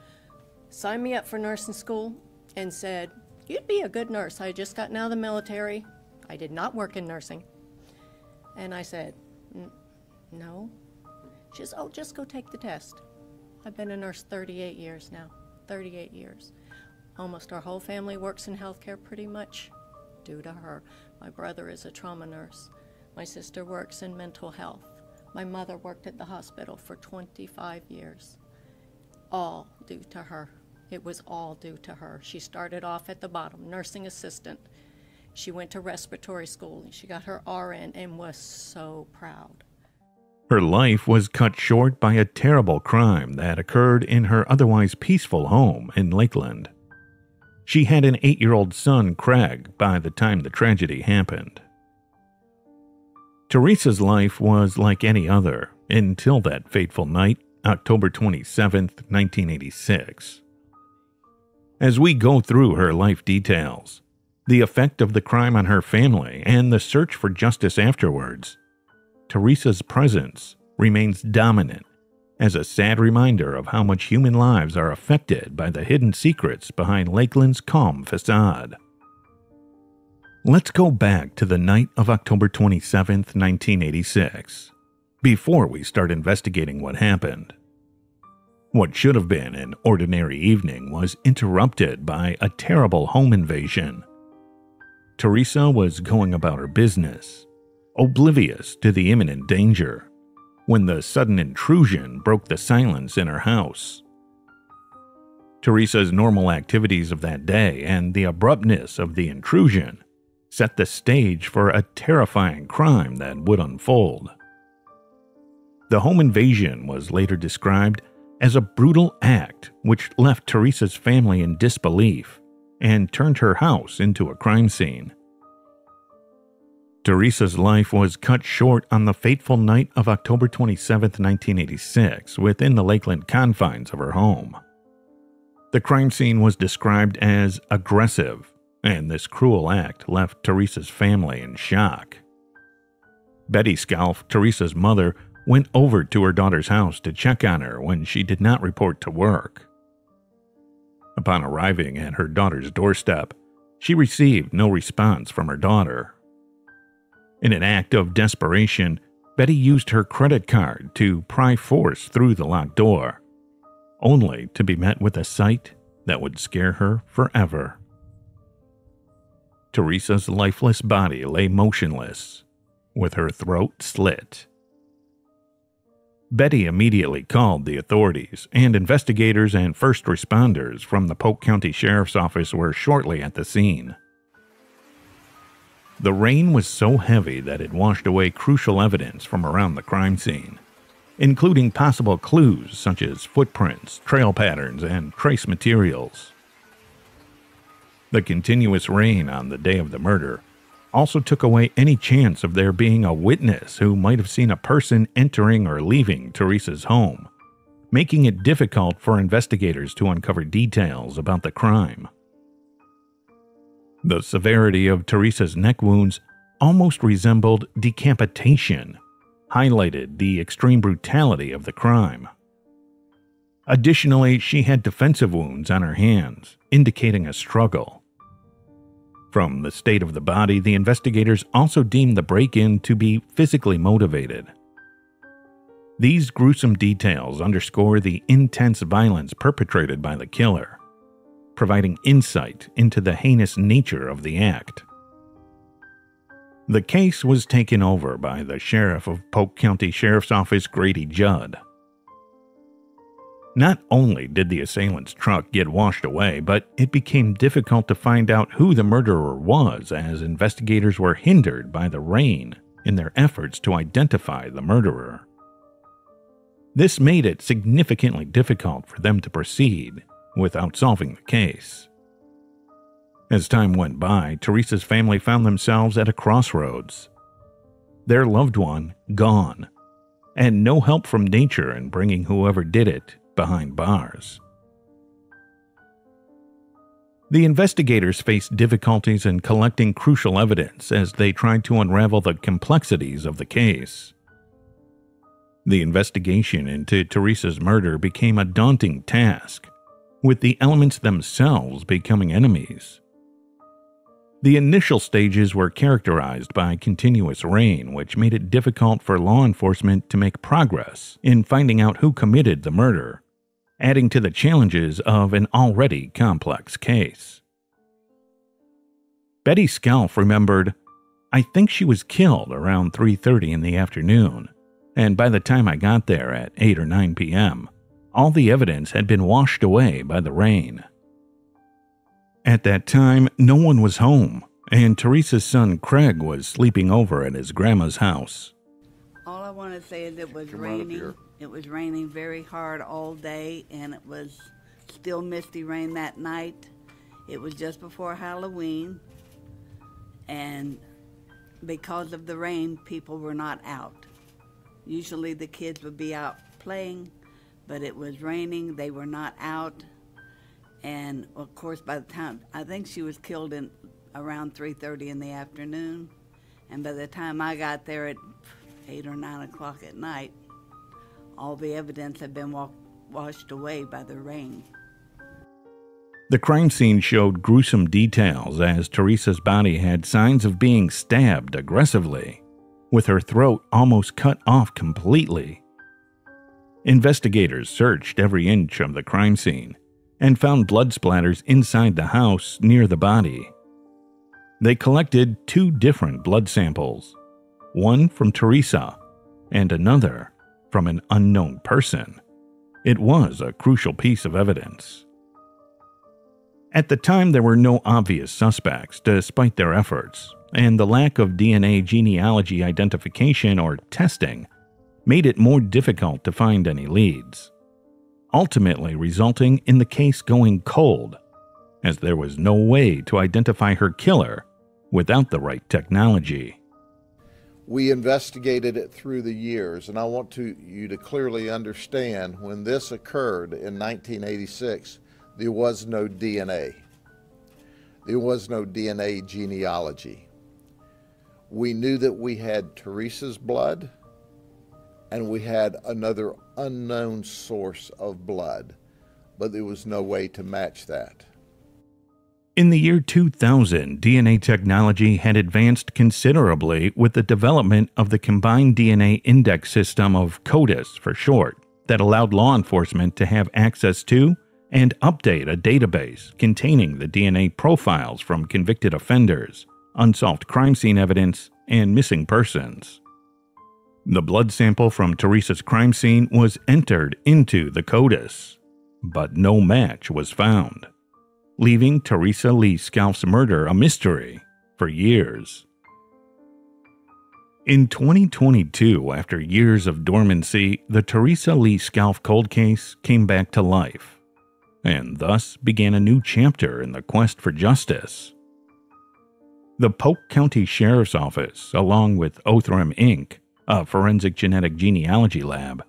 signed me up for nursing school and said, You'd be a good nurse. I just gotten out of the military. I did not work in nursing. And I said, No. She says, Oh, just go take the test. I've been a nurse 38 years now. 38 years. Almost our whole family works in healthcare pretty much due to her. My brother is a trauma nurse. My sister works in mental health. My mother worked at the hospital for 25 years. All due to her. It was all due to her. She started off at the bottom, nursing assistant. She went to respiratory school and she got her RN and was so proud. Her life was cut short by a terrible crime that occurred in her otherwise peaceful home in Lakeland. She had an eight year old son, Craig, by the time the tragedy happened. Teresa's life was like any other until that fateful night, October 27, 1986. As we go through her life details, the effect of the crime on her family, and the search for justice afterwards, Teresa's presence remains dominant as a sad reminder of how much human lives are affected by the hidden secrets behind Lakeland's calm facade. Let's go back to the night of October 27, 1986, before we start investigating what happened. What should have been an ordinary evening was interrupted by a terrible home invasion. Teresa was going about her business, oblivious to the imminent danger, when the sudden intrusion broke the silence in her house. Teresa's normal activities of that day and the abruptness of the intrusion set the stage for a terrifying crime that would unfold. The home invasion was later described as a brutal act which left Teresa's family in disbelief and turned her house into a crime scene. Teresa's life was cut short on the fateful night of October 27, 1986, within the Lakeland confines of her home. The crime scene was described as aggressive and this cruel act left Teresa's family in shock. Betty Scalf, Teresa's mother, went over to her daughter's house to check on her when she did not report to work. Upon arriving at her daughter's doorstep, she received no response from her daughter. In an act of desperation, Betty used her credit card to pry force through the locked door, only to be met with a sight that would scare her forever. Teresa's lifeless body lay motionless, with her throat slit. Betty immediately called the authorities, and investigators and first responders from the Polk County Sheriff's Office were shortly at the scene. The rain was so heavy that it washed away crucial evidence from around the crime scene, including possible clues such as footprints, trail patterns, and trace materials. The continuous rain on the day of the murder also took away any chance of there being a witness who might have seen a person entering or leaving Teresa's home, making it difficult for investigators to uncover details about the crime. The severity of Teresa's neck wounds almost resembled decapitation, highlighted the extreme brutality of the crime. Additionally, she had defensive wounds on her hands, indicating a struggle. From the state of the body, the investigators also deemed the break in to be physically motivated. These gruesome details underscore the intense violence perpetrated by the killer, providing insight into the heinous nature of the act. The case was taken over by the sheriff of Polk County Sheriff's Office, Grady Judd. Not only did the assailant's truck get washed away, but it became difficult to find out who the murderer was as investigators were hindered by the rain in their efforts to identify the murderer. This made it significantly difficult for them to proceed without solving the case. As time went by, Teresa's family found themselves at a crossroads. Their loved one gone, and no help from nature in bringing whoever did it behind bars. The investigators faced difficulties in collecting crucial evidence as they tried to unravel the complexities of the case. The investigation into Teresa's murder became a daunting task, with the elements themselves becoming enemies. The initial stages were characterized by continuous rain, which made it difficult for law enforcement to make progress in finding out who committed the murder adding to the challenges of an already complex case. Betty Scalf remembered, I think she was killed around 3:30 in the afternoon, and by the time I got there at 8 or 9 p.m., all the evidence had been washed away by the rain. At that time, no one was home, and Teresa's son Craig was sleeping over at his grandma's house. I want to say is it was raining it was raining very hard all day, and it was still misty rain that night. It was just before Halloween, and because of the rain, people were not out. Usually the kids would be out playing, but it was raining. They were not out. And of course, by the time I think she was killed in around 3:30 in the afternoon, and by the time I got there at eight or nine o'clock at night, all the evidence had been wa- washed away by the rain. The crime scene showed gruesome details as Teresa's body had signs of being stabbed aggressively, with her throat almost cut off completely. Investigators searched every inch of the crime scene and found blood splatters inside the house near the body. They collected two different blood samples, one from Teresa and another from an unknown person. It was a crucial piece of evidence. At the time, there were no obvious suspects, despite their efforts, and the lack of DNA genealogy identification or testing made it more difficult to find any leads, ultimately resulting in the case going cold, as there was no way to identify her killer without the right technology. We investigated it through the years, and I want to, you to clearly understand when this occurred in 1986, there was no DNA. There was no DNA genealogy. We knew that we had Teresa's blood and we had another unknown source of blood, but there was no way to match that. In the year 2000, DNA technology had advanced considerably with the development of the Combined DNA Index System of CODIS for short, that allowed law enforcement to have access to and update a database containing the DNA profiles from convicted offenders, unsolved crime scene evidence, and missing persons. The blood sample from Teresa's crime scene was entered into the CODIS, but no match was found, leaving Teresa Lee Scalf's murder a mystery for years. In 2022, after years of dormancy, the Teresa Lee Scalf cold case came back to life and thus began a new chapter in the quest for justice. The Polk County Sheriff's Office, along with Othram Inc., a forensic genetic genealogy lab,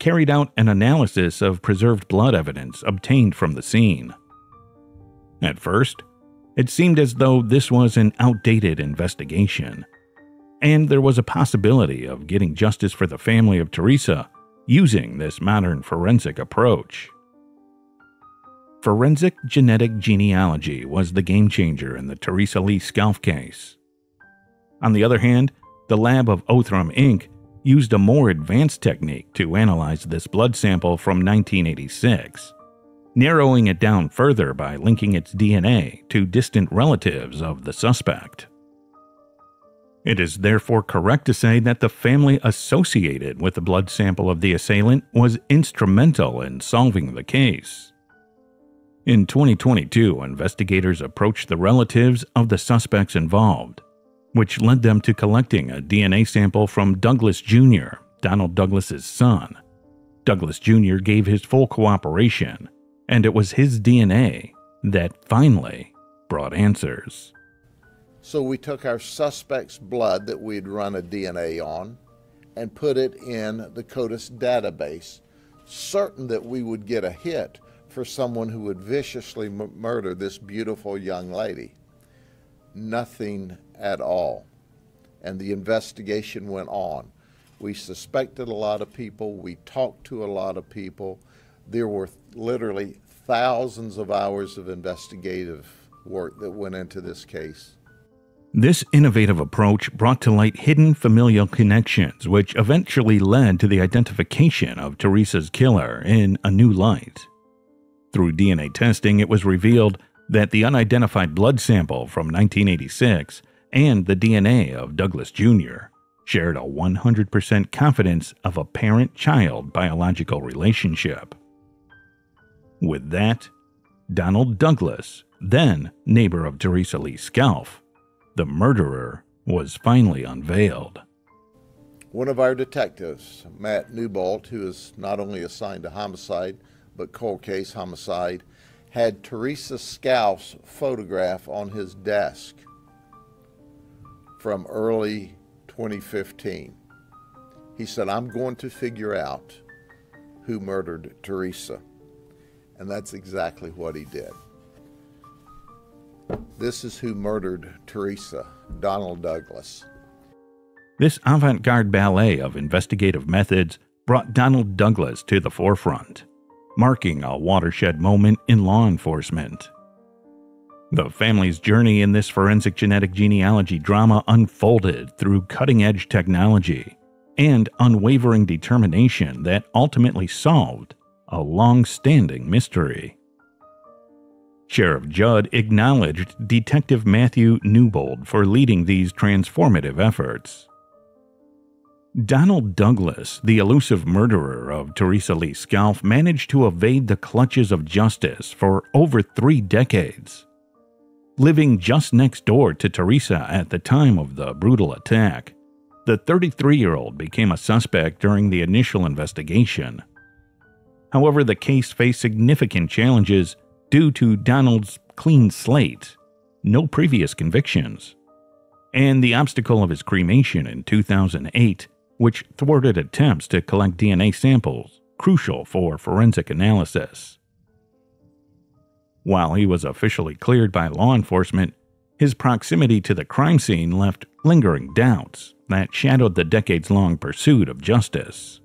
carried out an analysis of preserved blood evidence obtained from the scene. At first, it seemed as though this was an outdated investigation, and there was a possibility of getting justice for the family of Teresa using this modern forensic approach. Forensic genetic genealogy was the game changer in the Teresa Lee Scalf case. On the other hand, the lab of Othram Inc. used a more advanced technique to analyze this blood sample from 1986, narrowing it down further by linking its DNA to distant relatives of the suspect. It is therefore correct to say that the family associated with the blood sample of the assailant was instrumental in solving the case. In 2022, investigators approached the relatives of the suspects involved, which led them to collecting a DNA sample from Douglas Jr., Donald Douglas's son. Douglas Jr. gave his full cooperation, and it was his DNA that finally brought answers. So we took our suspect's blood that we'd run a DNA on and put it in the CODIS database, certain that we would get a hit for someone who would viciously murder this beautiful young lady. Nothing at all. And the investigation went on. We suspected a lot of people, we talked to a lot of people. There were literally thousands of hours of investigative work that went into this case. This innovative approach brought to light hidden familial connections, which eventually led to the identification of Teresa's killer in a new light. Through DNA testing, it was revealed that the unidentified blood sample from 1986 and the DNA of Douglas Jr. shared a 100% confidence of a parent child biological relationship. With that, Donald Douglas, then neighbor of Teresa Lee Scalf, the murderer, was finally unveiled. One of our detectives, Matt Newbold, who is not only assigned to homicide, but cold case homicide, had Teresa Scalf's photograph on his desk from early 2015. He said, I'm going to figure out who murdered Teresa. And that's exactly what he did. This is who murdered Teresa, Donald Douglas. This avant garde ballet of investigative methods brought Donald Douglas to the forefront, marking a watershed moment in law enforcement. The family's journey in this forensic genetic genealogy drama unfolded through cutting edge technology and unwavering determination that ultimately solved a long standing mystery. Sheriff Judd acknowledged Detective Matthew Newbold for leading these transformative efforts. Donald Douglas, the elusive murderer of Teresa Lee Scalf, managed to evade the clutches of justice for over three decades. Living just next door to Teresa at the time of the brutal attack, the 33 year old became a suspect during the initial investigation. However, the case faced significant challenges due to Donald's clean slate, no previous convictions, and the obstacle of his cremation in 2008 which thwarted attempts to collect DNA samples crucial for forensic analysis. While he was officially cleared by law enforcement, his proximity to the crime scene left lingering doubts that shadowed the decades long pursuit of justice.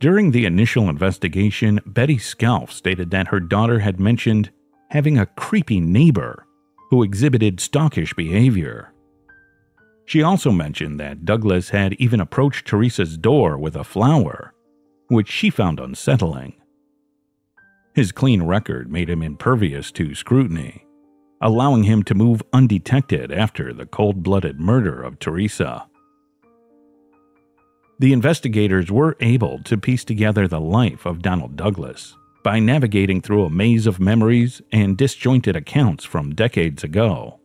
During the initial investigation, Betty Scalf stated that her daughter had mentioned having a creepy neighbor who exhibited stalkish behavior. She also mentioned that Douglas had even approached Teresa's door with a flower, which she found unsettling. His clean record made him impervious to scrutiny, allowing him to move undetected after the cold blooded murder of Teresa. The investigators were able to piece together the life of Donald Douglas by navigating through a maze of memories and disjointed accounts from decades ago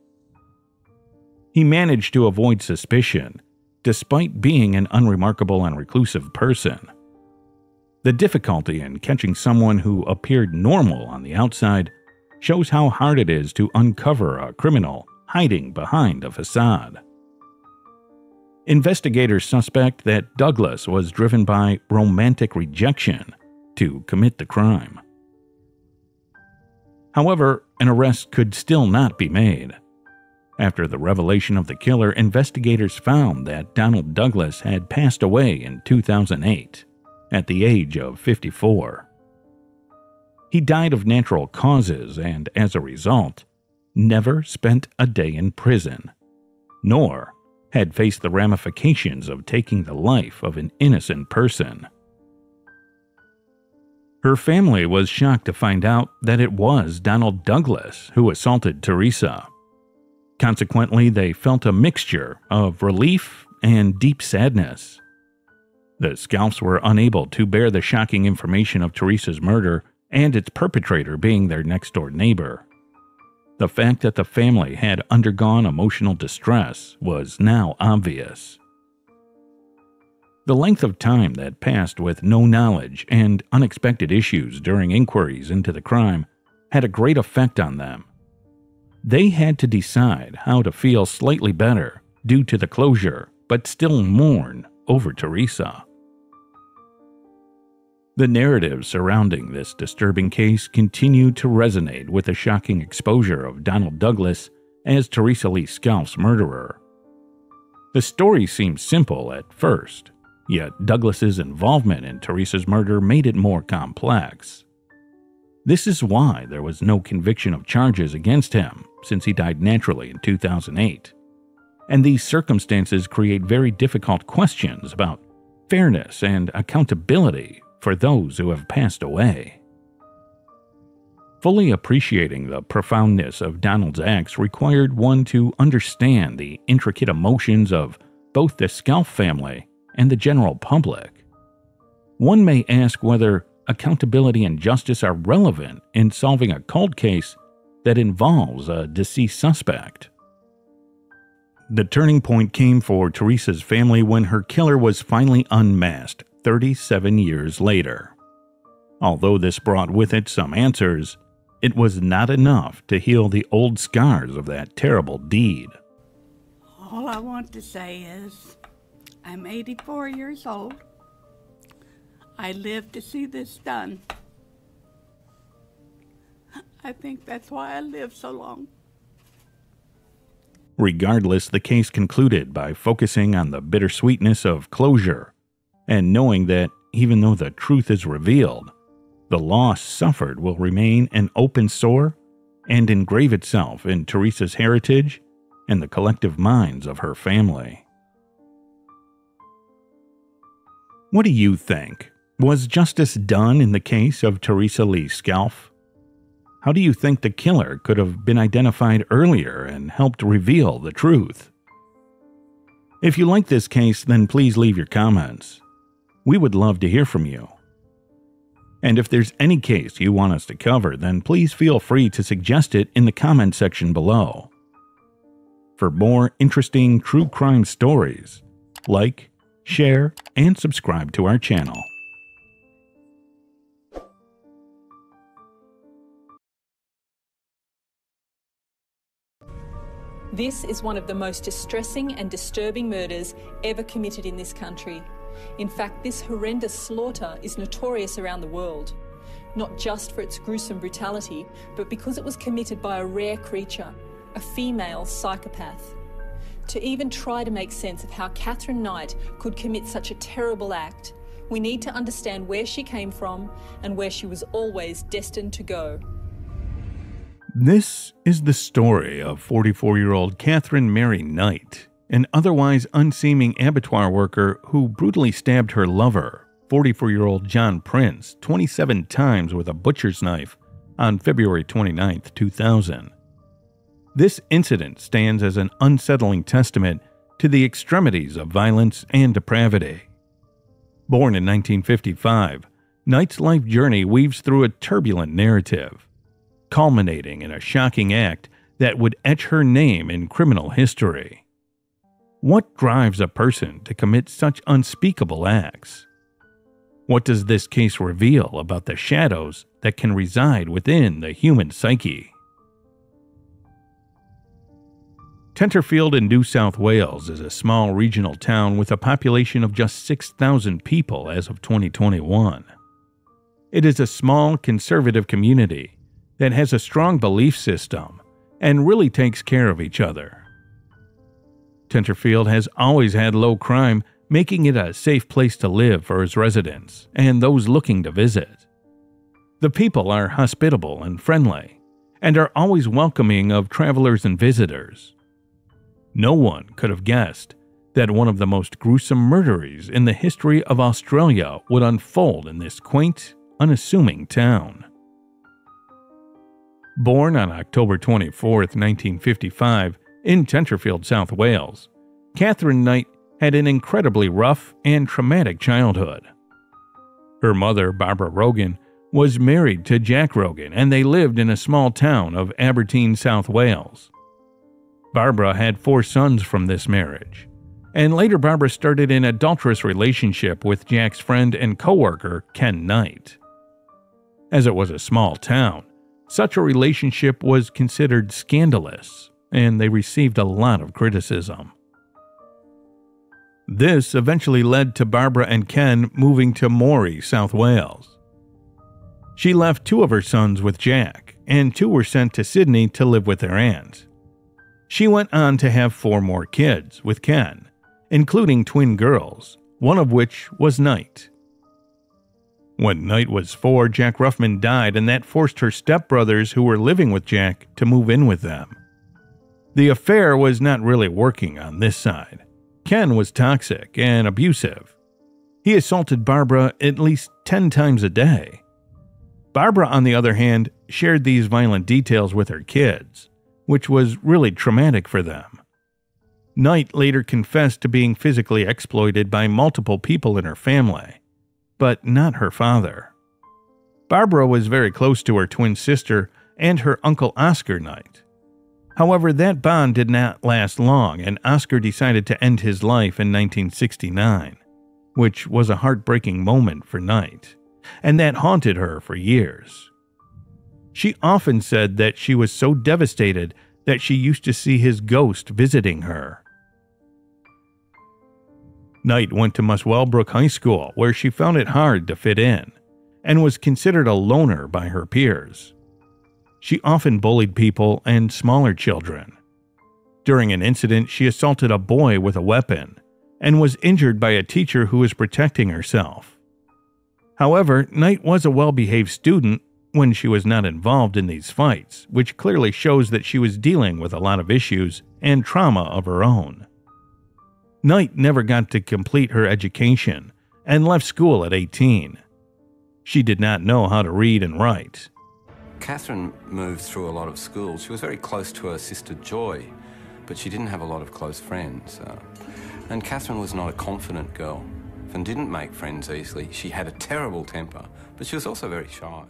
he managed to avoid suspicion, despite being an unremarkable and reclusive person. The difficulty in catching someone who appeared normal on the outside shows how hard it is to uncover a criminal hiding behind a facade. Investigators suspect that Douglas was driven by romantic rejection to commit the crime. However, an arrest could still not be made. After the revelation of the killer, investigators found that Donald Douglas had passed away in 2008 at the age of 54. He died of natural causes and, as a result, never spent a day in prison, nor had faced the ramifications of taking the life of an innocent person. Her family was shocked to find out that it was Donald Douglas who assaulted Teresa. Consequently, they felt a mixture of relief and deep sadness. The Scalfs were unable to bear the shocking information of Teresa's murder and its perpetrator being their next door neighbor. The fact that the family had undergone emotional distress was now obvious. The length of time that passed with no knowledge and unexpected issues during inquiries into the crime had a great effect on them they had to decide how to feel slightly better due to the closure, but still mourn over Teresa. The narrative surrounding this disturbing case continued to resonate with the shocking exposure of Donald Douglas as Teresa Lee Scalf's murderer. The story seemed simple at first, yet Douglas's involvement in Teresa's murder made it more complex. This is why there was no conviction of charges against him, since he died naturally in 2008. And these circumstances create very difficult questions about fairness and accountability for those who have passed away. Fully appreciating the profoundness of Donald's acts required one to understand the intricate emotions of both the Scalf family and the general public. One may ask whether accountability and justice are relevant in solving a cold case that involves a deceased suspect. The turning point came for Teresa's family when her killer was finally unmasked 37 years later. Although this brought with it some answers, it was not enough to heal the old scars of that terrible deed. All I want to say is I'm 84 years old. I lived to see this done. I think that's why I lived so long. Regardless, the case concluded by focusing on the bittersweetness of closure and knowing that even though the truth is revealed, the loss suffered will remain an open sore and engrave itself in Teresa's heritage and the collective minds of her family. What do you think? Was justice done in the case of Teresa Lee Scalf? How do you think the killer could have been identified earlier and helped reveal the truth? If you like this case, then please leave your comments. We would love to hear from you. And if there's any case you want us to cover, then please feel free to suggest it in the comment section below. For more interesting true crime stories, like, share, and subscribe to our channel. This is one of the most distressing and disturbing murders ever committed in this country. In fact, this horrendous slaughter is notorious around the world, not just for its gruesome brutality, but because it was committed by a rare creature, a female psychopath. To even try to make sense of how Katherine Knight could commit such a terrible act, we need to understand where she came from and where she was always destined to go. This is the story of 44 year old Katherine Mary Knight, an otherwise unseeming abattoir worker who brutally stabbed her lover, 44 year old John Prince, 27 times with a butcher's knife on February 29, 2000. This incident stands as an unsettling testament to the extremities of violence and depravity. Born in 1955, Knight's life journey weaves through a turbulent narrative culminating in a shocking act that would etch her name in criminal history. What drives a person to commit such unspeakable acts? What does this case reveal about the shadows that can reside within the human psyche? Tenterfield in New South Wales is a small regional town with a population of just 6,000 people as of 2021. It is a small conservative community that has a strong belief system and really takes care of each other. Tenterfield has always had low crime, making it a safe place to live for its residents and those looking to visit. The people are hospitable and friendly, and are always welcoming of travelers and visitors. No one could have guessed that one of the most gruesome murderies in the history of Australia would unfold in this quaint, unassuming town. Born on October 24, 1955, in Tenterfield, South Wales, Katherine Knight had an incredibly rough and traumatic childhood. Her mother, Barbara Rogan, was married to Jack Rogan and they lived in a small town of Aberdeen, South Wales. Barbara had four sons from this marriage, and later Barbara started an adulterous relationship with Jack's friend and coworker, Ken Knight. As it was a small town, such a relationship was considered scandalous, and they received a lot of criticism. This eventually led to Barbara and Ken moving to Moree, South Wales. She left two of her sons with Jack, and two were sent to Sydney to live with their aunt. She went on to have four more kids with Ken, including twin girls, one of which was Knight. When Knight was four, Jack Roughan died, and that forced her stepbrothers who were living with Jack to move in with them. The affair was not really working on this side. Ken was toxic and abusive. He assaulted Barbara at least 10 times a day. Barbara, on the other hand, shared these violent details with her kids, which was really traumatic for them. Knight later confessed to being physically exploited by multiple people in her family but not her father. Barbara was very close to her twin sister and her uncle Oscar Knight. However, that bond did not last long, and Oscar decided to end his life in 1969, which was a heartbreaking moment for Knight, and that haunted her for years. She often said that she was so devastated that she used to see his ghost visiting her. Knight went to Muswellbrook High School, where she found it hard to fit in and was considered a loner by her peers. She often bullied people and smaller children. During an incident, she assaulted a boy with a weapon and was injured by a teacher who was protecting herself. However, Knight was a well behaved student when she was not involved in these fights, which clearly shows that she was dealing with a lot of issues and trauma of her own. Knight never got to complete her education and left school at 18. She did not know how to read and write. Katherine moved through a lot of schools. She was very close to her sister Joy, but she didn't have a lot of close friends. Uh, and Katherine was not a confident girl and didn't make friends easily. She had a terrible temper, but she was also very shy.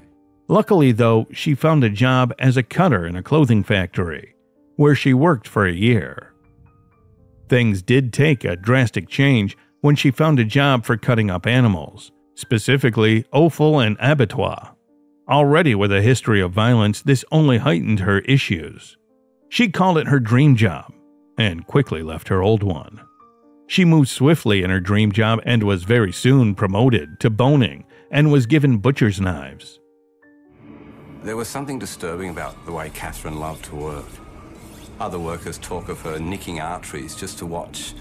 Luckily, though, she found a job as a cutter in a clothing factory, where she worked for a year. Things did take a drastic change when she found a job for cutting up animals, specifically offal and abattoir. Already with a history of violence, this only heightened her issues. She called it her dream job and quickly left her old one. She moved swiftly in her dream job and was very soon promoted to boning and was given butcher's knives. There was something disturbing about the way Katherine loved to work. Other workers talk of her nicking arteries just to watch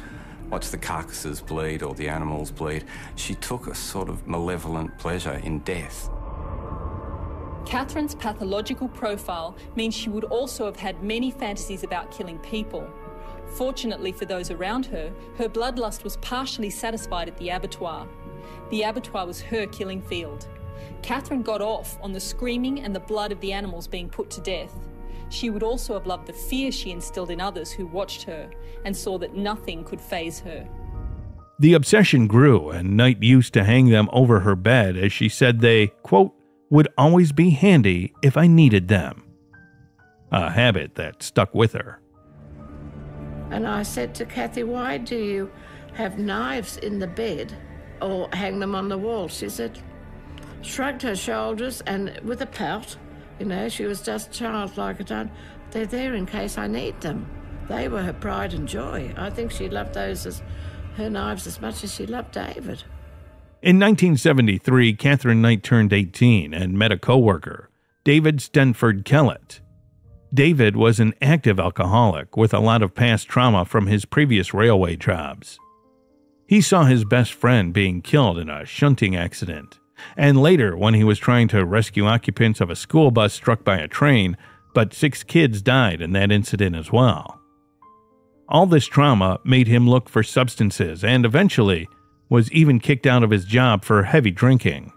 watch the carcasses bleed or the animals bleed. She took a sort of malevolent pleasure in death. Katherine's pathological profile means she would also have had many fantasies about killing people. Fortunately for those around her, her bloodlust was partially satisfied at the abattoir. The abattoir was her killing field. Catherine got off on the screaming and the blood of the animals being put to death. She would also have loved the fear she instilled in others who watched her and saw that nothing could faze her. The obsession grew, and Knight used to hang them over her bed as she said they, quote, would always be handy if I needed them. A habit that stuck with her. And I said to Kathy, Why do you have knives in the bed or hang them on the wall? She said, shrugged her shoulders and with a pout, you know, she was just childlike at time. They're there in case I need them. They were her pride and joy. I think she loved those as her knives as much as she loved David. In 1973, Katherine Knight turned 18 and met a coworker, David Stanford Kellett. David was an active alcoholic with a lot of past trauma from his previous railway jobs. He saw his best friend being killed in a shunting accident and later when he was trying to rescue occupants of a school bus struck by a train, but six kids died in that incident as well. All this trauma made him look for substances and eventually was even kicked out of his job for heavy drinking.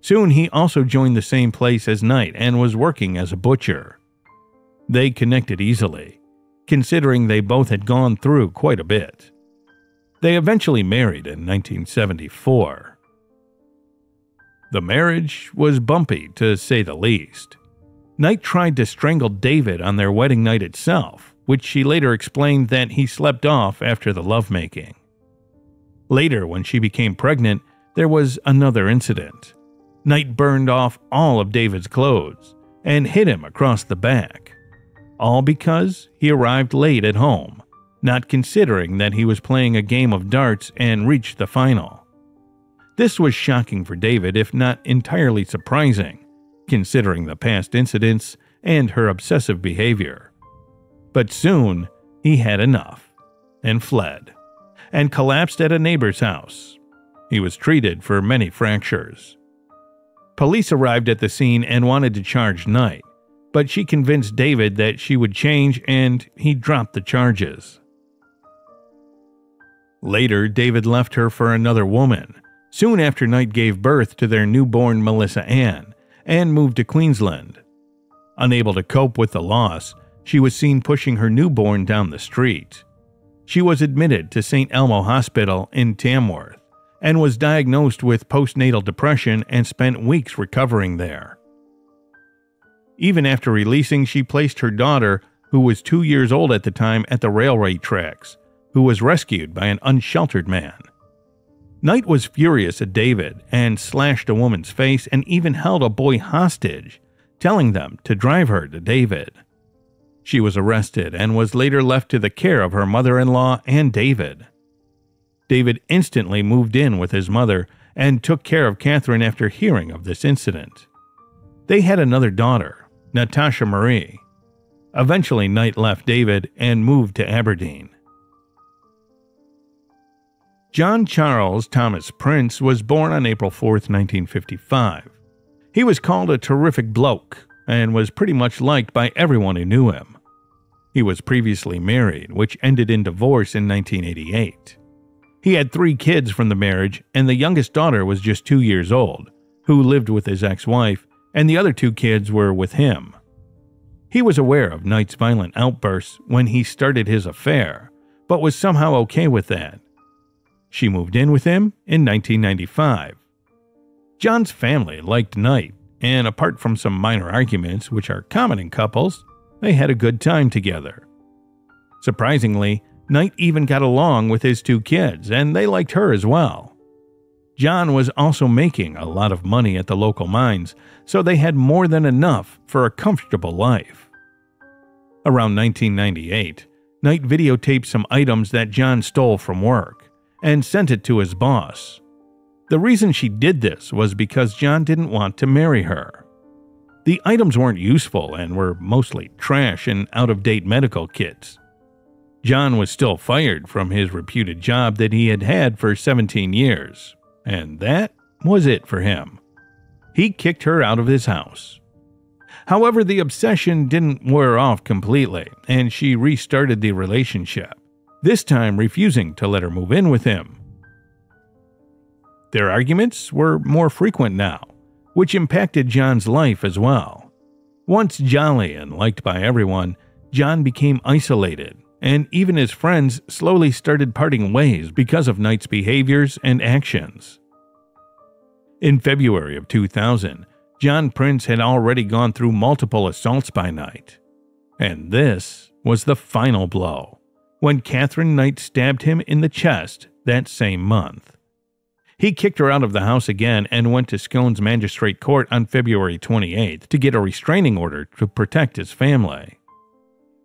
Soon he also joined the same place as Knight and was working as a butcher. They connected easily, considering they both had gone through quite a bit. They eventually married in 1974. The marriage was bumpy, to say the least. Knight tried to strangle David on their wedding night itself, which she later explained that he slept off after the lovemaking. Later, when she became pregnant, there was another incident. Knight burned off all of David's clothes and hit him across the back. All because he arrived late at home, not considering that he was playing a game of darts and reached the final. This was shocking for David, if not entirely surprising, considering the past incidents and her obsessive behavior. But soon, he had enough and fled, and collapsed at a neighbor's house. He was treated for many fractures. Police arrived at the scene and wanted to charge Knight, but she convinced David that she would change and he dropped the charges. Later, David left her for another woman Soon after Knight gave birth to their newborn Melissa Ann and moved to Queensland. Unable to cope with the loss, she was seen pushing her newborn down the street. She was admitted to St. Elmo Hospital in Tamworth and was diagnosed with postnatal depression and spent weeks recovering there. Even after releasing, she placed her daughter, who was two years old at the time, at the railway tracks, who was rescued by an unsheltered man. Knight was furious at David and slashed a woman's face and even held a boy hostage, telling them to drive her to David. She was arrested and was later left to the care of her mother in law and David. David instantly moved in with his mother and took care of Katherine after hearing of this incident. They had another daughter, Natasha Marie. Eventually, Knight left David and moved to Aberdeen. John Charles Thomas Prince was born on April 4, 1955. He was called a terrific bloke and was pretty much liked by everyone who knew him. He was previously married, which ended in divorce in 1988. He had three kids from the marriage, and the youngest daughter was just two years old, who lived with his ex wife, and the other two kids were with him. He was aware of Knight's violent outbursts when he started his affair, but was somehow okay with that. She moved in with him in 1995. John's family liked Knight, and apart from some minor arguments which are common in couples, they had a good time together. Surprisingly, Knight even got along with his two kids, and they liked her as well. John was also making a lot of money at the local mines, so they had more than enough for a comfortable life. Around 1998, Knight videotaped some items that John stole from work and sent it to his boss. The reason she did this was because John didn't want to marry her. The items weren't useful and were mostly trash and out of date medical kits. John was still fired from his reputed job that he had had for 17 years, and that was it for him. He kicked her out of his house. However, the obsession didn't wear off completely, and she restarted the relationship, this time refusing to let her move in with him. Their arguments were more frequent now, which impacted John's life as well. Once jolly and liked by everyone, John became isolated, and even his friends slowly started parting ways because of Knight's behaviors and actions. In February of 2000, John Price had already gone through multiple assaults by Knight. And this was the final blow, when Katherine Knight stabbed him in the chest that same month. He kicked her out of the house again and went to Scone's Magistrate Court on February 28th to get a restraining order to protect his family.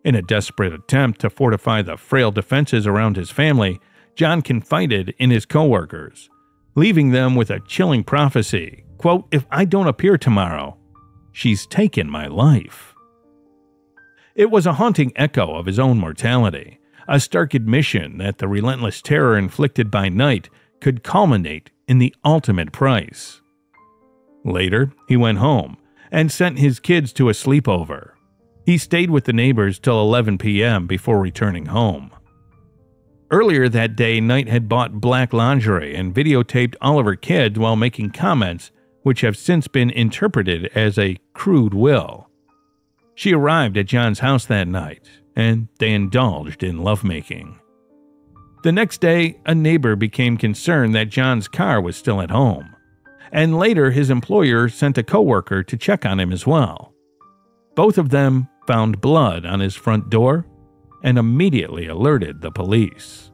In a desperate attempt to fortify the frail defenses around his family, John confided in his coworkers, leaving them with a chilling prophecy quote, If I don't appear tomorrow, she's taken my life. It was a haunting echo of his own mortality, a stark admission that the relentless terror inflicted by Knight could culminate in the ultimate price. Later, he went home and sent his kids to a sleepover. He stayed with the neighbors till 11 p.m. before returning home. Earlier that day, Knight had bought black lingerie and videotaped all of her kids while making comments which have since been interpreted as a crude will. She arrived at John's house that night, and they indulged in lovemaking. The next day, a neighbor became concerned that John's car was still at home, and later his employer sent a coworker to check on him as well. Both of them found blood on his front door and immediately alerted the police.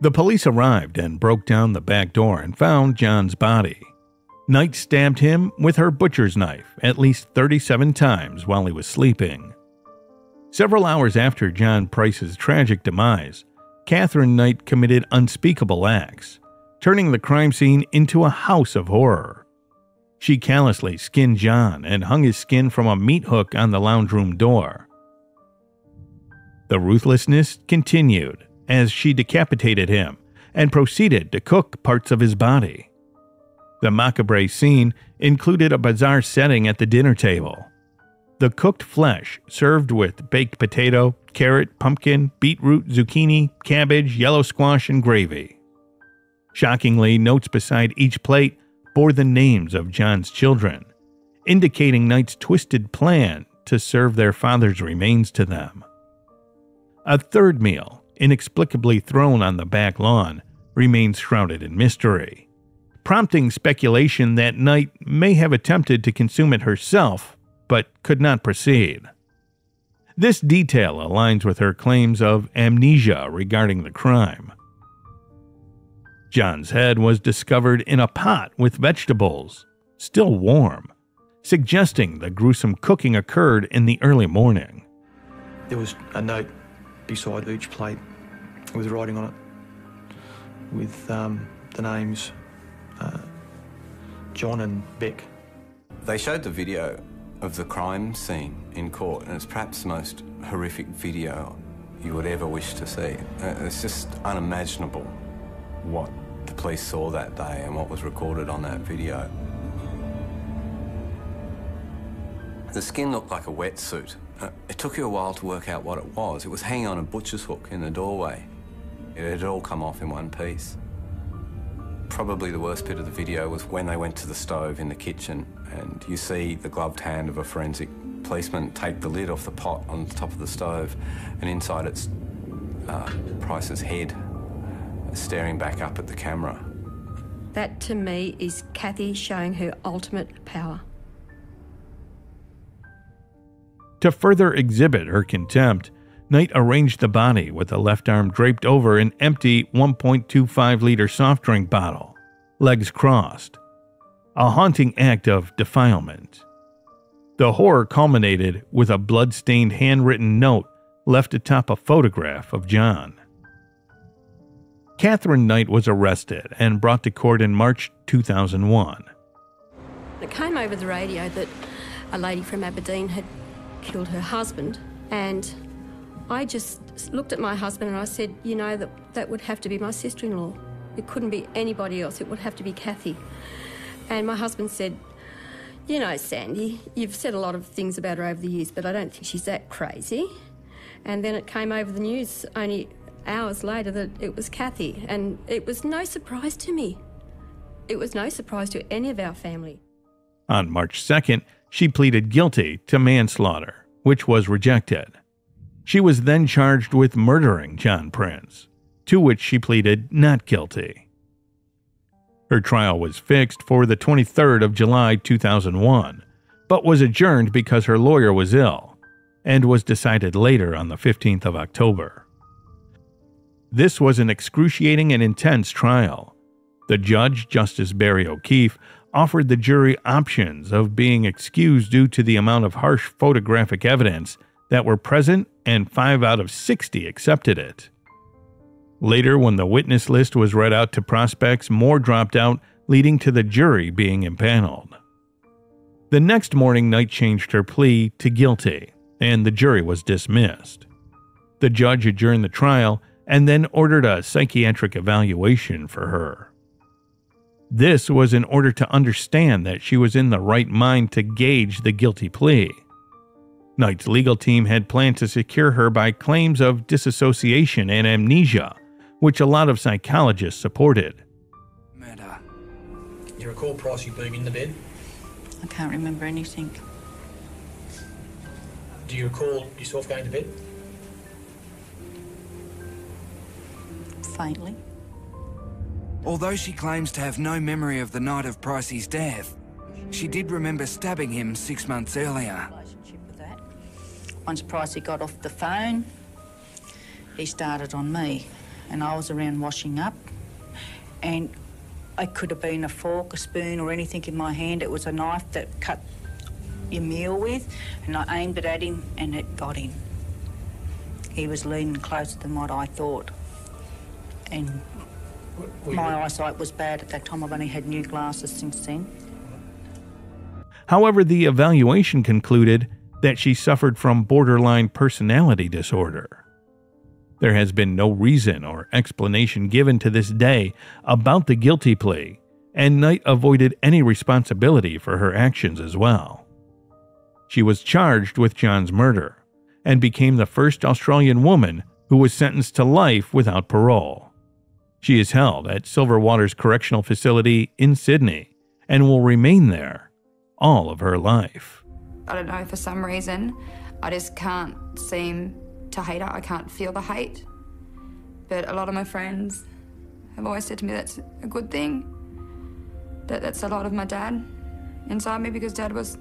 The police arrived and broke down the back door and found John's body. Knight stabbed him with her butcher's knife at least 37 times while he was sleeping. Several hours after John Price's tragic demise, Katherine Knight committed unspeakable acts, turning the crime scene into a house of horror. She callously skinned John and hung his skin from a meat hook on the lounge room door. The ruthlessness continued as she decapitated him and proceeded to cook parts of his body. The macabre scene included a bizarre setting at the dinner table the cooked flesh served with baked potato, carrot, pumpkin, beetroot, zucchini, cabbage, yellow squash, and gravy. Shockingly, notes beside each plate bore the names of John's children, indicating Knight's twisted plan to serve their father's remains to them. A third meal, inexplicably thrown on the back lawn, remains shrouded in mystery, prompting speculation that Knight may have attempted to consume it herself but could not proceed. This detail aligns with her claims of amnesia regarding the crime. John's head was discovered in a pot with vegetables, still warm, suggesting the gruesome cooking occurred in the early morning. There was a note beside each plate with writing on it with um, the names uh, John and Beck. They showed the video of the crime scene in court, and it's perhaps the most horrific video you would ever wish to see. Uh, It's just unimaginable what the police saw that day and what was recorded on that video. The skin looked like a wetsuit. Uh, It took you a while to work out what it was. It was hanging on a butcher's hook in the doorway. It had all come off in one piece. Probably the worst bit of the video was when they went to the stove in the kitchen and you see the gloved hand of a forensic policeman take the lid off the pot on the top of the stove and inside it's uh, Price's head staring back up at the camera. That to me is Kathy showing her ultimate power. To further exhibit her contempt, Knight arranged the body with the left arm draped over an empty 1.25 liter soft drink bottle, legs crossed. A haunting act of defilement. The horror culminated with a blood-stained handwritten note left atop a photograph of John. Katherine Knight was arrested and brought to court in March 2001. It came over the radio that a lady from Aberdeen had killed her husband, and I just looked at my husband and I said, you know, that, that would have to be my sister in law. It couldn't be anybody else, it would have to be Kathy. And my husband said, you know, Sandy, you've said a lot of things about her over the years, but I don't think she's that crazy. And then it came over the news only hours later that it was Kathy, and it was no surprise to me. It was no surprise to any of our family. On March 2nd, she pleaded guilty to manslaughter, which was rejected. She was then charged with murdering John Price, to which she pleaded not guilty. Her trial was fixed for the 23rd of July 2001, but was adjourned because her lawyer was ill, and was decided later on the 15th of October. This was an excruciating and intense trial. The judge, Justice Barry O'Keefe, offered the jury options of being excused due to the amount of harsh photographic evidence that were present, and 5 out of 60 accepted it. Later, when the witness list was read out to prospects, more dropped out, leading to the jury being impaneled. The next morning, Knight changed her plea to guilty, and the jury was dismissed. The judge adjourned the trial and then ordered a psychiatric evaluation for her. This was in order to understand that she was in the right mind to gauge the guilty plea. Knight's legal team had planned to secure her by claims of disassociation and amnesia, which a lot of psychologists supported. Amanda, do you recall Price you being in the bed? I can't remember anything. Do you recall yourself going to bed? Faintly. Although she claims to have no memory of the night of Pricey's death, she did remember stabbing him six months earlier. Once Pricey got off the phone, he started on me, and I was around washing up, and it could have been a fork, a spoon, or anything in my hand. It was a knife that cut your meal with, and I aimed it at him, and it got him. He was leaning closer than what I thought, and my eyesight was bad at that time. I've only had new glasses since then. However, the evaluation concluded that she suffered from borderline personality disorder. There has been no reason or explanation given to this day about the guilty plea, and Knight avoided any responsibility for her actions as well. She was charged with John's murder and became the first Australian woman who was sentenced to life without parole. She is held at Silverwater's Correctional Facility in Sydney and will remain there all of her life. I don't know, for some reason, I just can't seem to hate her. I can't feel the hate. But a lot of my friends have always said to me that's a good thing. That that's a lot of my dad inside me because dad was,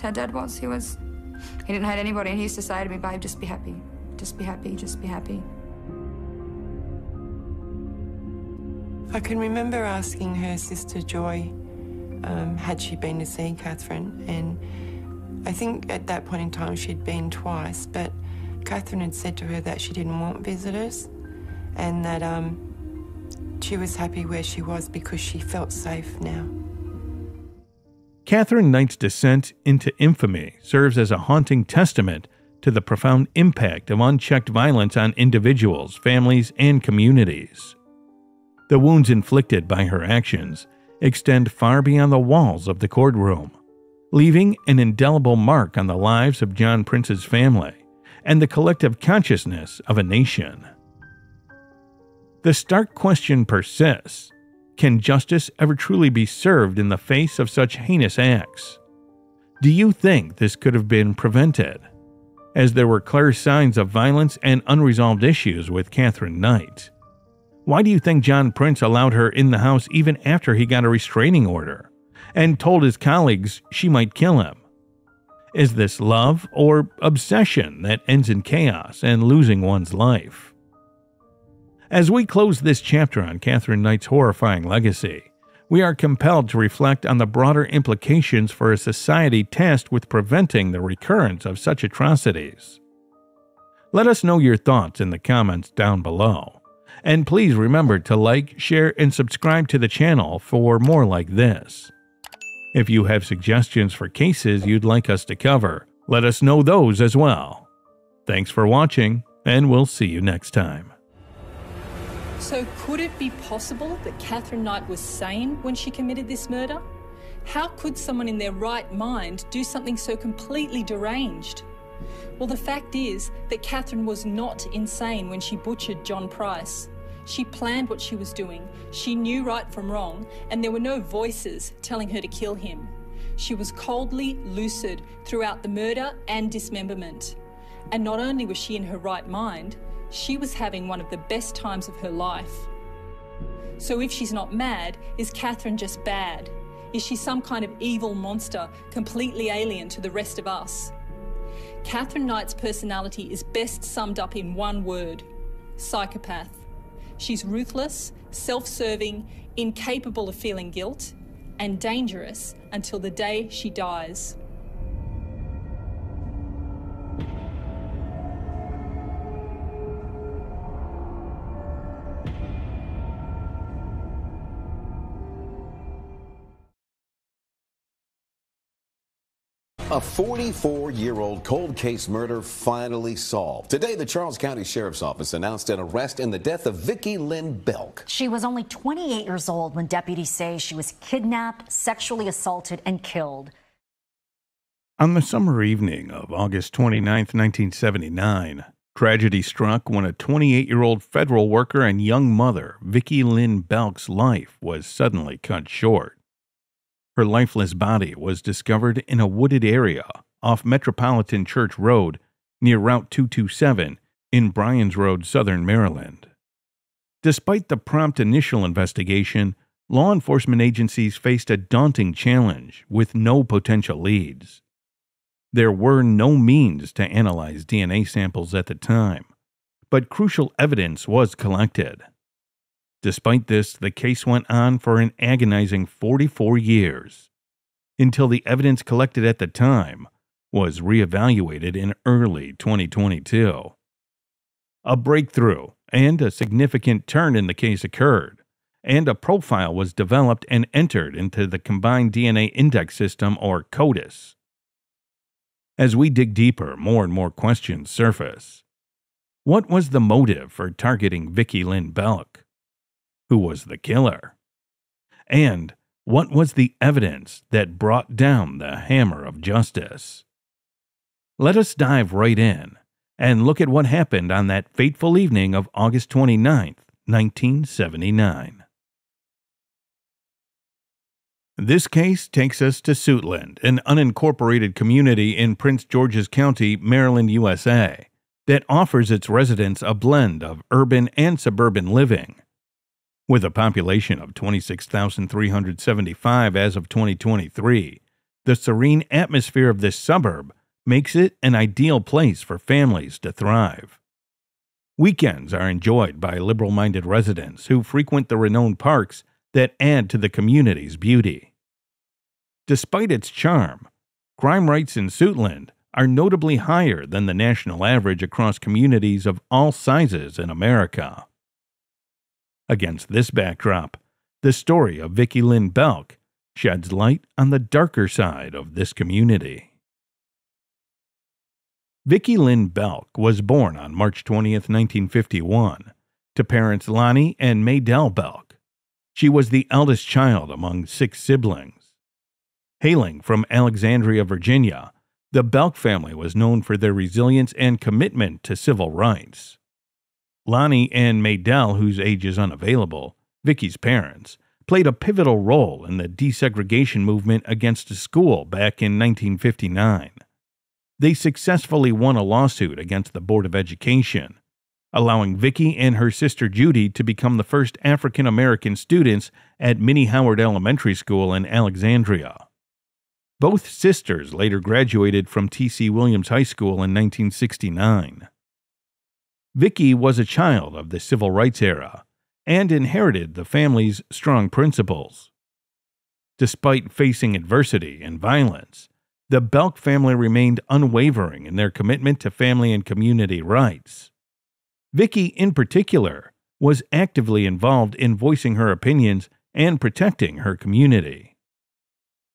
how dad was. He was, he didn't hate anybody and he used to say to me, babe, just be happy. Just be happy, just be happy. I can remember asking her sister Joy, um, had she been to see Katherine, and I think at that point in time she'd been twice, but Katherine had said to her that she didn't want visitors, and that um, she was happy where she was because she felt safe now. Katherine Knight's descent into infamy serves as a haunting testament to the profound impact of unchecked violence on individuals, families, and communities. The wounds inflicted by her actions extend far beyond the walls of the courtroom, leaving an indelible mark on the lives of John Price's family and the collective consciousness of a nation. The stark question persists can justice ever truly be served in the face of such heinous acts? Do you think this could have been prevented? As there were clear signs of violence and unresolved issues with Katherine Knight. Why do you think John Price allowed her in the house even after he got a restraining order and told his colleagues she might kill him? Is this love or obsession that ends in chaos and losing one's life? As we close this chapter on Katherine Knight's horrifying legacy, we are compelled to reflect on the broader implications for a society tasked with preventing the recurrence of such atrocities. Let us know your thoughts in the comments down below. And please remember to like, share, and subscribe to the channel for more like this. If you have suggestions for cases you'd like us to cover, let us know those as well. Thanks for watching, and we'll see you next time. So, could it be possible that Katherine Knight was sane when she committed this murder? How could someone in their right mind do something so completely deranged? Well, the fact is that Katherine was not insane when she butchered John Price. She planned what she was doing, she knew right from wrong, and there were no voices telling her to kill him. She was coldly lucid throughout the murder and dismemberment. And not only was she in her right mind, she was having one of the best times of her life. So if she's not mad, is Katherine just bad? Is she some kind of evil monster, completely alien to the rest of us? Katherine Knight's personality is best summed up in one word psychopath. She's ruthless, self serving, incapable of feeling guilt, and dangerous until the day she dies. A 44 year old cold case murder finally solved. Today, the Charles County Sheriff's Office announced an arrest in the death of Vicki Lynn Belk. She was only 28 years old when deputies say she was kidnapped, sexually assaulted, and killed. On the summer evening of August 29, 1979, tragedy struck when a 28 year old federal worker and young mother, Vicki Lynn Belk's life was suddenly cut short. Her lifeless body was discovered in a wooded area off Metropolitan Church Road near Route 227 in Bryan's Road, Southern Maryland. Despite the prompt initial investigation, law enforcement agencies faced a daunting challenge with no potential leads. There were no means to analyze DNA samples at the time, but crucial evidence was collected. Despite this, the case went on for an agonizing 44 years until the evidence collected at the time was reevaluated in early 2022. A breakthrough and a significant turn in the case occurred, and a profile was developed and entered into the Combined DNA Index System, or CODIS. As we dig deeper, more and more questions surface. What was the motive for targeting Vicki Lynn Belk? Who was the killer? And what was the evidence that brought down the hammer of justice? Let us dive right in and look at what happened on that fateful evening of August 29, 1979. This case takes us to Suitland, an unincorporated community in Prince George's County, Maryland, USA, that offers its residents a blend of urban and suburban living. With a population of 26,375 as of 2023, the serene atmosphere of this suburb makes it an ideal place for families to thrive. Weekends are enjoyed by liberal minded residents who frequent the renowned parks that add to the community's beauty. Despite its charm, crime rates in Suitland are notably higher than the national average across communities of all sizes in America. Against this backdrop, the story of Vicki Lynn Belk sheds light on the darker side of this community. Vicki Lynn Belk was born on March 20th, 1951, to parents Lonnie and Maydell Belk. She was the eldest child among six siblings. Hailing from Alexandria, Virginia, the Belk family was known for their resilience and commitment to civil rights. Lonnie and Maydell, whose age is unavailable, Vicki's parents, played a pivotal role in the desegregation movement against a school back in 1959. They successfully won a lawsuit against the Board of Education, allowing Vicki and her sister Judy to become the first African American students at Minnie Howard Elementary School in Alexandria. Both sisters later graduated from T.C. Williams High School in 1969. Vicki was a child of the civil rights era and inherited the family's strong principles. Despite facing adversity and violence, the Belk family remained unwavering in their commitment to family and community rights. Vicky, in particular, was actively involved in voicing her opinions and protecting her community.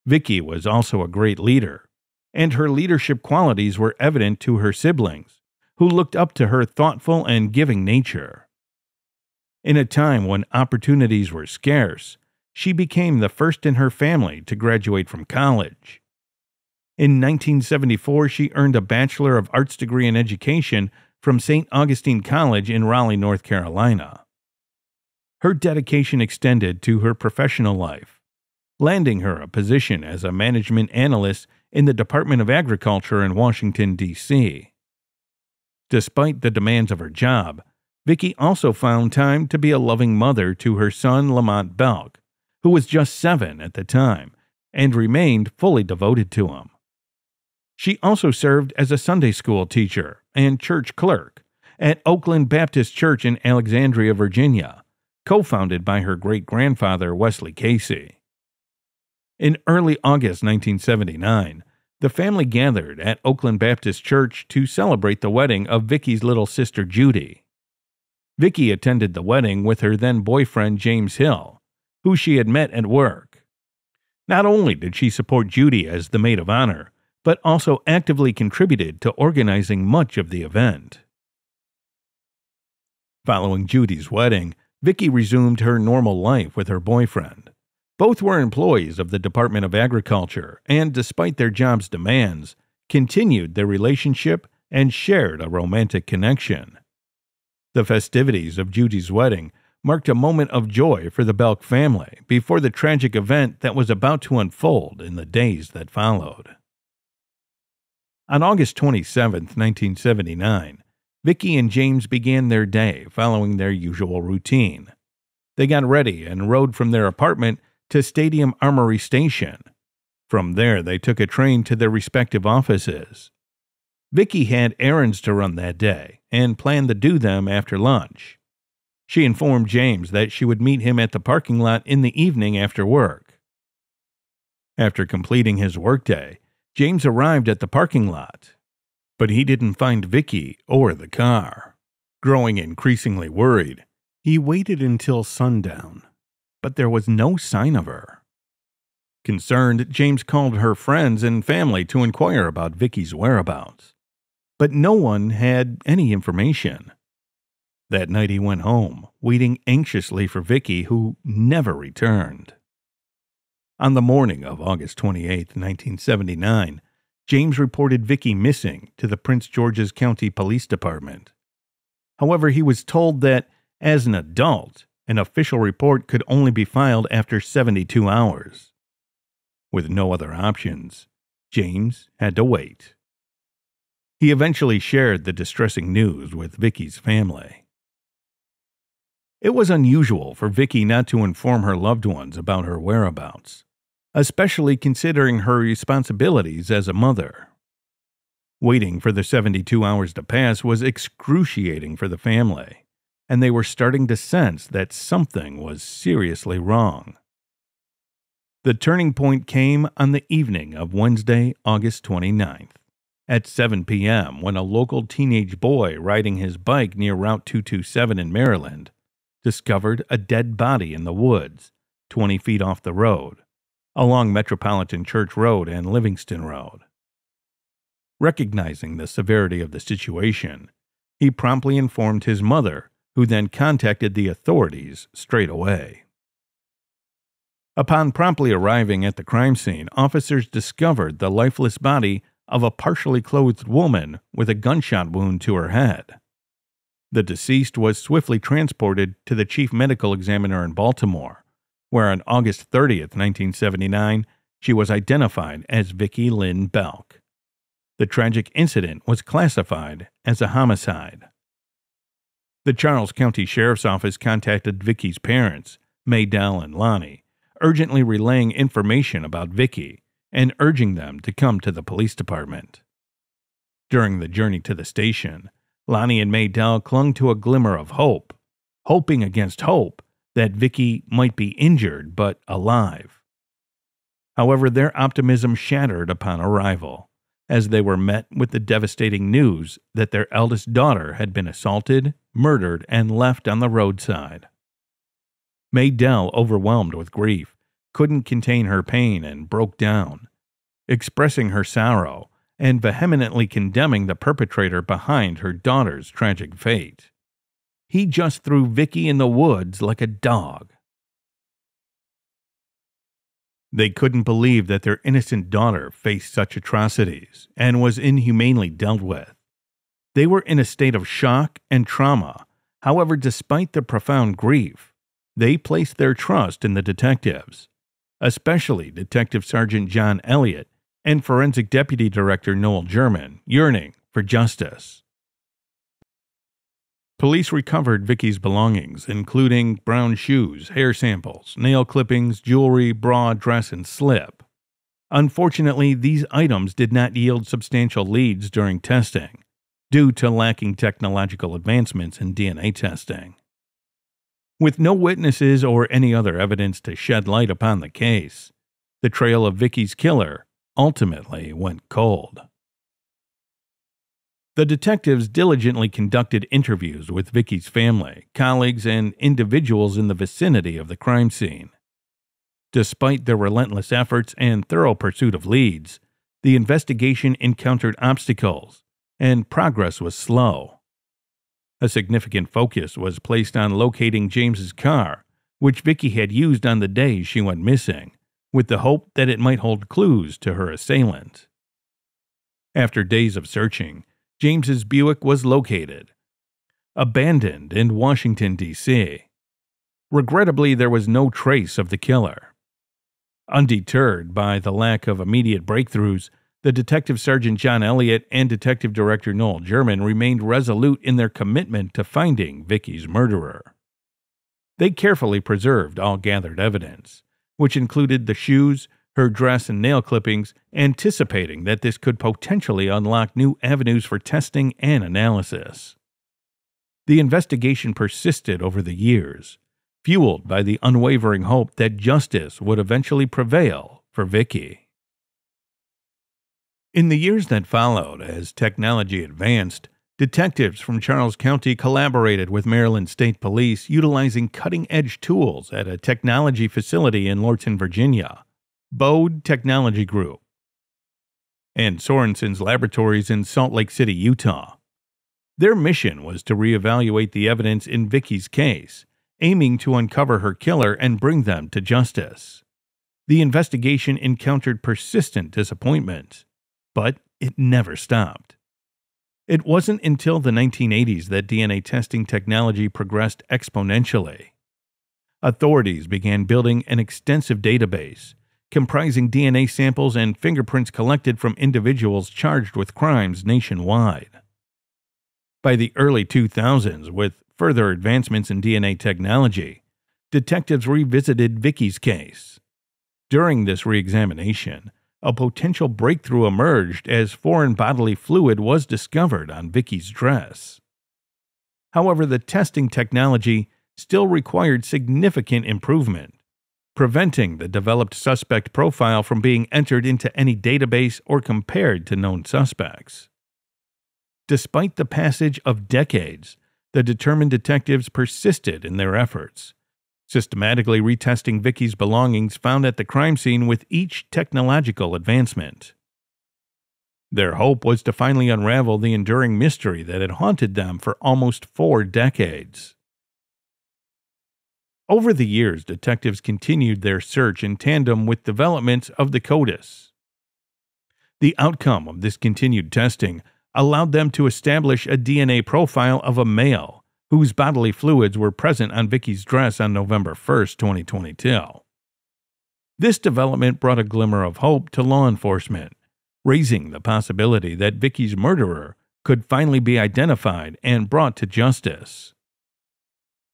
Vicky was also a great leader, and her leadership qualities were evident to her siblings, who looked up to her thoughtful and giving nature. In a time when opportunities were scarce, she became the first in her family to graduate from college. In 1974, she earned a Bachelor of Arts degree in education from St. Augustine College in Raleigh, North Carolina. Her dedication extended to her professional life, landing her a position as a management analyst in the Department of Agriculture in Washington, D.C. Despite the demands of her job, Vicki also found time to be a loving mother to her son Lamont Belk, who was just seven at the time and remained fully devoted to him. She also served as a Sunday school teacher and church clerk at Oakland Baptist Church in Alexandria, Virginia, co founded by her great grandfather Wesley Casey. In early August 1979, the family gathered at Oakland Baptist Church to celebrate the wedding of Vicki's little sister Judy. Vicki attended the wedding with her then boyfriend James Hill, who she had met at work. Not only did she support Judy as the maid of honor, but also actively contributed to organizing much of the event. Following Judy's wedding, Vicki resumed her normal life with her boyfriend. Both were employees of the Department of Agriculture and, despite their job's demands, continued their relationship and shared a romantic connection. The festivities of Judy's wedding marked a moment of joy for the Belk family before the tragic event that was about to unfold in the days that followed. On August 27, 1979, Vicki and James began their day following their usual routine. They got ready and rode from their apartment to Stadium Armory Station. From there, they took a train to their respective offices. Vicki had errands to run that day and planned to do them after lunch. She informed James that she would meet him at the parking lot in the evening after work. After completing his workday, James arrived at the parking lot, but he didn't find Vicki or the car. Growing increasingly worried, he waited until sundown, but there was no sign of her. Concerned, James called her friends and family to inquire about Vicky's whereabouts but no one had any information. That night he went home, waiting anxiously for Vicky, who never returned. On the morning of August 28, 1979, James reported Vicky missing to the Prince George's County Police Department. However, he was told that, as an adult, an official report could only be filed after 72 hours. With no other options, James had to wait. He eventually shared the distressing news with Vicky's family. It was unusual for Vicky not to inform her loved ones about her whereabouts, especially considering her responsibilities as a mother. Waiting for the 72 hours to pass was excruciating for the family, and they were starting to sense that something was seriously wrong. The turning point came on the evening of Wednesday, August 29th at 7 p.m. when a local teenage boy riding his bike near Route 227 in Maryland discovered a dead body in the woods, 20 feet off the road, along Metropolitan Church Road and Livingston Road. Recognizing the severity of the situation, he promptly informed his mother, who then contacted the authorities straight away. Upon promptly arriving at the crime scene, officers discovered the lifeless body of a partially clothed woman with a gunshot wound to her head. The deceased was swiftly transported to the chief medical examiner in Baltimore, where on August 30th, 1979, she was identified as Vicki Lynn Belk. The tragic incident was classified as a homicide. The Charles County Sheriff's Office contacted Vicki's parents, Maydell and Lonnie, urgently relaying information about Vicki and urging them to come to the police department. During the journey to the station, Lonnie and Maydell clung to a glimmer of hope, hoping against hope that Vicki might be injured but alive. However, their optimism shattered upon arrival, as they were met with the devastating news that their eldest daughter had been assaulted, murdered, and left on the roadside. Maydell, overwhelmed with grief, couldn't contain her pain and broke down, expressing her sorrow and vehemently condemning the perpetrator behind her daughter's tragic fate. He just threw Vicky in the woods like a dog. They couldn't believe that their innocent daughter faced such atrocities and was inhumanely dealt with. They were in a state of shock and trauma. However, despite the profound grief, they placed their trust in the detectives, especially Detective Sergeant John Elliott and Forensic Deputy Director Noel German, yearning for justice. Police recovered Vicky's belongings, including brown shoes, hair samples, nail clippings, jewelry, bra, dress, and slip. Unfortunately, these items did not yield substantial leads during testing, due to lacking technological advancements in DNA testing. With no witnesses or any other evidence to shed light upon the case, the trail of Vicky's killer ultimately went cold. The detectives diligently conducted interviews with Vicky's family, colleagues, and individuals in the vicinity of the crime scene. Despite their relentless efforts and thorough pursuit of leads, the investigation encountered obstacles, and progress was slow. A significant focus was placed on locating James's car, which Vicky had used on the day she went missing, with the hope that it might hold clues to her assailant. After days of searching, James's Buick was located, abandoned in Washington, D.C. Regrettably, there was no trace of the killer. Undeterred by the lack of immediate breakthroughs, the Detective Sergeant John Elliott and Detective Director Noel German remained resolute in their commitment to finding Vicki's murderer. They carefully preserved all gathered evidence, which included the shoes, her dress and nail clippings, anticipating that this could potentially unlock new avenues for testing and analysis. The investigation persisted over the years, fueled by the unwavering hope that justice would eventually prevail for Vicky. In the years that followed, as technology advanced, detectives from Charles County collaborated with Maryland State Police utilizing cutting edge tools at a technology facility in Lorton, Virginia Bode Technology Group, and Sorenson's laboratories in Salt Lake City, Utah. Their mission was to reevaluate the evidence in Vicki's case, aiming to uncover her killer and bring them to justice. The investigation encountered persistent disappointment, but it never stopped. It wasn't until the 1980s that DNA testing technology progressed exponentially. Authorities began building an extensive database comprising DNA samples and fingerprints collected from individuals charged with crimes nationwide. By the early 2000s, with further advancements in DNA technology, detectives revisited Vicky's case. During this reexamination, a potential breakthrough emerged as foreign bodily fluid was discovered on Vicky's dress. However, the testing technology still required significant improvement preventing the developed suspect profile from being entered into any database or compared to known suspects. Despite the passage of decades, the determined detectives persisted in their efforts, systematically retesting Vicky's belongings found at the crime scene with each technological advancement. Their hope was to finally unravel the enduring mystery that had haunted them for almost four decades. Over the years, detectives continued their search in tandem with developments of the CODIS. The outcome of this continued testing allowed them to establish a DNA profile of a male whose bodily fluids were present on Vicky's dress on November 1, 2022. This development brought a glimmer of hope to law enforcement, raising the possibility that Vicky's murderer could finally be identified and brought to justice.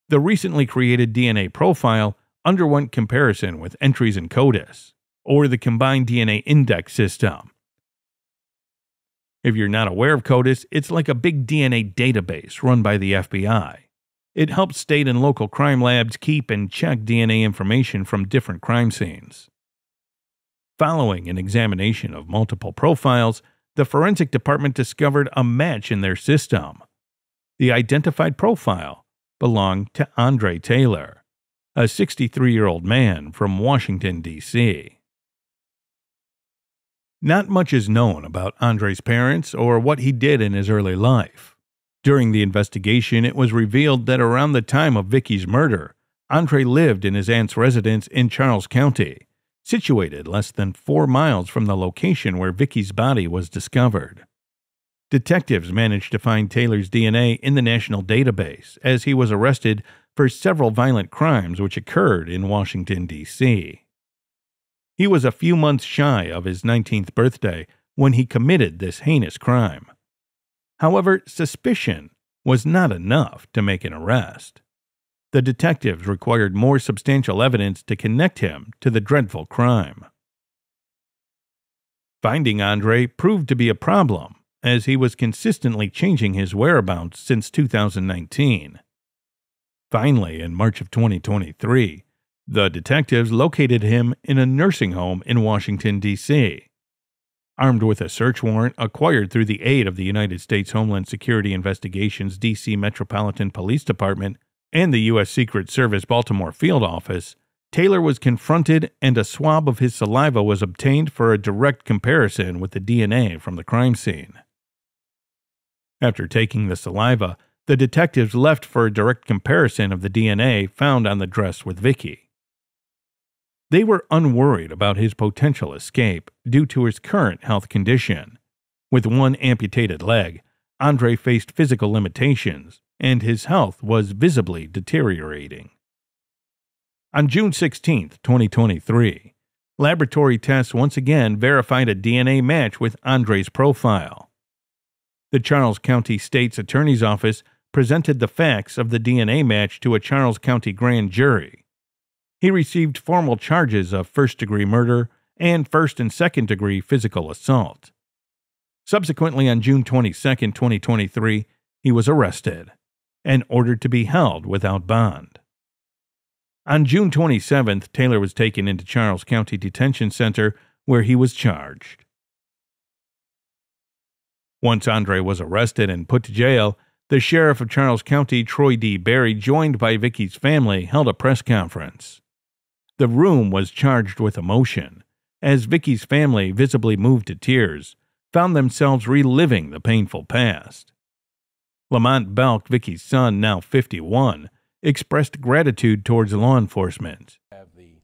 The recently created DNA profile underwent comparison with entries in CODIS, or the Combined DNA Index System, if you're not aware of CODIS, it's like a big DNA database run by the FBI. It helps state and local crime labs keep and check DNA information from different crime scenes. Following an examination of multiple profiles, the forensic department discovered a match in their system. The identified profile belonged to Andre Taylor, a 63 year old man from Washington, D.C. Not much is known about Andre's parents or what he did in his early life. During the investigation, it was revealed that around the time of Vicky's murder, Andre lived in his aunt's residence in Charles County, situated less than four miles from the location where Vicky's body was discovered. Detectives managed to find Taylor's DNA in the national database as he was arrested for several violent crimes which occurred in Washington, D.C. He was a few months shy of his 19th birthday when he committed this heinous crime. However, suspicion was not enough to make an arrest. The detectives required more substantial evidence to connect him to the dreadful crime. Finding Andre proved to be a problem, as he was consistently changing his whereabouts since 2019. Finally, in March of 2023, the detectives located him in a nursing home in Washington, D.C. Armed with a search warrant acquired through the aid of the United States Homeland Security Investigations D.C. Metropolitan Police Department and the U.S. Secret Service Baltimore Field Office, Taylor was confronted and a swab of his saliva was obtained for a direct comparison with the DNA from the crime scene. After taking the saliva, the detectives left for a direct comparison of the DNA found on the dress with Vicky. They were unworried about his potential escape due to his current health condition. With one amputated leg, Andre faced physical limitations, and his health was visibly deteriorating. On June 16, 2023, laboratory tests once again verified a DNA match with Andre's profile. The Charles County State's Attorney's Office presented the facts of the DNA match to a Charles County grand jury he received formal charges of first degree murder and first and second degree physical assault. Subsequently, on June 22, 2023, he was arrested and ordered to be held without bond. On June 27th, Taylor was taken into Charles County Detention Center where he was charged. Once Andre was arrested and put to jail, the sheriff of Charles County, Troy D. Berry, joined by Vicky's family, held a press conference. The room was charged with emotion, as Vicky's family, visibly moved to tears, found themselves reliving the painful past. Lamont Belk, Vicky's son, now 51, expressed gratitude towards law enforcement. I have the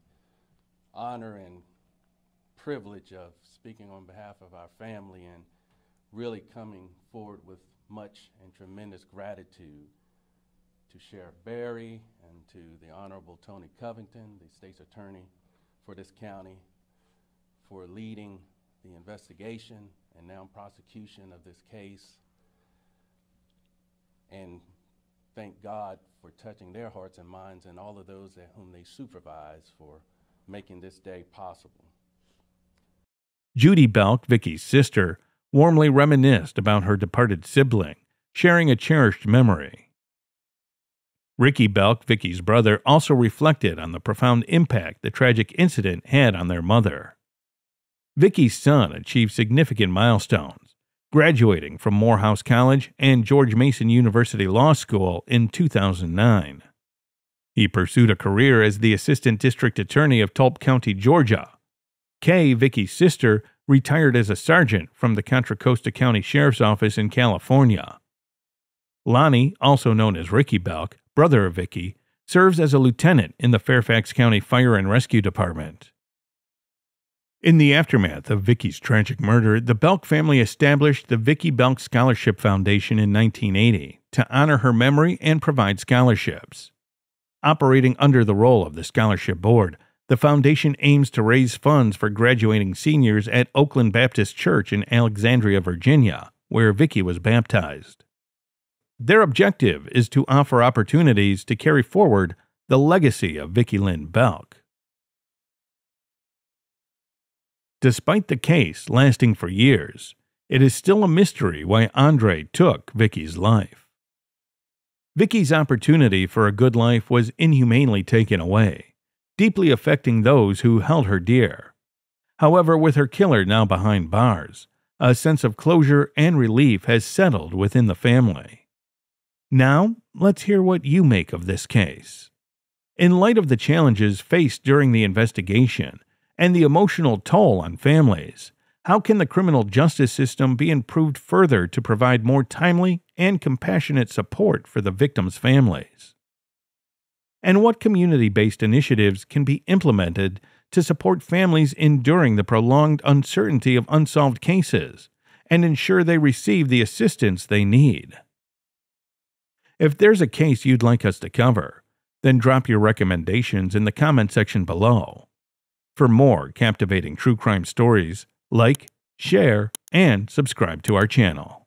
honor and privilege of speaking on behalf of our family and really coming forward with much and tremendous gratitude to Sheriff Berry and to the Honorable Tony Covington, the state's attorney for this county, for leading the investigation and now prosecution of this case. And thank God for touching their hearts and minds and all of those whom they supervise for making this day possible. Judy Belk, Vicky's sister, warmly reminisced about her departed sibling, sharing a cherished memory. Ricky Belk, Vicky's brother, also reflected on the profound impact the tragic incident had on their mother. Vicky's son achieved significant milestones, graduating from Morehouse College and George Mason University Law School in 2009. He pursued a career as the Assistant District Attorney of Tulp County, Georgia. Kay, Vicky's sister, retired as a sergeant from the Contra Costa County Sheriff's Office in California. Lonnie, also known as Ricky Belk, brother of Vicky, serves as a lieutenant in the Fairfax County Fire and Rescue Department. In the aftermath of Vicky's tragic murder, the Belk family established the Vicky Belk Scholarship Foundation in 1980 to honor her memory and provide scholarships. Operating under the role of the scholarship board, the foundation aims to raise funds for graduating seniors at Oakland Baptist Church in Alexandria, Virginia, where Vickie was baptized. Their objective is to offer opportunities to carry forward the legacy of Vickie Lynn Belk. Despite the case lasting for years, it is still a mystery why Andre took Vickie's life. Vickie's opportunity for a good life was inhumanely taken away, deeply affecting those who held her dear. However, with her killer now behind bars, a sense of closure and relief has settled within the family. Now, let's hear what you make of this case. In light of the challenges faced during the investigation, and the emotional toll on families, how can the criminal justice system be improved further to provide more timely and compassionate support for the victims' families? And what community based initiatives can be implemented to support families enduring the prolonged uncertainty of unsolved cases and ensure they receive the assistance they need? If there's a case you'd like us to cover, then drop your recommendations in the comment section below. For more captivating true crime stories, like, share, and subscribe to our channel.